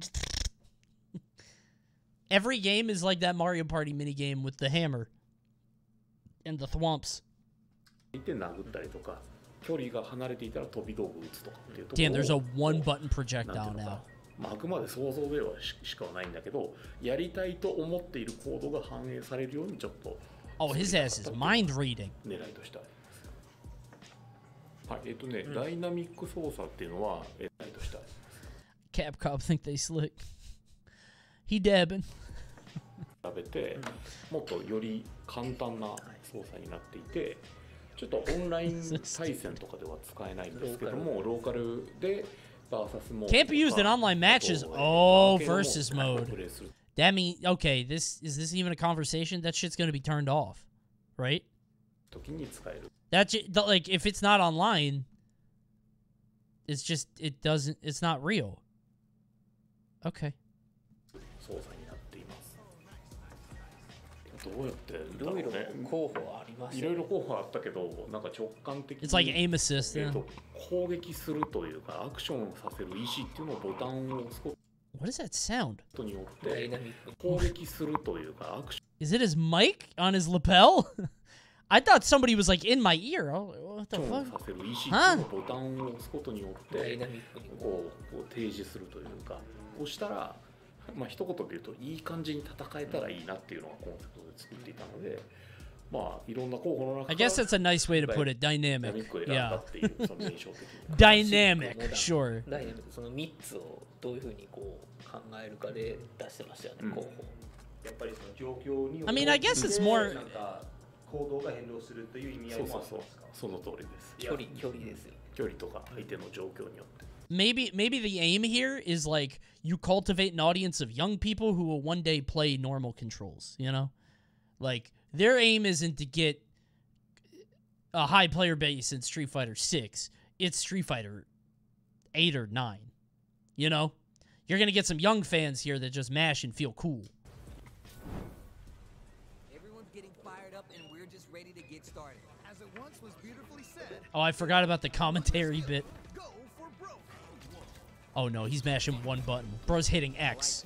Every game is like that Mario Party mini game with the hammer and the thwomps. Damn, there's a one button projectile now. かまあ、あくまで想像ではししかないんだけどやりたいと思っている行動が反映されるようにちょっと Oh, his ass is mind reading. 狙いとしてありますはいえっ、とね、ダイナミック操作っていうのはえー狙いとしてあります Capcom think they slick. He dabbing. <laughs> 比べてもっとより簡単な操作になっていて <laughs> ちょっとオンライン <laughs> 対戦とかでは使えないんですけどもローカルで Can't be used in online matches. Oh, oh versus mode. That means okay. This is this even a conversation? That shit's gonna be turned off, right? That's like if it's not online, it's just it doesn't. It's not real. Okay. どうやっていろいろ候補ありますいろいろ候補あったけどなんか直感的に It's like aim assist, え.と攻撃するというかアクションさせる意思っていうのをボタンを押すこ What does that sound? とによって攻撃するというかアクション Is it his mic on his lapel? <laughs> I thought somebody was like in my ear. Oh, what the さ fuck? せる意思っていう Huh? のをボタンを押すことによってこうこう提示するというか押したらまあ一言で言うといい感じに戦えたらいいなっていうのがコンセプトで 作っていたのでまあいろんな候補の中 I guess that's a nice way to put it. ダイ Dynamic. ナミックを選んだ Yeah. っていうその印象的な Dynamic, sure. ダイナミックその3つをどういうふうにこう考えるかで出してましたよね、候補やっぱりその状況に I mean, I guess it's more- なんか行動が変動するという意味合いもあそうそうそうりますかその通りです距離距離ですよ距離とか相手の状況によって Maybe maybe the aim here is like you cultivate an audience of young people who will one day play normal controls, you know? Like their aim isn't to get a high player base in Street Fighter 6. It's Street Fighter 8 or 9. You know? You're going to get some young fans here that just mash and feel cool. Everyone's getting fired up and we're just ready to get started. As it once was beautifully said, Oh, I forgot about the commentary bit. Oh no, he's mashing one button. Bro's hitting X.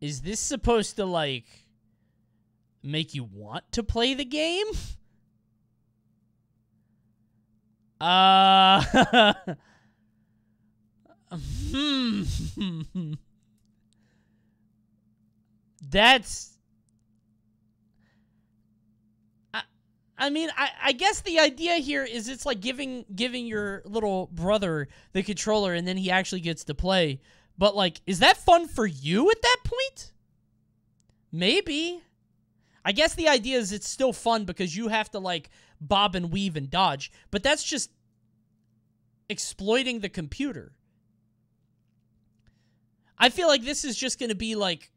Is this supposed to like make you want to play the game? <laughs> Uh Hmm. <laughs> That's I, I mean, I, I guess the idea here is it's like giving giving your little brother the controller and then he actually gets to play. But like, is that fun for you at that point? Maybe. I guess the idea is it's still fun because you have to like bob and weave and dodge, but that's just exploiting the computer. I feel like this is just going to be like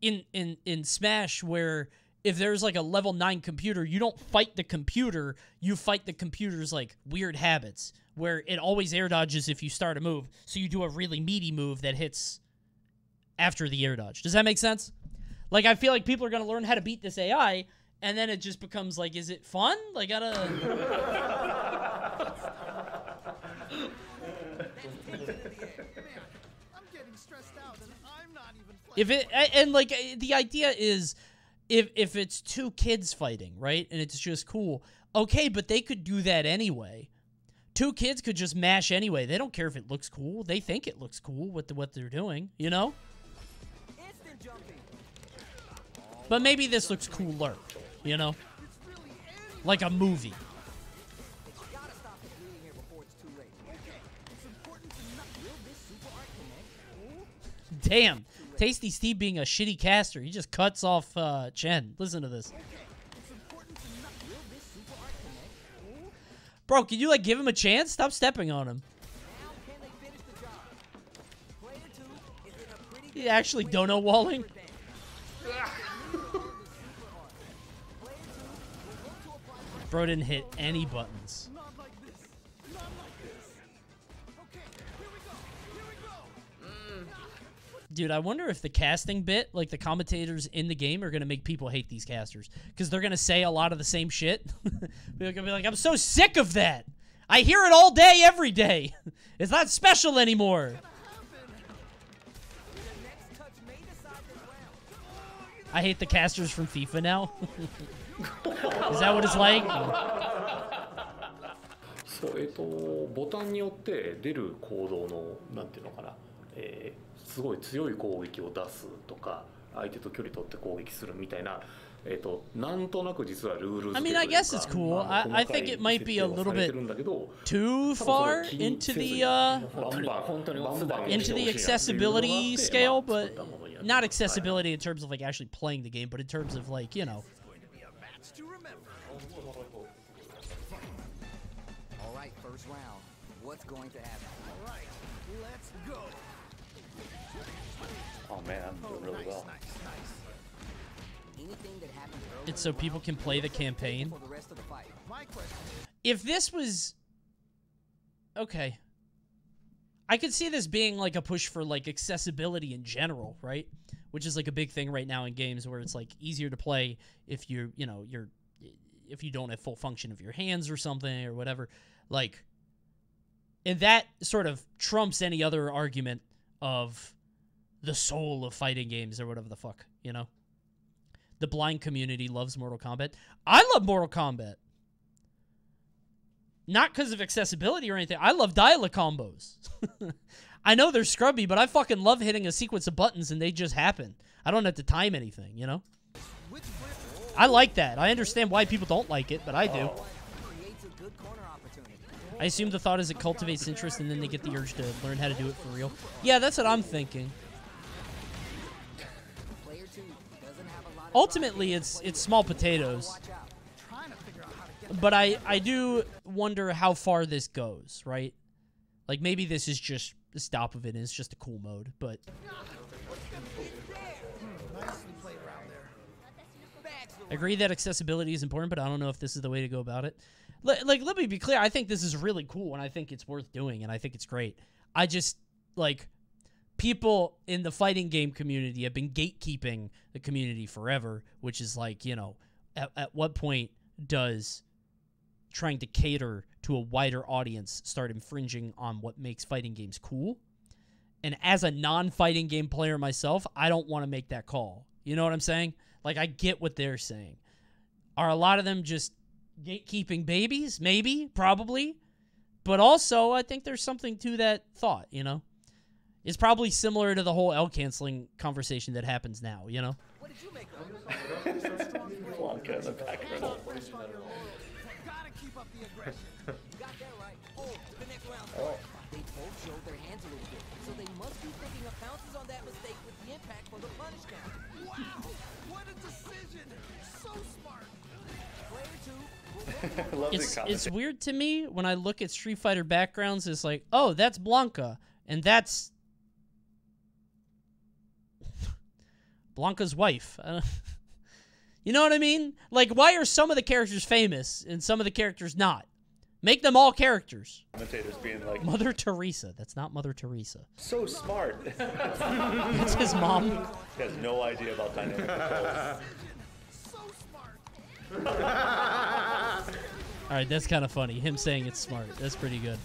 in in in Smash where if there's like a level 9 computer, you don't fight the computer, you fight the computer's like weird habits where it always air dodges if you start a move. So you do a really meaty move that hits after the air dodge. Does that make sense? Like I feel like people are going to learn how to beat this AI and then it just becomes like is it fun? Like I gotta <laughs> I'm getting stressed out and I'm not if it and like the idea is if if it's two kids fighting right and it's just cool okay but they could do that anyway two kids could just mash anyway they don't care if it looks cool they think it looks cool with the, what they're doing you know but maybe this looks cooler you know like a movie Gotta stop the bleeding here before it's too late. Okay, it's important to not. Will this super art connect? Ooh. damn tasty steve being a shitty caster. He just cuts off uh chen. Listen to this. Bro can you like give him a chance? Stop stepping on him. You actually dono walling? <laughs> Bro didn't hit any buttons. Dude, I wonder if the casting bit, like the commentators in the game, are gonna make people hate these casters because they're gonna say a lot of the same shit. <laughs> they're gonna be like, "I'm so sick of that. I hear it all day, every day. <laughs> It's not special anymore." I hate the casters from FIFA now. <laughs> Is that what it's like? そうえっ、とボタンによって出る行動のなんていうのかな、えー すごい強い攻撃を出すとか相手と距離取って攻撃するみたいな。えっと、なんとなく実はルール I mean, I guess it's cool. あ I, の I think it might be a little bit too far into the に uh into the accessibility scale, まあ but not accessibility in terms of like actually playing the game, but in terms of like you know. All right, first round. What's going to happen? Man, I'm doing really well. Anything that happened earlier It's so people can play the campaign. for the rest of the fight. My question If this was okay, I could see this being like a push for like accessibility in general, right? Which is like a big thing right now in games where it's like easier to play if you you know you're if you don't have full function of your hands or something or whatever. Like, and that sort of trumps any other argument of the soul of fighting games or whatever the fuck, you know? The blind community loves Mortal Kombat. I love Mortal Kombat. Not because of accessibility or anything. I love dial combos. <laughs> I know they're scrubby, but I fucking love hitting a sequence of buttons and they just happen. I don't have to time anything, you know? I like that. I understand why people don't like it, but I do. I assume the thought is it cultivates interest and then they get the urge to learn how to do it for real. Yeah, that's what I'm thinking. Ultimately, it's it's small potatoes. But I I do wonder how far this goes, right? Like maybe this is just the stop of it and it's just a cool mode, but I agree that accessibility is important, but I don't know if this is the way to go about it. Li- Like, let me be clear. I think this is really cool, and I think it's worth doing, and I think it's great. I just like people in the fighting game community have been gatekeeping the community forever, which is like, you know, at, at what point does trying to cater to a wider audience start infringing on what makes fighting games cool? And as a non fighting game player myself, I don't want to make that call. You know what I'm saying? Like, I get what they're saying. Are a lot of them just gatekeeping babies? Maybe, probably. But also, I think there's something to that thought, you know? It's probably similar to the whole L canceling conversation that happens now, you know? Blanca in the background. Gotta keep up the aggression. you got that right. Oh, the next round. Oh. They both showed their hands a little bit, so they must be thinking of pounces on that mistake with the impact for the punish count. Wow! What a decision! So smart! Player two. <laughs> It's, it's weird to me when I look at Street Fighter backgrounds, it's like, oh, that's Blanca, and that's Blanca's wife. <laughs> You know what I mean? Like, why are some of the characters famous and some of the characters not? Make them all characters. commentators being like Mother Teresa. That's not Mother Teresa. so smart. <laughs> That's his mom. He has no idea about dynamic controls. All right, that's kind of funny. Him saying it's smart. That's pretty good.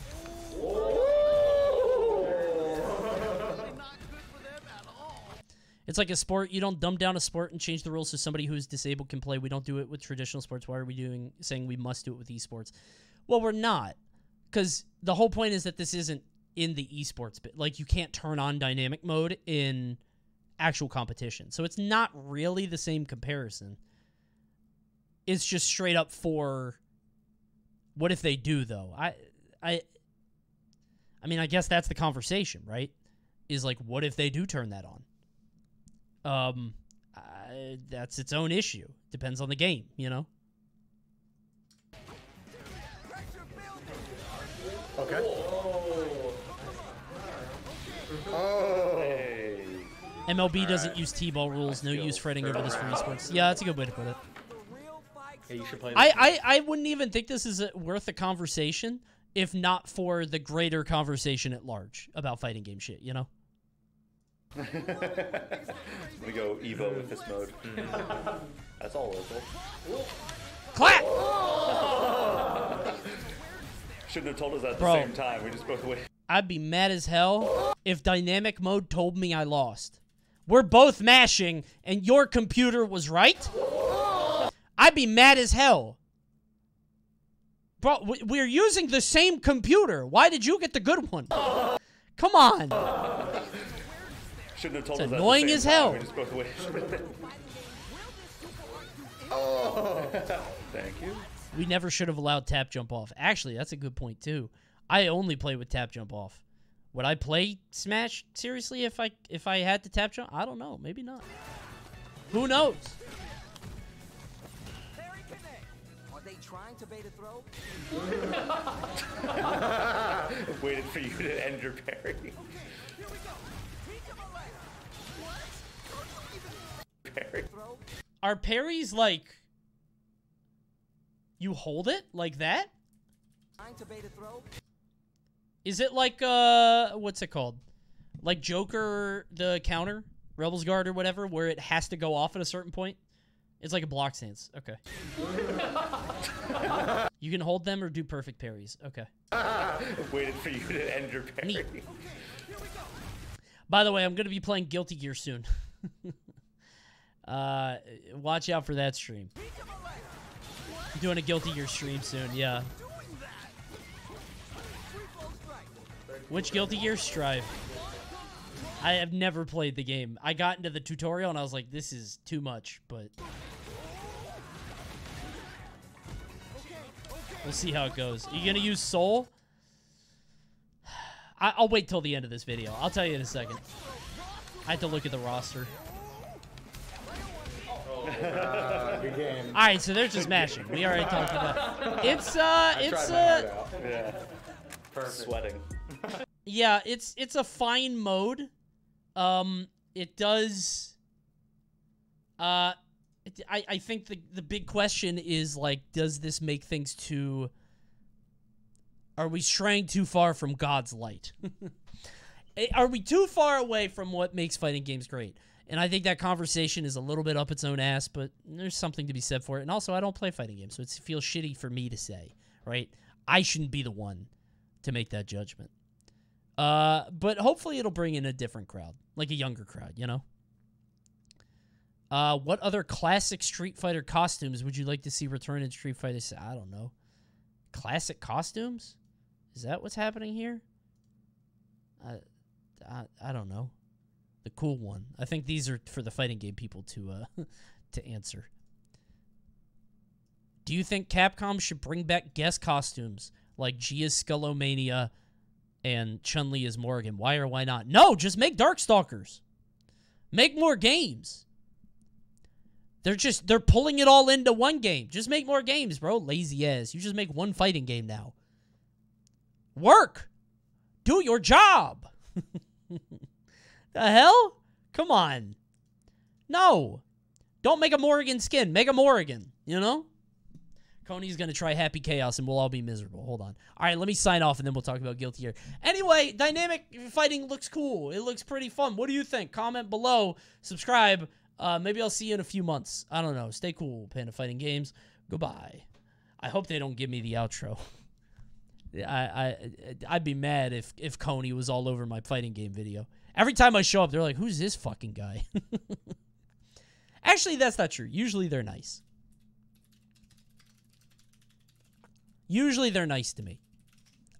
It's like a sport. You don't dumb down a sport and change the rules so somebody who's disabled can play. We don't do it with traditional sports. Why are we doing saying we must do it with esports? Well, we're not, because the whole point is that this isn't in the esports bit. Like you can't turn on dynamic mode in actual competition, so it's not really the same comparison. It's just straight up for. What if they do though? I, I. I mean, I guess that's the conversation, right? Is like, what if they do turn that on? Um, uh, that's its own issue. Depends on the game, you know. Okay. Oh. Hey. MLB doesn't use T-ball rules. No use fretting over this for esports. Yeah, that's a good way to put it. Hey, you should play. I, I, I wouldn't even think this is a, worth a conversation if not for the greater conversation at large about fighting game shit, you know? <laughs> we go Evo with this mode. <laughs> That's all local. Clap! <laughs> Shouldn't have told us that at Bro. the same time. We just both wait. I'd be mad as hell if dynamic mode told me I lost. We're both mashing and your computer was right? I'd be mad as hell. Bro, we're using the same computer. Why did you get the good one? Come on. Shouldn't have told It's us annoying the same as hell. We just both wait. <laughs> oh, <laughs> thank you. We never should have allowed tap jump off. Actually, that's a good point too. I only play with tap jump off. Would I play Smash seriously if I if I had to tap jump? I don't know. Maybe not. Who knows? Are they trying to bait a throw? Waited for you to end your parry. Parry. Are parries like you hold it like that? Trying to bait a throw? Is it like uh what's it called? Like Joker the counter, Rebel's Guard or whatever, where it has to go off at a certain point? It's like a block stance. Okay. <laughs> you can hold them or do perfect parries. Okay. <laughs> Waited for you to end your parry. By the way, I'm gonna be playing Guilty Gear soon. <laughs> uh, watch out for that stream. I'm doing a Guilty Gear stream soon. Yeah. Which Guilty Gear? Strive. I have never played the game. I got into the tutorial and I was like, this is too much, but we'll see how it goes. Are you gonna use Sol? <sighs> I- I'll wait till the end of this video. I'll tell you in a second. I have to look at the roster. Good game. All right, so they're just mashing. We already talked about. <laughs> It's uh, it's uh, Yeah. Perfect. Sweating. yeah, it's it's a fine mode. Um, it does. Uh, it, I I think the the big question is like, does this make things too? Are we straying too far from God's light? <laughs> Eh, Are we too far away from what makes fighting games great? And I think that conversation is a little bit up its own ass, but there's something to be said for it. And also, I don't play fighting games, so it feels shitty for me to say, right? I shouldn't be the one to make that judgment. Uh, but hopefully, it'll bring in a different crowd, like a younger crowd, you know. Uh, what other classic Street Fighter costumes would you like to see return in Street Fighter? I don't know. Classic costumes? Is that what's happening here? I, I, I don't know. The cool one. I think these are for the fighting game people to uh <laughs> to answer. Do you think Capcom should bring back guest costumes like Gia's Skullomania and Chun Li as Morrigan? Why or why not? No, just make Darkstalkers. Make more games. They're just they're pulling it all into one game. Just make more games, bro. Lazy ass. You just make one fighting game now. Work. Do your job. <laughs> the hell? Come on. No. Don't make a Morrigan skin. Make a Morrigan. You know? Coney's gonna try Happy Chaos and we'll all be miserable. Hold on. All right, let me sign off and then we'll talk about Guilty Gear. Anyway, dynamic fighting looks cool. It looks pretty fun. What do you think? Comment below. Subscribe. Uh, maybe I'll see you in a few months. I don't know. Stay cool, Panda Fighting Games. Goodbye. I hope they don't give me the outro. <laughs> I I I'd be mad if if Coney was all over my fighting game video. Every time I show up, they're like, "Who's this fucking guy?" <laughs> Actually, that's not true. Usually they're nice. Usually they're nice to me.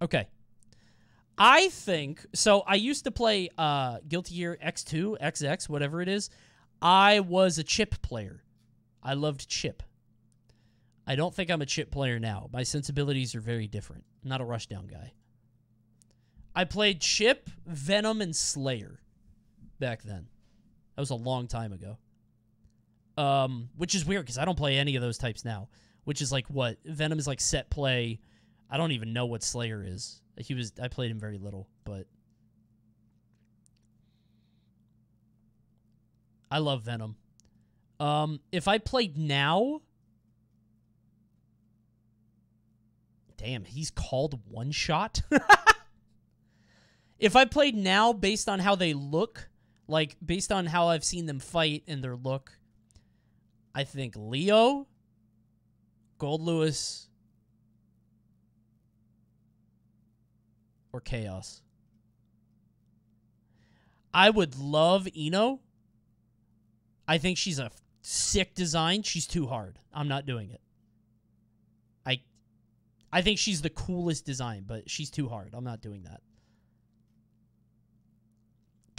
Okay. I think so. I used to play uh, Guilty Gear X2, XX, whatever it is. I was a Chipp player. I loved Chipp. I don't think I'm a Chipp player now. My sensibilities are very different. I'm not a rushdown guy. I played Chipp, Venom, and Slayer back then. That was a long time ago. Um, which is weird because I don't play any of those types now. Which is like what Venom is like set play. I don't even know what Slayer is. He was I played him very little, but I love Venom. Um, if I played now, damn, he's called one shot. <laughs> if I played now based on how they look, like based on how I've seen them fight and their look, I think Leo, Goldlewis, or Chaos. I would love I-No. I think she's a sick design. She's too hard. I'm not doing it. I I think she's the coolest design, but she's too hard. I'm not doing that.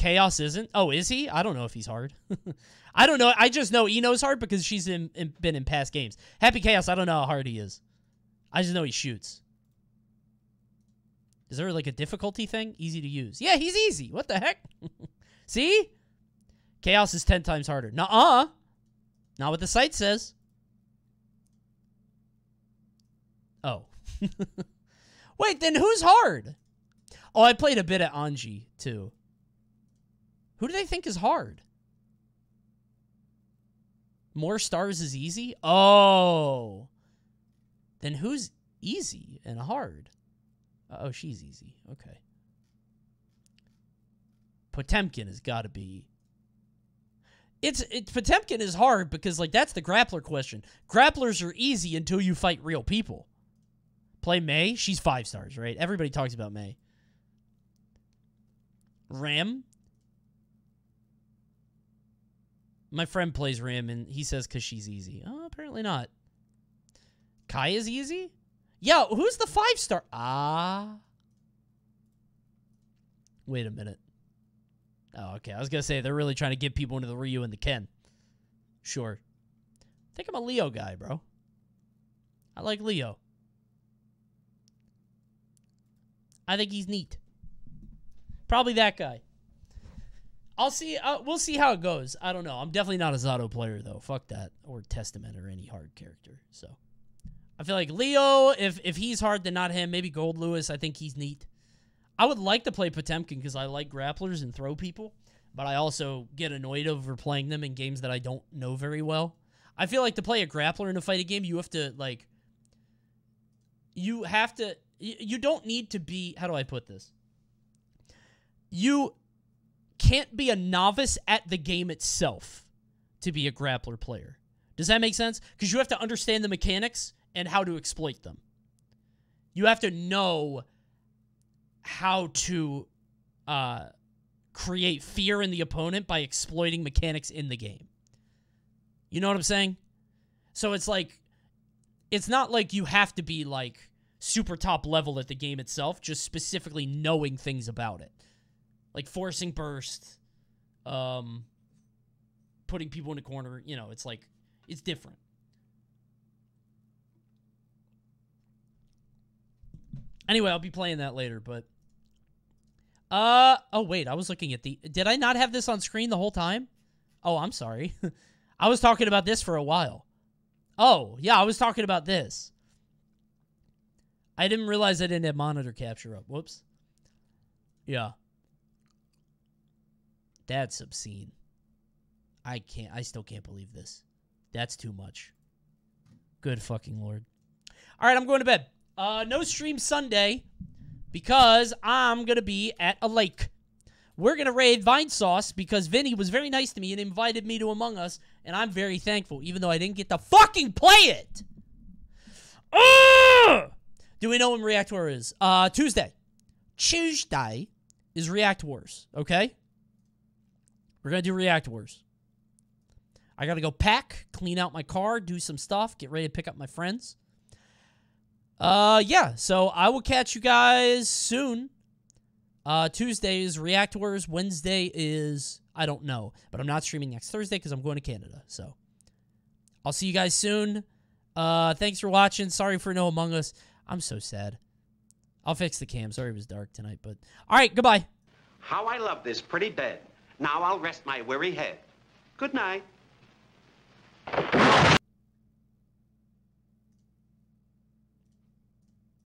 Chaos isn't. Oh, is he? I don't know if he's hard. <laughs> I don't know. I just know I-No's hard because she's in, in, been in past games. Happy Chaos, I don't know how hard he is. I just know he shoots. Is there like a difficulty thing? Easy to use. Yeah, he's easy. What the heck? <laughs> See? Chaos is 10 times harder. Nuh-uh. Not what the site says. Oh. <laughs> Wait, then who's hard? Oh, I played a bit at Anji, too. Who do they think is hard? More stars is easy? Oh. Then who's easy and hard? Oh, she's easy. Okay. Potemkin has got to be. It's it, Potemkin is hard because like that's the grappler question. Grapplers are easy until you fight real people. Play May, she's five stars, right? Everybody talks about May. Ram. My friend plays Ram and he says because she's easy. Oh, apparently not. Kai is easy? Yo, who's the five star? Ah. Wait a minute. Oh, okay. I was going to say they're really trying to get people into the Ryu and the Ken. Sure. I think I'm a Leo guy, bro. I like Leo. I think he's neat. Probably that guy. I'll see. Uh, we'll see how it goes. I don't know. I'm definitely not a Zato player though. Fuck that. Or Testament or any hard character. So I feel like Leo, if if he's hard, then not him. Maybe Goldlewis. I think he's neat. I would like to play Potemkin because I like grapplers and throw people, but I also get annoyed over playing them in games that I don't know very well. I feel like to play a grappler in a fighting game, you have to like. You have to. You don't need to be. How do I put this? You can't be a novice at the game itself to be a grappler player. Does that make sense? Because you have to understand the mechanics and how to exploit them. You have to know how to uh, create fear in the opponent by exploiting mechanics in the game. You know what I'm saying? So it's like, it's not like you have to be like super top level at the game itself, just specifically knowing things about it. Like forcing burst, um, putting people in a corner, you know, it's like, it's different. Anyway, I'll be playing that later, but uh oh wait, I was looking at the Did I not have this on screen the whole time? Oh, I'm sorry. <laughs> I was talking about this for a while. Oh, yeah, I was talking about this. I didn't realize I didn't have monitor capture up. Whoops. Yeah. That's obscene. I can't I still can't believe this. That's too much. Good fucking lord. All right, I'm going to bed. Uh, no stream Sunday because I'm to be at a lake. We're to raid Vinesauce because Vinny was very nice to me and invited me to Among Us, and I'm very thankful, even though I didn't get to fucking play it. Do we know when React War is? Uh, Tuesday. Tuesday is React Wars, okay? We're going to do React Wars. I got to go pack, clean out my car, do some stuff, get ready to pick up my friends. Uh, yeah, so I will catch you guys soon. Uh, Tuesday is React Wars. Wednesday is, I don't know, but I'm not streaming next Thursday because I'm going to Canada. So I'll see you guys soon. Uh, thanks for watching. Sorry for no Among Us. I'm so sad. I'll fix the cam. Sorry it was dark tonight, but all right, goodbye. How I love this pretty bed. Now I'll rest my weary head. Good night.